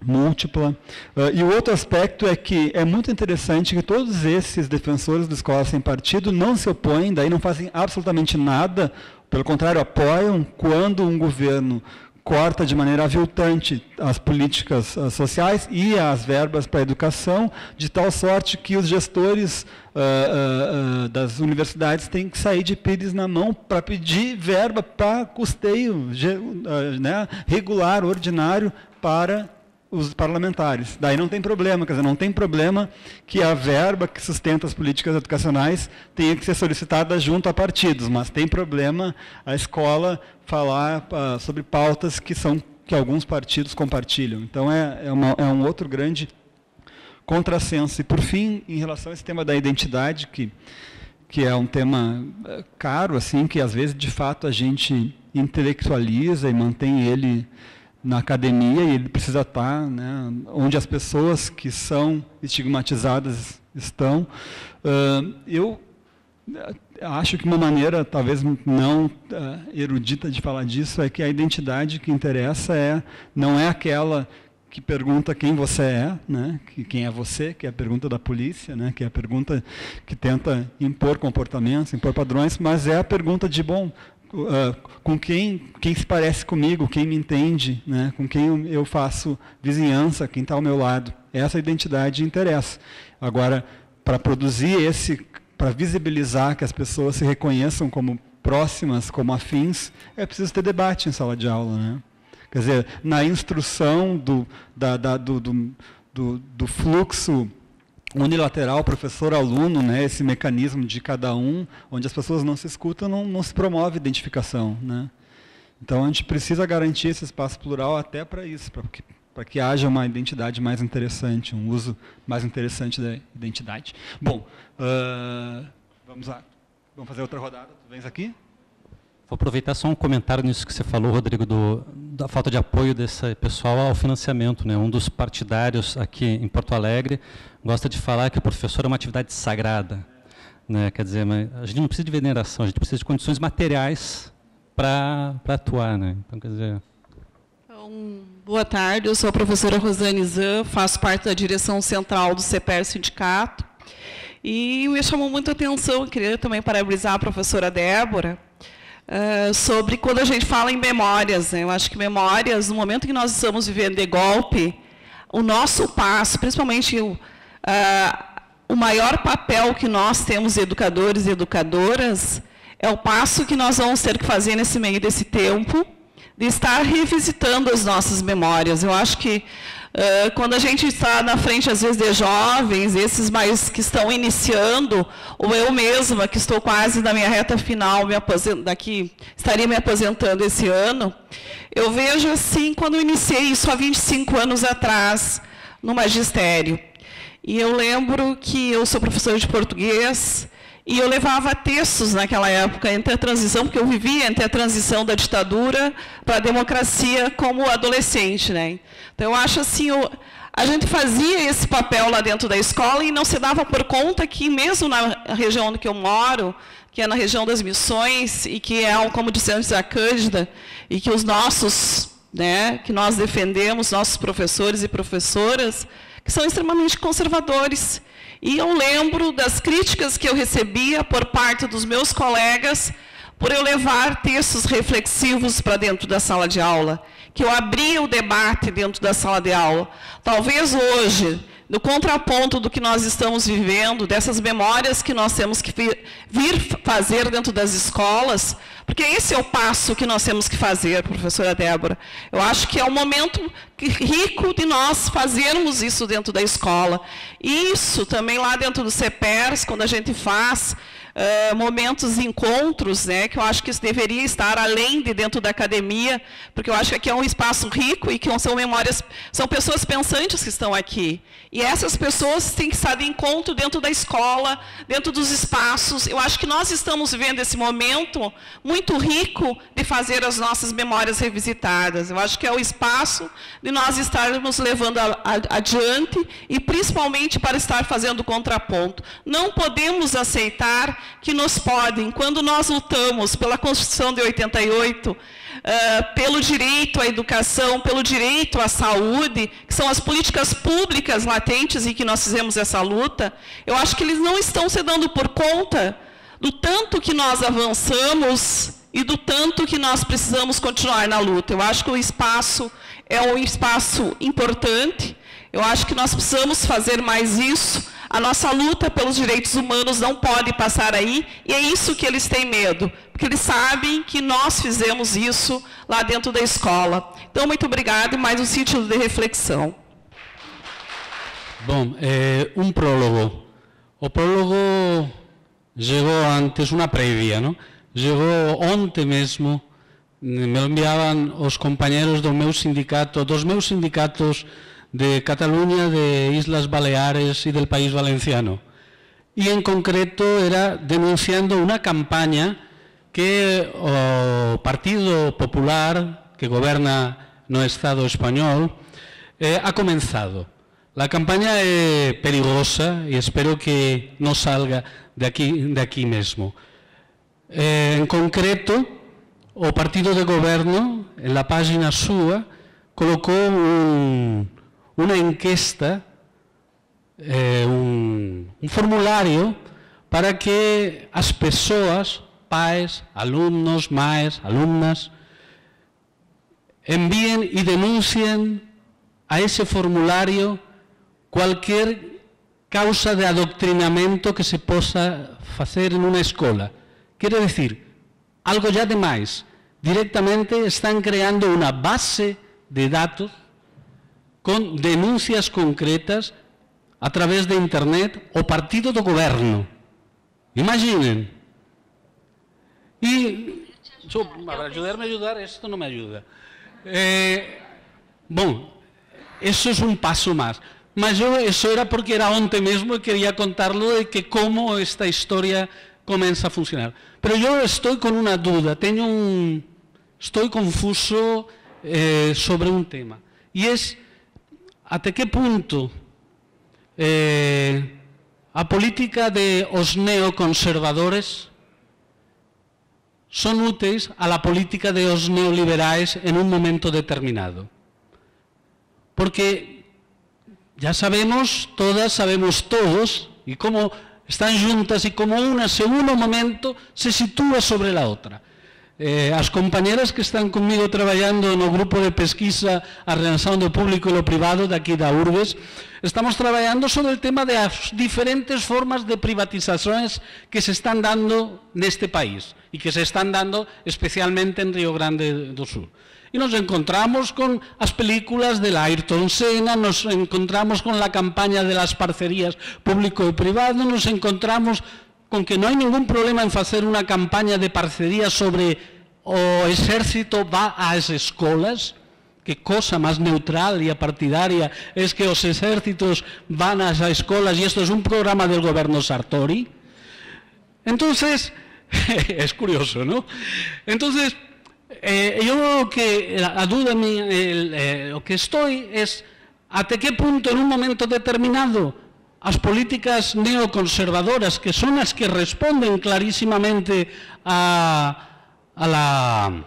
múltipla. Uh, e o outro aspecto é que é muito interessante que todos esses defensores da escola sem partido não se opõem, daí não fazem absolutamente nada, pelo contrário, apoiam quando um governo corta de maneira aviltante as políticas uh, sociais e as verbas para a educação, de tal sorte que os gestores uh, uh, das universidades têm que sair de pires na mão para pedir verba para custeio né, regular, ordinário, para os parlamentares. Daí não tem problema, quer dizer, não tem problema que a verba que sustenta as políticas educacionais tenha que ser solicitada junto a partidos, mas tem problema a escola falar uh, sobre pautas que são que alguns partidos compartilham. Então é, é, uma, é um outro grande contrassenso. E por fim, em relação a esse tema da identidade, que que é um tema eh, caro, assim, que às vezes de fato a gente intelectualiza e mantém ele na academia e ele precisa estar né, onde as pessoas que são estigmatizadas estão. Uh, eu acho que uma maneira, talvez não uh, erudita de falar disso, é que a identidade que interessa é não é aquela que pergunta quem você é, né? que, quem é você, que é a pergunta da polícia, né? que é a pergunta que tenta impor comportamentos, impor padrões, mas é a pergunta de, bom, uh, com quem, quem se parece comigo, quem me entende, né? com quem eu faço vizinhança, quem está ao meu lado. Essa identidade interessa. Agora, para produzir esse, para visibilizar que as pessoas se reconheçam como próximas, como afins, é preciso ter debate em sala de aula. Né? Quer dizer, na instrução do, da, da, do, do, do, do fluxo unilateral, professor-aluno, né, esse mecanismo de cada um, onde as pessoas não se escutam, não, não se promove identificação. Né? Então a gente precisa garantir esse espaço plural até para isso, para que, que haja uma identidade mais interessante, um uso mais interessante da identidade. Bom, uh, vamos lá. Vamos fazer outra rodada. Tu vens aqui? Vou aproveitar só um comentário nisso que você falou, Rodrigo, do, da falta de apoio desse pessoal ao financiamento. Né? Um dos partidários aqui em Porto Alegre gosta de falar que o professor é uma atividade sagrada. Né? Quer dizer, a gente não precisa de veneração, a gente precisa de condições materiais para atuar. Né? Então, quer dizer... Então, boa tarde, eu sou a professora Rosane Zan, faço parte da direção central do CPR Sindicato. E me chamou muita atenção, queria também parabenizar a professora Débora, uh, sobre quando a gente fala em memórias. Né? Eu acho que memórias, no momento que nós estamos vivendo de golpe, o nosso passo, principalmente o, uh, o maior papel que nós temos, educadores e educadoras, é o passo que nós vamos ter que fazer nesse meio desse tempo, de estar revisitando as nossas memórias. Eu acho que Uh, quando a gente está na frente, às vezes, de jovens, esses mais que estão iniciando, ou eu mesma, que estou quase na minha reta final, me daqui, estaria me aposentando esse ano, eu vejo assim, quando eu iniciei isso há 25 anos atrás, no magistério. E eu lembro que eu sou professora de português, e eu levava textos naquela época, entre a transição, porque eu vivia entre a transição da ditadura para a democracia como adolescente. Né? Então, eu acho assim, o, a gente fazia esse papel lá dentro da escola e não se dava por conta que, mesmo na região onde eu moro, que é na região das missões, e que é, como disse antes a Cândida, e que os nossos, né, que nós defendemos, nossos professores e professoras, que são extremamente conservadores, e eu lembro das críticas que eu recebia por parte dos meus colegas por eu levar textos reflexivos para dentro da sala de aula, que eu abria o debate dentro da sala de aula. Talvez hoje, no contraponto do que nós estamos vivendo, dessas memórias que nós temos que vir fazer dentro das escolas, porque esse é o passo que nós temos que fazer, professora Débora. Eu acho que é um momento rico de nós fazermos isso dentro da escola. Isso também lá dentro do CEPERS, quando a gente faz uh, momentos, encontros, né, que eu acho que isso deveria estar além de dentro da academia, porque eu acho que aqui é um espaço rico e que são memórias, são pessoas pensantes que estão aqui. E essas pessoas têm que estar de encontro dentro da escola, dentro dos espaços. Eu acho que nós estamos vivendo esse momento muito rico de fazer as nossas memórias revisitadas. Eu acho que é o espaço de nós estarmos levando a, a, adiante e principalmente para estar fazendo contraponto. Não podemos aceitar que nos podem, quando nós lutamos pela Constituição de 88, uh, eh, pelo direito à educação, pelo direito à saúde, que são as políticas públicas latentes em que nós fizemos essa luta, eu acho que eles não estão se dando por conta do tanto que nós avançamos e do tanto que nós precisamos continuar na luta. Eu acho que o espaço é um espaço importante, eu acho que nós precisamos fazer mais isso, a nossa luta pelos direitos humanos não pode passar aí, e é isso que eles têm medo, porque eles sabem que nós fizemos isso lá dentro da escola. Então, muito obrigado e mais um sítio de reflexão. Bom, eh, um prólogo. O prólogo chegou antes, uma prévia, não? Chegou ontem mesmo, me enviavam os companheiros do meu sindicato, dos meus sindicatos de Cataluña, de Islas Baleares y del País Valenciano. Y en concreto era denunciando una campaña que el Partido Popular, que gobierna no Estado español, eh, ha comenzado. La campaña es peligrosa y espero que no salga de aquí, de aquí mismo. Eh, en concreto, el Partido de Gobierno, en la página SUA, colocó un, una encuesta, eh, un, formulário para que as pessoas, pais, alumnos, mães, alumnas, envíen y denuncien a ese formulario cualquier causa de adoctrinamento que se possa facer en unha escola. Quere decir, algo ya de máis. Directamente están creando unha base de datos con denuncias concretas a través de internet o partido do governo. Imaginen. E, so, para ayudarme a ayudar, esto no me ayuda. Eh, eso es un paso más. Mas eu, eso era porque era onte mesmo e quería contarlo de que como esta historia comienza a funcionar. Pero yo estoy con una duda, tengo un, estoy confuso eh, sobre un tema. Y es, ¿hasta qué punto eh, a política de os neoconservadores son úteis a la política de os neoliberais en un momento determinado? Porque ya sabemos, todas sabemos todos, y cómo están juntas y como una, según un momento, se sitúa sobre la otra. Eh, as compañeras que están conmigo traballando no grupo de pesquisa a do público e lo privado daqui da Urbes, estamos traballando sobre el tema de as diferentes formas de privatizacións que se están dando neste país e que se están dando especialmente en Río Grande do Sur. Y nos encontramos con las películas de la Ayrton Senna, nos encontramos con la campaña de las parcerías público y privado, nos encontramos con que no hay ningún problema en hacer una campaña de parcería sobre o ejército va a las escuelas, qué cosa más neutral y apartidaria es que los ejércitos van a las escuelas y esto es un programa del gobierno Sartori. Entonces, *laughs* es curioso, ¿no? Entonces, eh, yo que la duda mía, eh, lo que estoy es hasta qué punto en un momento determinado las políticas neoconservadoras, que son las que responden clarísimamente a, a, la,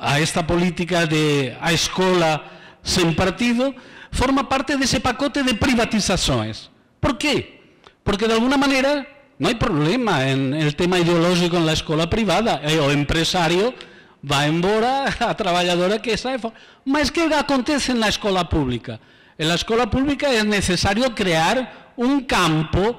a esta política de a escola sin partido, forma parte de ese pacote de privatizaciones. ¿Por qué? Porque de alguna manera no hay problema en el tema ideológico en la escuela privada, o empresario vai embora *laughs* a traballadora que sai fora. Que acontece na escola pública? En la escola pública é necessário crear un campo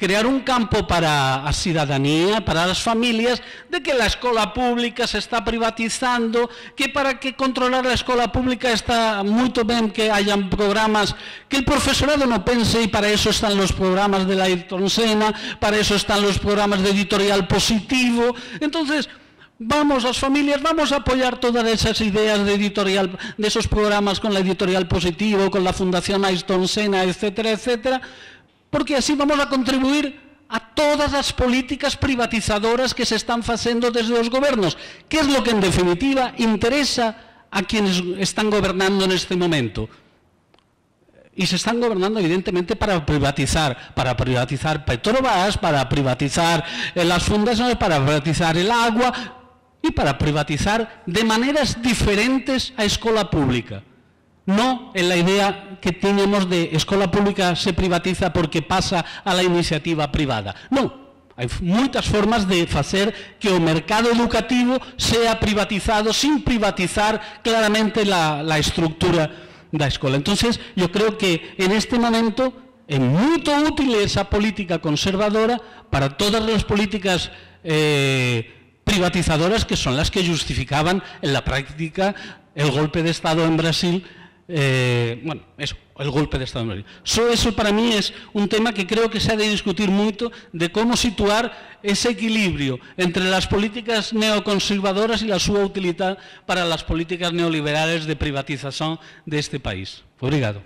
crear un campo para a cidadanía, para as familias, de que a escola pública se está privatizando, que para que controlar a escola pública está moito ben que hayan programas, que el profesorado non pense e para eso están los programas de la Ayrton Senna, para eso están los programas de editorial positivo. Entonces, Vamos, las familias, vamos a apoyar todas esas ideas de editorial, de esos programas con la editorial positivo, con la Fundación Ayrton Senna, etcétera, etcétera, porque así vamos a contribuir a todas las políticas privatizadoras que se están haciendo desde los gobiernos, que es lo que en definitiva interesa a quienes están gobernando en este momento. Y se están gobernando evidentemente para privatizar, para privatizar Petrobras, para privatizar eh, las fundaciones, para privatizar el agua, y para privatizar de maneras diferentes a escola pública. No en la idea que tenemos de escola pública se privatiza porque pasa a la iniciativa privada. No, hai moitas formas de facer que o mercado educativo sea privatizado sin privatizar claramente la, la estructura da escola. Entonces, yo creo que en este momento é moito útil esa política conservadora para todas as políticas eh, privatizadoras que son las que justificaban en la práctica el golpe de Estado en Brasil eh, bueno, eso, el golpe de Estado en Brasil. So, eso para mí es un tema que creo que se ha de discutir mucho de cómo situar ese equilibrio entre las políticas neoconservadoras y la su utilidad para las políticas neoliberales de privatización de este país. Obrigado.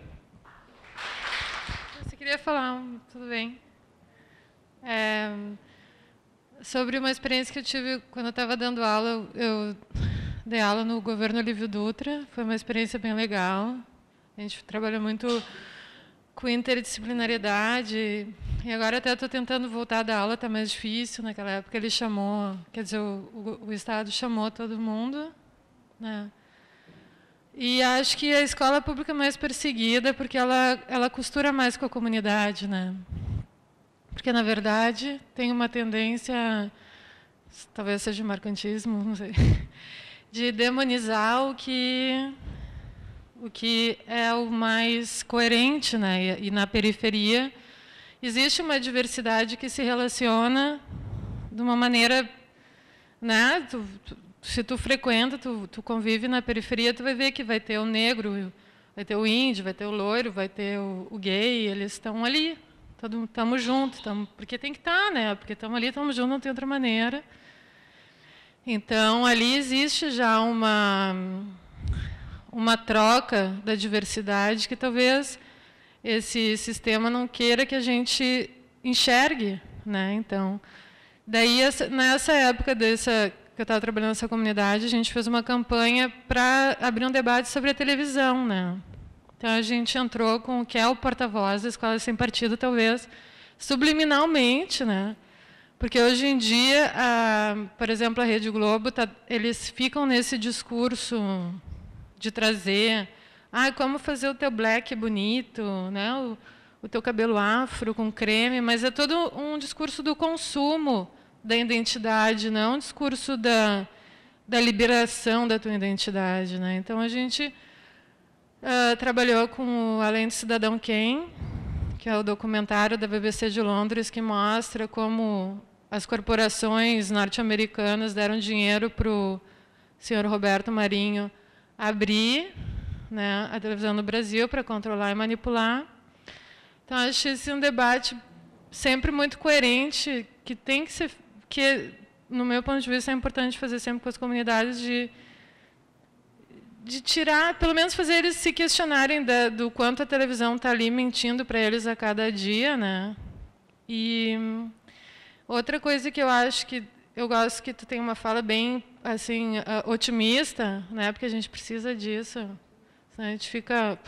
Você queria falar, tudo bem. É, sobre uma experiência que eu tive quando eu estava dando aula. Eu dei aula no governo Olívio Dutra. Foi uma experiência bem legal. A gente trabalhou muito com interdisciplinariedade. E agora até estou tentando voltar da aula, está mais difícil. Naquela época ele chamou, quer dizer, o, o, o Estado chamou todo mundo. Né? E acho que a escola pública é mais perseguida porque ela, ela costura mais com a comunidade. Né? Porque, na verdade, tem uma tendência, talvez seja mercantismo, não sei, de demonizar o que, o que é o mais coerente. Né? E, na periferia existe uma diversidade que se relaciona de uma maneira... Né? Tu, tu, se tu frequenta, tu, tu convive na periferia, tu vai ver que vai ter o negro, vai ter o índio, vai ter o loiro, vai ter o, o gay, eles estão ali, Estamos juntos, porque tem que estar, tá, né? Porque estamos ali, estamos juntos, não tem outra maneira. Então, ali existe já uma, uma troca da diversidade que talvez esse sistema não queira que a gente enxergue. Né? Então, Daí, nessa época dessa, que eu estava trabalhando nessa comunidade, a gente fez uma campanha para abrir um debate sobre a televisão. Né? Então, a gente entrou com o que é o porta-voz da Escola Sem Partido, talvez subliminalmente, né? Porque hoje em dia, a, por exemplo, a Rede Globo, tá, eles ficam nesse discurso de trazer, ah, como fazer o teu black bonito, né? O, o teu cabelo afro com creme, mas é todo um discurso do consumo da identidade, não um discurso da, da liberação da tua identidade. Né? Então, a gente uh, trabalhou com o Além do Cidadão Quem, que é o documentário da BBC de Londres, que mostra como as corporações norte-americanas deram dinheiro para o senhor Roberto Marinho abrir né, a televisão no Brasil para controlar e manipular. Então, acho esse um debate sempre muito coerente, que tem que ser, que, no meu ponto de vista, é importante fazer sempre com as comunidades de de tirar, pelo menos fazer eles se questionarem da, do quanto a televisão está ali mentindo para eles a cada dia, né? E outra coisa que eu acho que eu gosto que tu tem uma fala bem assim otimista, né? Porque a gente precisa disso. A gente fica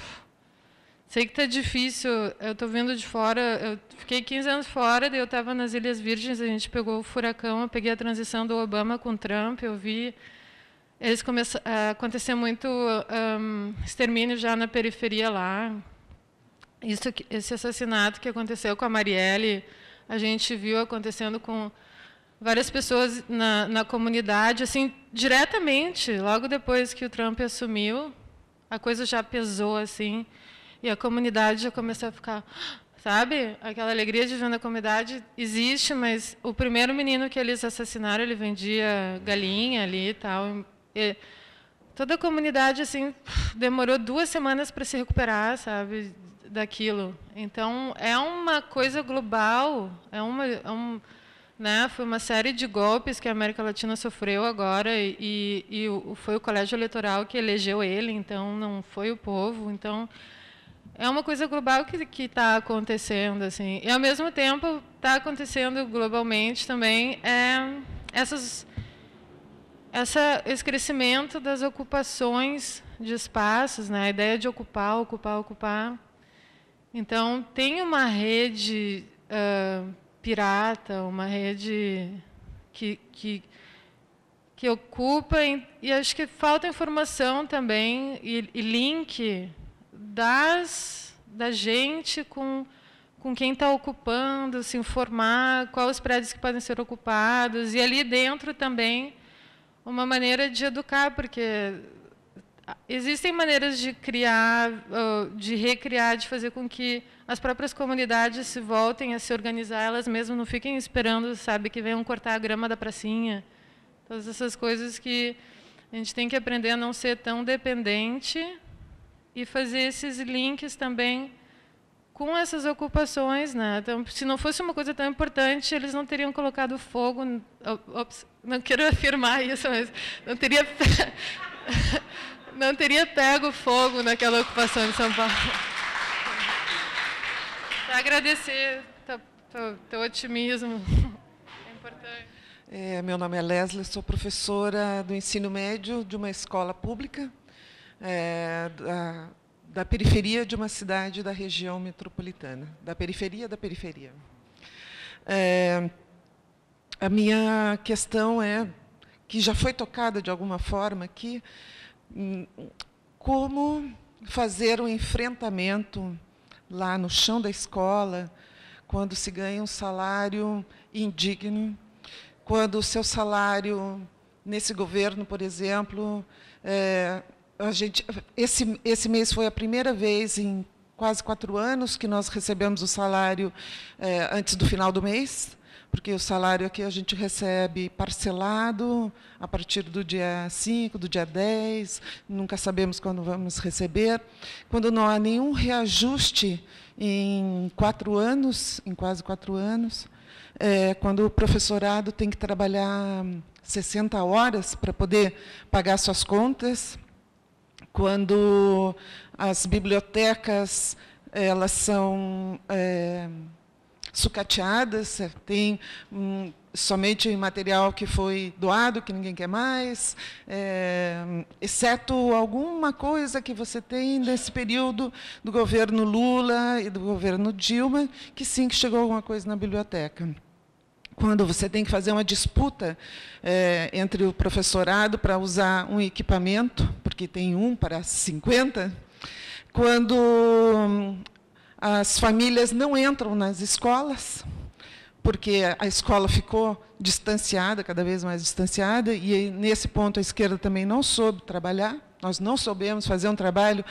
Sei que está difícil, eu estou vindo de fora, eu fiquei 15 anos fora, daí eu estava nas Ilhas Virgens, a gente pegou o furacão, eu peguei a transição do Obama com Trump, eu vi eles começam acontecer muito um, extermínio já na periferia lá. Isso, esse assassinato que aconteceu com a Marielle, a gente viu acontecendo com várias pessoas na, na comunidade, assim, diretamente, logo depois que o Trump assumiu, a coisa já pesou, assim. E a comunidade já começou a ficar, sabe? Aquela alegria de ver na comunidade existe, mas o primeiro menino que eles assassinaram, ele vendia galinha ali e tal. E toda a comunidade assim demorou duas semanas para se recuperar, sabe, daquilo. Então é uma coisa global, é uma, é um, né, foi uma série de golpes que a América Latina sofreu agora e, e, foi o colégio eleitoral que elegeu ele, então não foi o povo, então é uma coisa global que está acontecendo assim. E ao mesmo tempo está acontecendo globalmente também é essas essa, esse crescimento das ocupações de espaços né a ideia de ocupar ocupar ocupar então tem uma rede uh, pirata uma rede que, que que ocupa e acho que falta informação também e, e link das da gente com com quem está ocupando, se informar, quais os prédios que podem ser ocupados e ali dentro também uma maneira de educar, porque existem maneiras de criar, de recriar, de fazer com que as próprias comunidades se voltem a se organizar, elas mesmas não fiquem esperando, sabe, que venham cortar a grama da pracinha. Todas essas coisas que a gente tem que aprender a não ser tão dependente e fazer esses links também com essas ocupações, né? Então, se não fosse uma coisa tão importante, eles não teriam colocado fogo. Ops, não quero *laughs* afirmar isso, mas não teria *laughs* *laughs* não teria pego fogo naquela ocupação de São Paulo. Para agradecer teu, otimismo, é importante. É, meu nome é Leslie, sou professora do ensino médio de uma escola pública é, da, da, periferia de uma cidade da região metropolitana, da periferia da periferia. É, a minha questão é, que já foi tocada de alguma forma aqui, como fazer um enfrentamento lá no chão da escola, quando se ganha um salário indigno, quando o seu salário, nesse governo, por exemplo, é, a gente, esse, esse mês foi a primeira vez em quase quatro anos que nós recebemos o salário é, antes do final do mês, porque o salário aqui a gente recebe parcelado a partir do dia 5, do dia 10, nunca sabemos quando vamos receber. Quando não há nenhum reajuste em quatro anos, em quase quatro anos, é, quando o professorado tem que trabalhar 60 horas para poder pagar suas contas, quando as bibliotecas elas são é, sucateadas, tem somente material que foi doado, que ninguém quer mais, é, exceto alguma coisa que você tem nesse período do governo Lula e do governo Dilma, que sim, que chegou alguma coisa na biblioteca. Quando você tem que fazer uma disputa é, entre o professorado para usar um equipamento, porque tem um para 50, quando hum, as famílias não entram nas escolas, porque a escola ficou distanciada, cada vez mais distanciada, e nesse ponto a esquerda também não soube trabalhar, nós não soubemos fazer um trabalho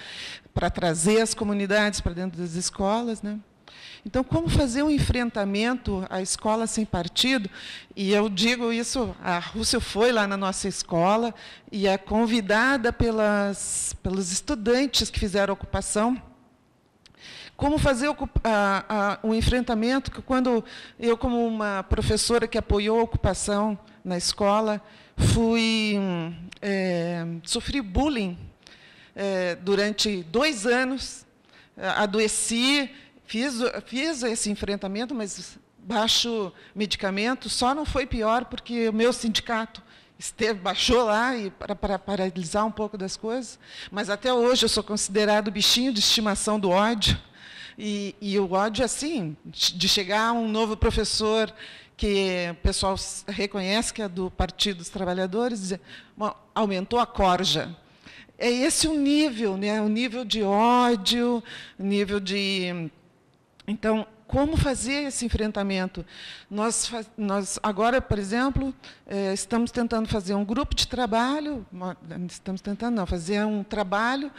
para trazer as comunidades para dentro das escolas. Né? Então, como fazer um enfrentamento à escola sem partido? E eu digo isso, a Rússia foi lá na nossa escola e é convidada pelas, pelos estudantes que fizeram a ocupação. Como fazer o, a, a, o enfrentamento, que quando eu, como uma professora que apoiou a ocupação na escola, fui é, sofri bullying é, durante dois anos, adoeci, Fiz, fiz esse enfrentamento, mas baixo medicamento, só não foi pior porque o meu sindicato esteve, baixou lá e para, para paralisar um pouco das coisas, mas até hoje eu sou considerado bichinho de estimação do ódio, e, e o ódio assim, de chegar um novo professor que o pessoal reconhece que é do Partido dos Trabalhadores, dizer, aumentou a corja. É esse o nível, né? o nível de ódio, nível de então, como fazer esse enfrentamento? Nós, nós agora, por exemplo, é, estamos tentando fazer um grupo de trabalho, estamos tentando não, fazer um trabalho,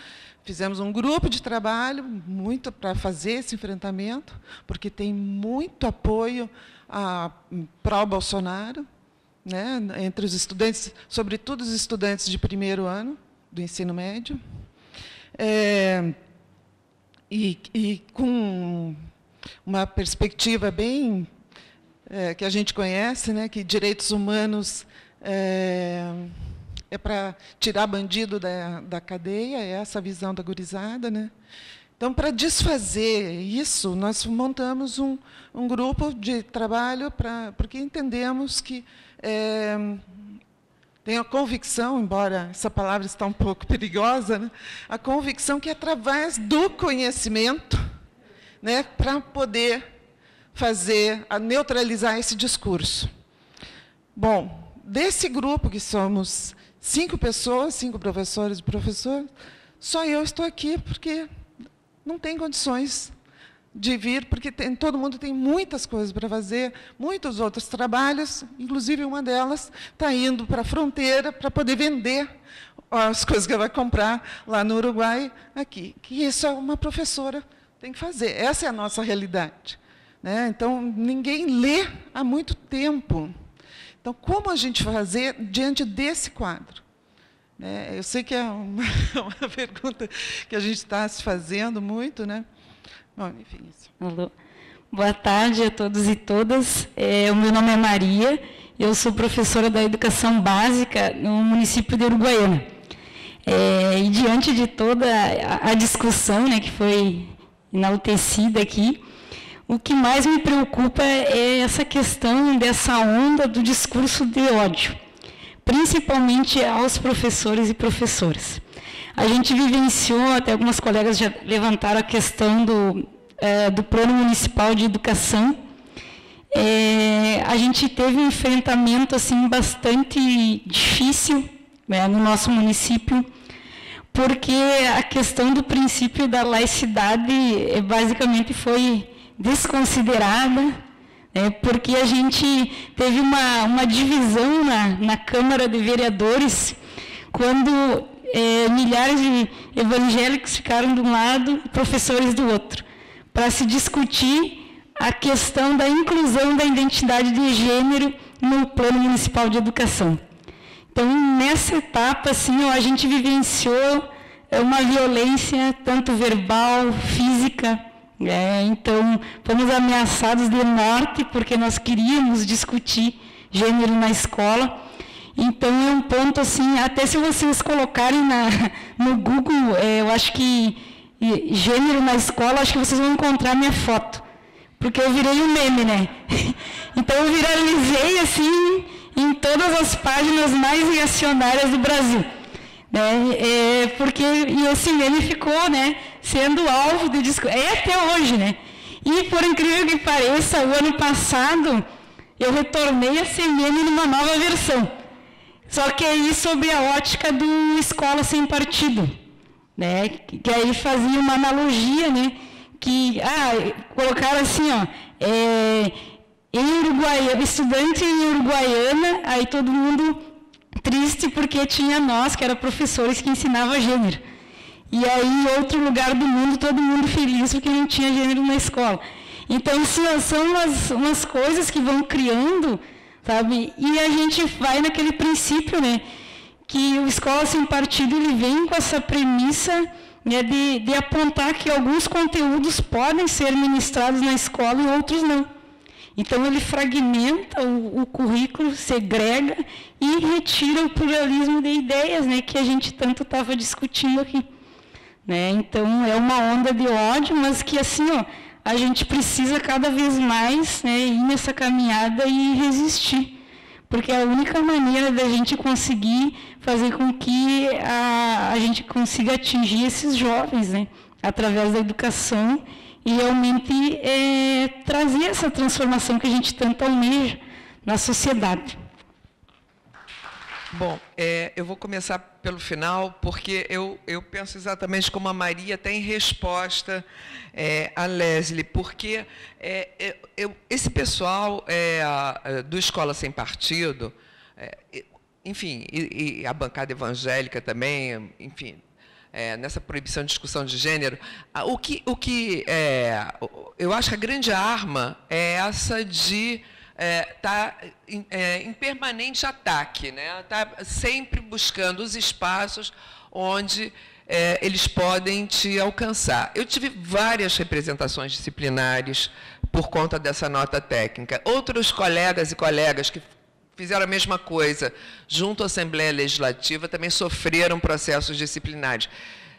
fizemos um grupo de trabalho muito para fazer esse enfrentamento, porque tem muito apoio para o Bolsonaro, né, entre os estudantes, sobretudo os estudantes de primeiro ano do ensino médio, é, e, e com uma perspectiva bem é, que a gente conhece, né, que direitos humanos é, é para tirar bandido da, da cadeia, é essa visão da gurizada. Né? Então, para desfazer isso, nós montamos um, um grupo de trabalho, pra, porque entendemos que é, tenho a convicção, embora essa palavra está um pouco *laughs* perigosa, né? a convicção que através do conhecimento né, para poder fazer, a neutralizar esse discurso. Bom, desse grupo, que somos cinco pessoas, cinco professores e professores, só eu estou aqui porque não tem condições de vir, porque tem, todo mundo tem muitas coisas para fazer, muitos outros trabalhos, inclusive uma delas está indo para a fronteira para poder vender as *laughs* coisas que ela vai comprar lá no Uruguai, aqui. Que isso é uma professora tem que fazer. Essa é a nossa realidade. Né? Então, ninguém lê há muito tempo. Então, como a gente fazer diante desse quadro? Né? Eu sei que é uma, *laughs* uma, pergunta que a gente está se fazendo muito, né? Bom, enfim, isso. Alô. Boa tarde a todos e todas. É, o meu nome é Maria, eu sou professora da educação básica no município de Uruguaiana. É, e diante de toda a discussão né, que foi enaltecida aqui. O que mais me preocupa é essa questão dessa onda do discurso de ódio, principalmente aos professores e professoras. A gente vivenciou, até algumas colegas já levantaram a questão do, é, do Plano Municipal de Educação. É, a gente teve um enfrentamento assim bastante difícil né, no nosso município, porque a questão do princípio da laicidade eh, basicamente foi desconsiderada, é, porque a gente teve uma, uma divisão na, na Câmara de Vereadores, quando é, milhares de evangélicos ficaram de um lado e professores do outro, para se discutir a questão da inclusão da identidade de gênero no Plano Municipal de Educação. Então, nessa etapa, assim, a gente vivenciou é uma violência tanto verbal, física. É, então, fomos ameaçados de morte porque nós queríamos discutir gênero na escola. Então, é um ponto assim, até se vocês colocarem na, *laughs* no Google, é, eu acho que gênero na escola, acho que vocês vão encontrar minha foto. Porque eu virei um meme, né? *laughs* Então eu viralizei assim em todas as páginas mais reacionárias do Brasil. Né? É, porque e assim, ele ficou né, sendo alvo de discussão, é até hoje, né? E por incrível que pareça, o ano passado eu retornei a meme numa nova versão. Só que aí sobre a ótica do escola sem partido. Né? Que aí fazia uma analogia, né? Que, ah, colocaram assim, ó, é, em Uruguaiana, estudante em Uruguaiana, aí todo mundo triste porque tinha nós, que eram professores que ensinavam gênero. E aí, em outro lugar do mundo, todo mundo feliz porque não tinha gênero na escola. Então, são umas, umas coisas que vão criando, sabe? E a gente vai naquele princípio, né? Que o Escola Sem Partido, ele vem com essa premissa né, de, de apontar que alguns conteúdos podem ser ministrados na escola e outros não. Então, ele fragmenta o, o, currículo, segrega e retira o pluralismo de ideias né, que a gente tanto estava discutindo aqui. Né? Então, é uma onda de ódio, mas que, assim, ó, a gente precisa cada vez mais né, ir nessa caminhada e resistir. Porque é a única maneira da gente conseguir fazer com que a, a gente consiga atingir esses jovens, né, através da educação e realmente é, trazer essa transformação que a gente tanto almeja na sociedade. Bom, é, eu vou começar pelo final, porque eu, eu penso exatamente como a Maria tem resposta é, a Leslie, porque é, é eu, esse pessoal é, a, do Escola Sem Partido, é, enfim, e, e, a bancada evangélica também, enfim, é, nessa proibição de discussão de gênero, o que, o que eu acho que a grande arma é essa de está é, tá em, é, em, permanente ataque, está né? Tá sempre buscando os espaços onde é, eles podem te alcançar. Eu tive várias representações disciplinares por conta dessa nota técnica. Outros colegas e colegas que fizeram a mesma coisa junto à Assembleia Legislativa também sofreram processos disciplinares.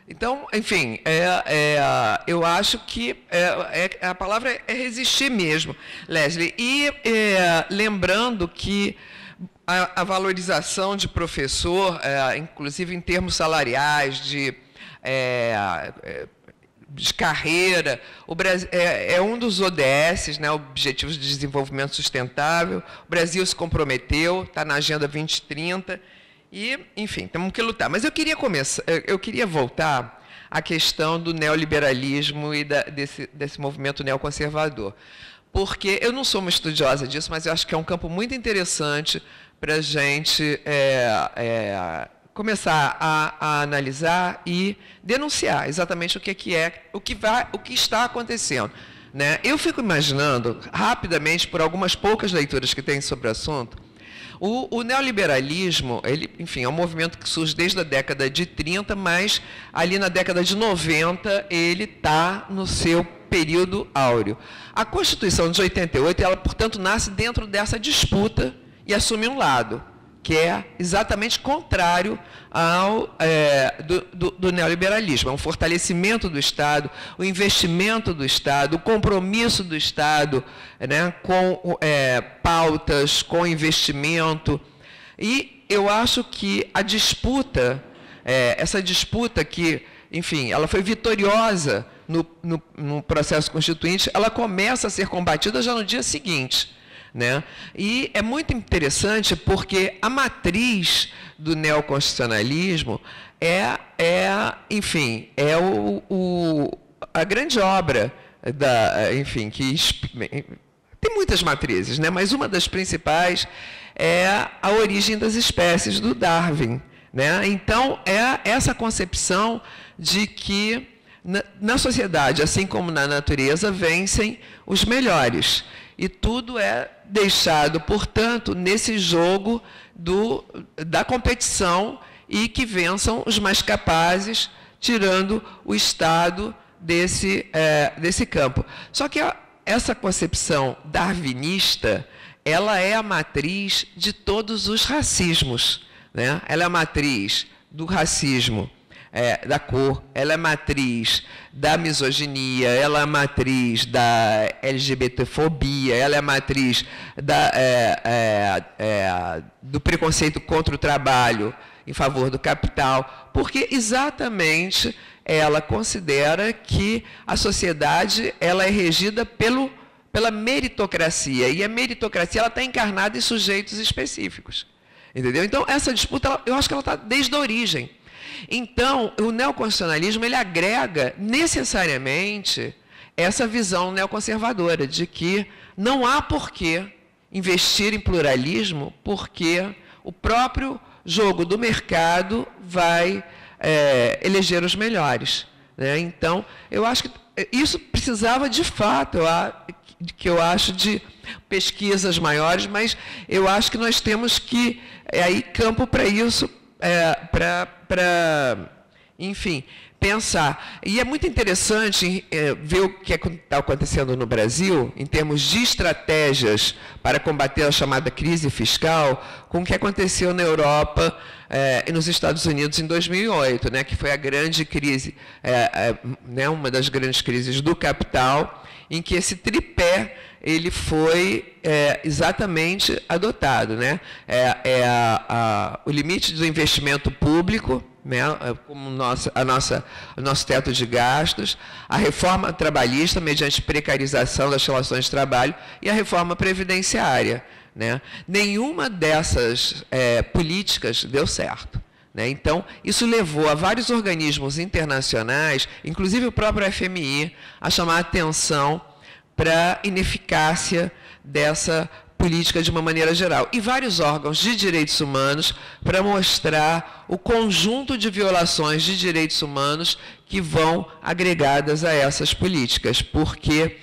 Então, enfim, é, é, eu acho que é, é a palavra é resistir mesmo, Leslie. E é, lembrando que a, a, valorização de professor, é, inclusive em termos salariais, de, de carreira, o Brasil, é, um dos ODS, né, Objetivos de Desenvolvimento Sustentável. O Brasil se comprometeu, está na Agenda 2030 e, enfim, temos que lutar. Mas eu queria começar, eu queria voltar à questão do neoliberalismo e da, desse, desse movimento neoconservador. Porque eu não sou uma estudiosa disso, mas eu acho que é um campo muito interessante para a gente é, é, começar a, a, analisar e denunciar exatamente o que, que é, o que, vai, o que está acontecendo. Né? Eu fico imaginando, rapidamente, por algumas poucas leituras que tem sobre o assunto, o, o, neoliberalismo, ele, enfim, é um movimento que surge desde a década de 30, mas ali na década de 90 ele está no seu período áureo. A Constituição de 88, ela, portanto, nasce dentro dessa disputa e assume um lado que é exatamente contrário ao é, do, do, do, neoliberalismo. É um fortalecimento do Estado, o investimento do Estado, o compromisso do Estado né, com é, pautas, com investimento. E eu acho que a disputa, é, essa disputa que, enfim, ela foi vitoriosa no, no, no processo constituinte, ela começa a ser combatida já no dia seguinte. Né? E é muito interessante porque a matriz do neoconstitucionalismo é, é enfim, é o, o, a grande obra da, enfim, que tem muitas matrizes, né? mas uma das principais é a origem das espécies do Darwin. Né? Então, é essa concepção de que na, sociedade, assim como na natureza, vencem os melhores. E tudo é deixado, portanto, nesse jogo do, da competição e que vençam os mais capazes, tirando o Estado desse, é, desse campo. Só que essa concepção darwinista, ela é a matriz de todos os racismos. Né? Ela é a matriz do racismo é, da cor, ela é matriz da misoginia, ela é matriz da LGBTfobia, ela é matriz da, é, é, é, do preconceito contra o trabalho em favor do capital, porque exatamente ela considera que a sociedade ela é regida pelo, pela meritocracia, e a meritocracia ela está encarnada em sujeitos específicos. Entendeu? Então, essa disputa, eu acho que ela está desde a origem. Então, o neoconstitucionalismo ele agrega necessariamente essa visão neoconservadora de que não há porquê investir em pluralismo, porque o próprio jogo do mercado vai é, eleger os melhores. Né? Então, eu acho que isso precisava de fato, que eu acho de pesquisas maiores, mas eu acho que nós temos que é aí campo para isso, é, para, enfim, pensar. E é muito interessante é, ver o que está acontecendo no Brasil, em termos de estratégias para combater a chamada crise fiscal, com o que aconteceu na Europa é, e nos Estados Unidos em 2008, né, que foi a grande crise, é, é, né, uma das grandes crises do capital, em que esse tripé ele foi é, exatamente adotado. Né? É, é a, a, o limite do investimento público, né, é como nossa, a nossa, o nosso teto de gastos, a reforma trabalhista, mediante precarização das relações de trabalho, e a reforma previdenciária. Né? Nenhuma dessas é, políticas deu certo. Né? Então, isso levou a vários organismos internacionais, inclusive o próprio FMI, a chamar a atenção para ineficácia dessa política de uma maneira geral. E vários órgãos de direitos humanos para mostrar o conjunto de violações de direitos humanos que vão agregadas a essas políticas, porque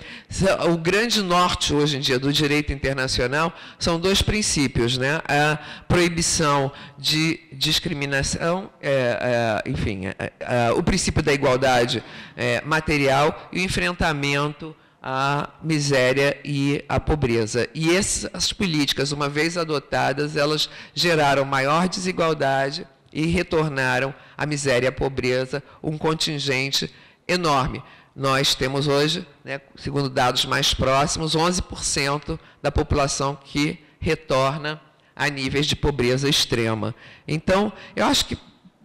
o grande norte hoje em dia do direito internacional são dois princípios, né? A proibição de discriminação, é, é, enfim, é, é o princípio da igualdade é, material e o enfrentamento a miséria e a pobreza. E essas políticas, uma vez adotadas, elas geraram maior desigualdade e retornaram à miséria e à pobreza um contingente enorme. Nós temos hoje, né, segundo dados mais próximos, 11% da população que retorna a níveis de pobreza extrema. Então, eu acho que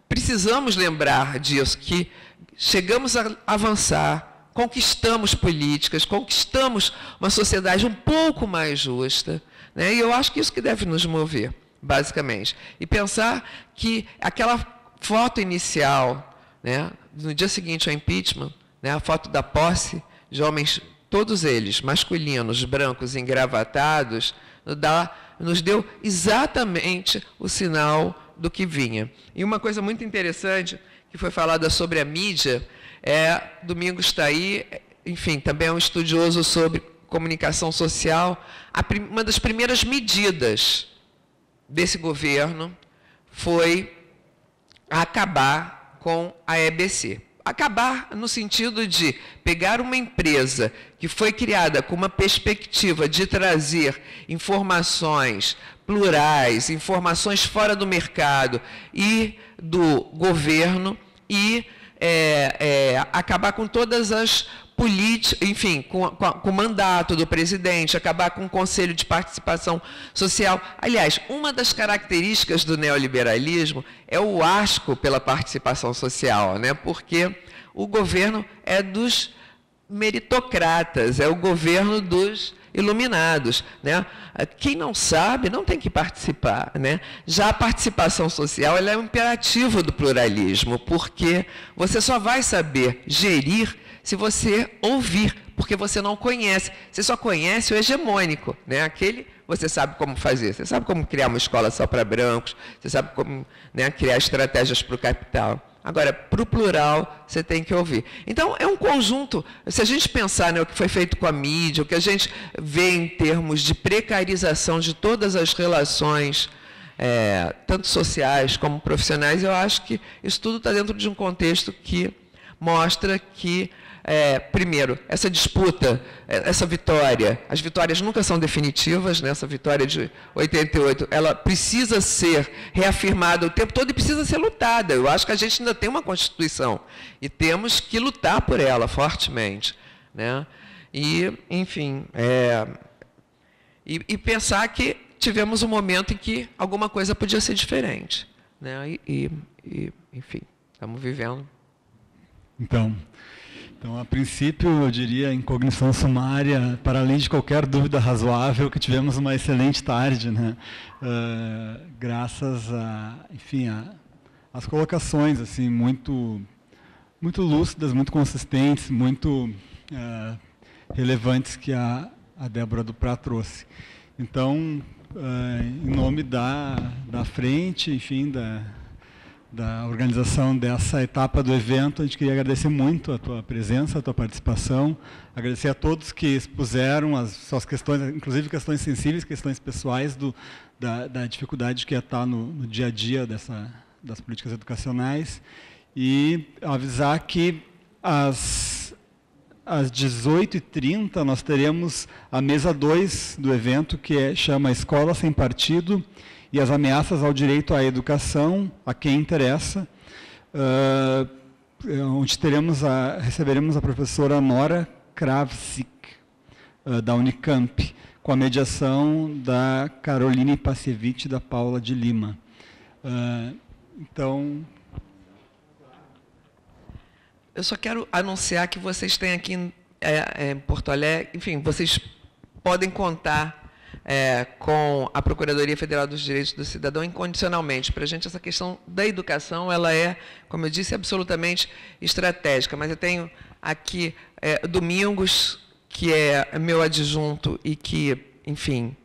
precisamos lembrar disso, que chegamos a avançar conquistamos políticas, conquistamos uma sociedade um pouco mais justa. Né? E eu acho que isso que deve nos mover, basicamente. E pensar que aquela foto inicial, né, no dia seguinte ao impeachment, né, a foto da posse de homens, todos eles masculinos, brancos, engravatados, nos deu exatamente o sinal do que vinha. E uma coisa muito interessante que foi falada sobre a mídia, é, Domingos está aí, enfim, também é um estudioso sobre comunicação social. uma das primeiras medidas desse governo foi acabar com a EBC. Acabar no sentido de pegar uma empresa que foi criada com uma perspectiva de trazer informações plurais, informações fora do mercado e do governo e é, é, acabar com todas as políticas, enfim, com, com, com, o mandato do presidente, acabar com o conselho de participação social. Aliás, uma das características do neoliberalismo é o asco pela participação social, né? porque o governo é dos meritocratas, é o governo dos iluminados. Né? Quem não sabe não tem que participar. Né? Já a participação social é um imperativo do pluralismo, porque você só vai saber gerir se você ouvir, porque você não conhece. Você só conhece o hegemônico, né? aquele você sabe como fazer. Você sabe como criar uma escola só para brancos, você sabe como né, criar estratégias para o capital. Agora, para o plural, você tem que ouvir. Então, é um conjunto. Se a gente pensar né, o que foi feito com a mídia, o que a gente vê em termos de precarização de todas as relações, é, tanto sociais como profissionais, eu acho que isso tudo está dentro de um contexto que mostra que, é, primeiro, essa disputa, é, essa vitória, as vitórias nunca são definitivas, né? essa vitória de 88, ela precisa ser reafirmada o tempo todo e precisa ser lutada. Eu acho que a gente ainda tem uma Constituição e temos que lutar por ela fortemente. Né? E, enfim, é, e, e pensar que tivemos um momento em que alguma coisa podia ser diferente. Né? E, e, e enfim, estamos vivendo. Então, então, a princípio, eu diria, em cognição sumária, para além de qualquer dúvida razoável, que tivemos uma excelente tarde, né? Uh, graças a, enfim, a, as colocações assim muito, muito lúcidas, muito consistentes, muito uh, relevantes que a, a Débora Duprá trouxe. Então, uh, em nome da, da frente, enfim, da, da organização dessa etapa do evento. A gente queria agradecer muito a tua presença, a tua participação, agradecer a todos que expuseram as suas questões, inclusive questões sensíveis, questões pessoais do, da, da dificuldade que é estar no, no dia a dia dessa, das políticas educacionais. E avisar que às, às 18h30 nós teremos a mesa 2 do evento, que é, chama Escola Sem Partido, e as ameaças ao direito à educação, a quem interessa, uh, onde teremos a, receberemos a professora Nora Kravsik, uh, da Unicamp, com a mediação da Caroline Passievich da Paula de Lima. Uh, então... Eu só quero anunciar que vocês têm aqui em, é, em Porto Alegre, enfim, vocês podem contar é, com a Procuradoria Federal dos Direitos do Cidadão incondicionalmente. Para a gente, essa questão da educação, ela é, como eu disse, absolutamente estratégica. Mas eu tenho aqui é, Domingos, que é meu adjunto e que, enfim,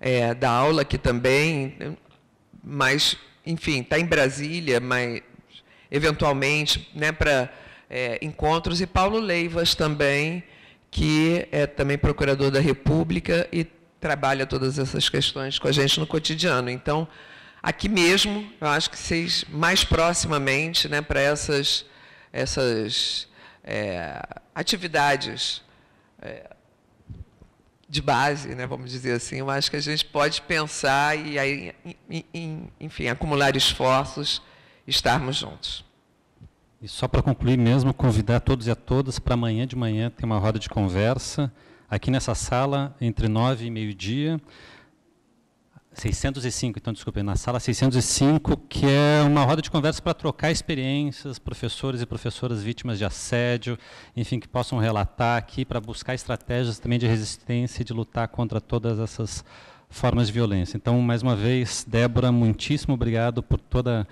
é, dá aula aqui também, mas, enfim, está em Brasília, mas eventualmente, né, para é, encontros, e Paulo Leivas também, que é também procurador da República e trabalha todas essas questões com a gente no cotidiano. Então, aqui mesmo, eu acho que vocês mais proximamente, né, para essas essas é, atividades é, de base, né, vamos dizer assim, eu acho que a gente pode pensar e aí, enfim, acumular esforços, estarmos juntos. E só para concluir mesmo, convidar todos e a todas para amanhã de manhã ter uma roda de conversa aqui nessa sala, entre nove e meio-dia, 605, então, desculpe, na sala 605, que é uma roda de conversa para trocar experiências, professores e professoras vítimas de assédio, enfim, que possam relatar aqui para buscar estratégias também de resistência e de lutar contra todas essas formas de violência. Então, mais uma vez, Débora, muitíssimo obrigado por toda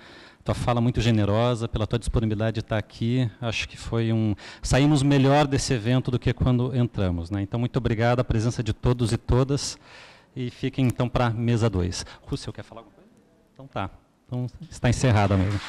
tua fala muito generosa, pela tua disponibilidade de estar aqui. Acho que foi um. Saímos melhor desse evento do que quando entramos. Né? Então, muito obrigado a presença de todos e todas. E fiquem então para mesa 2. Rússio, quer falar alguma coisa? Então tá. Então está encerrada a mesa.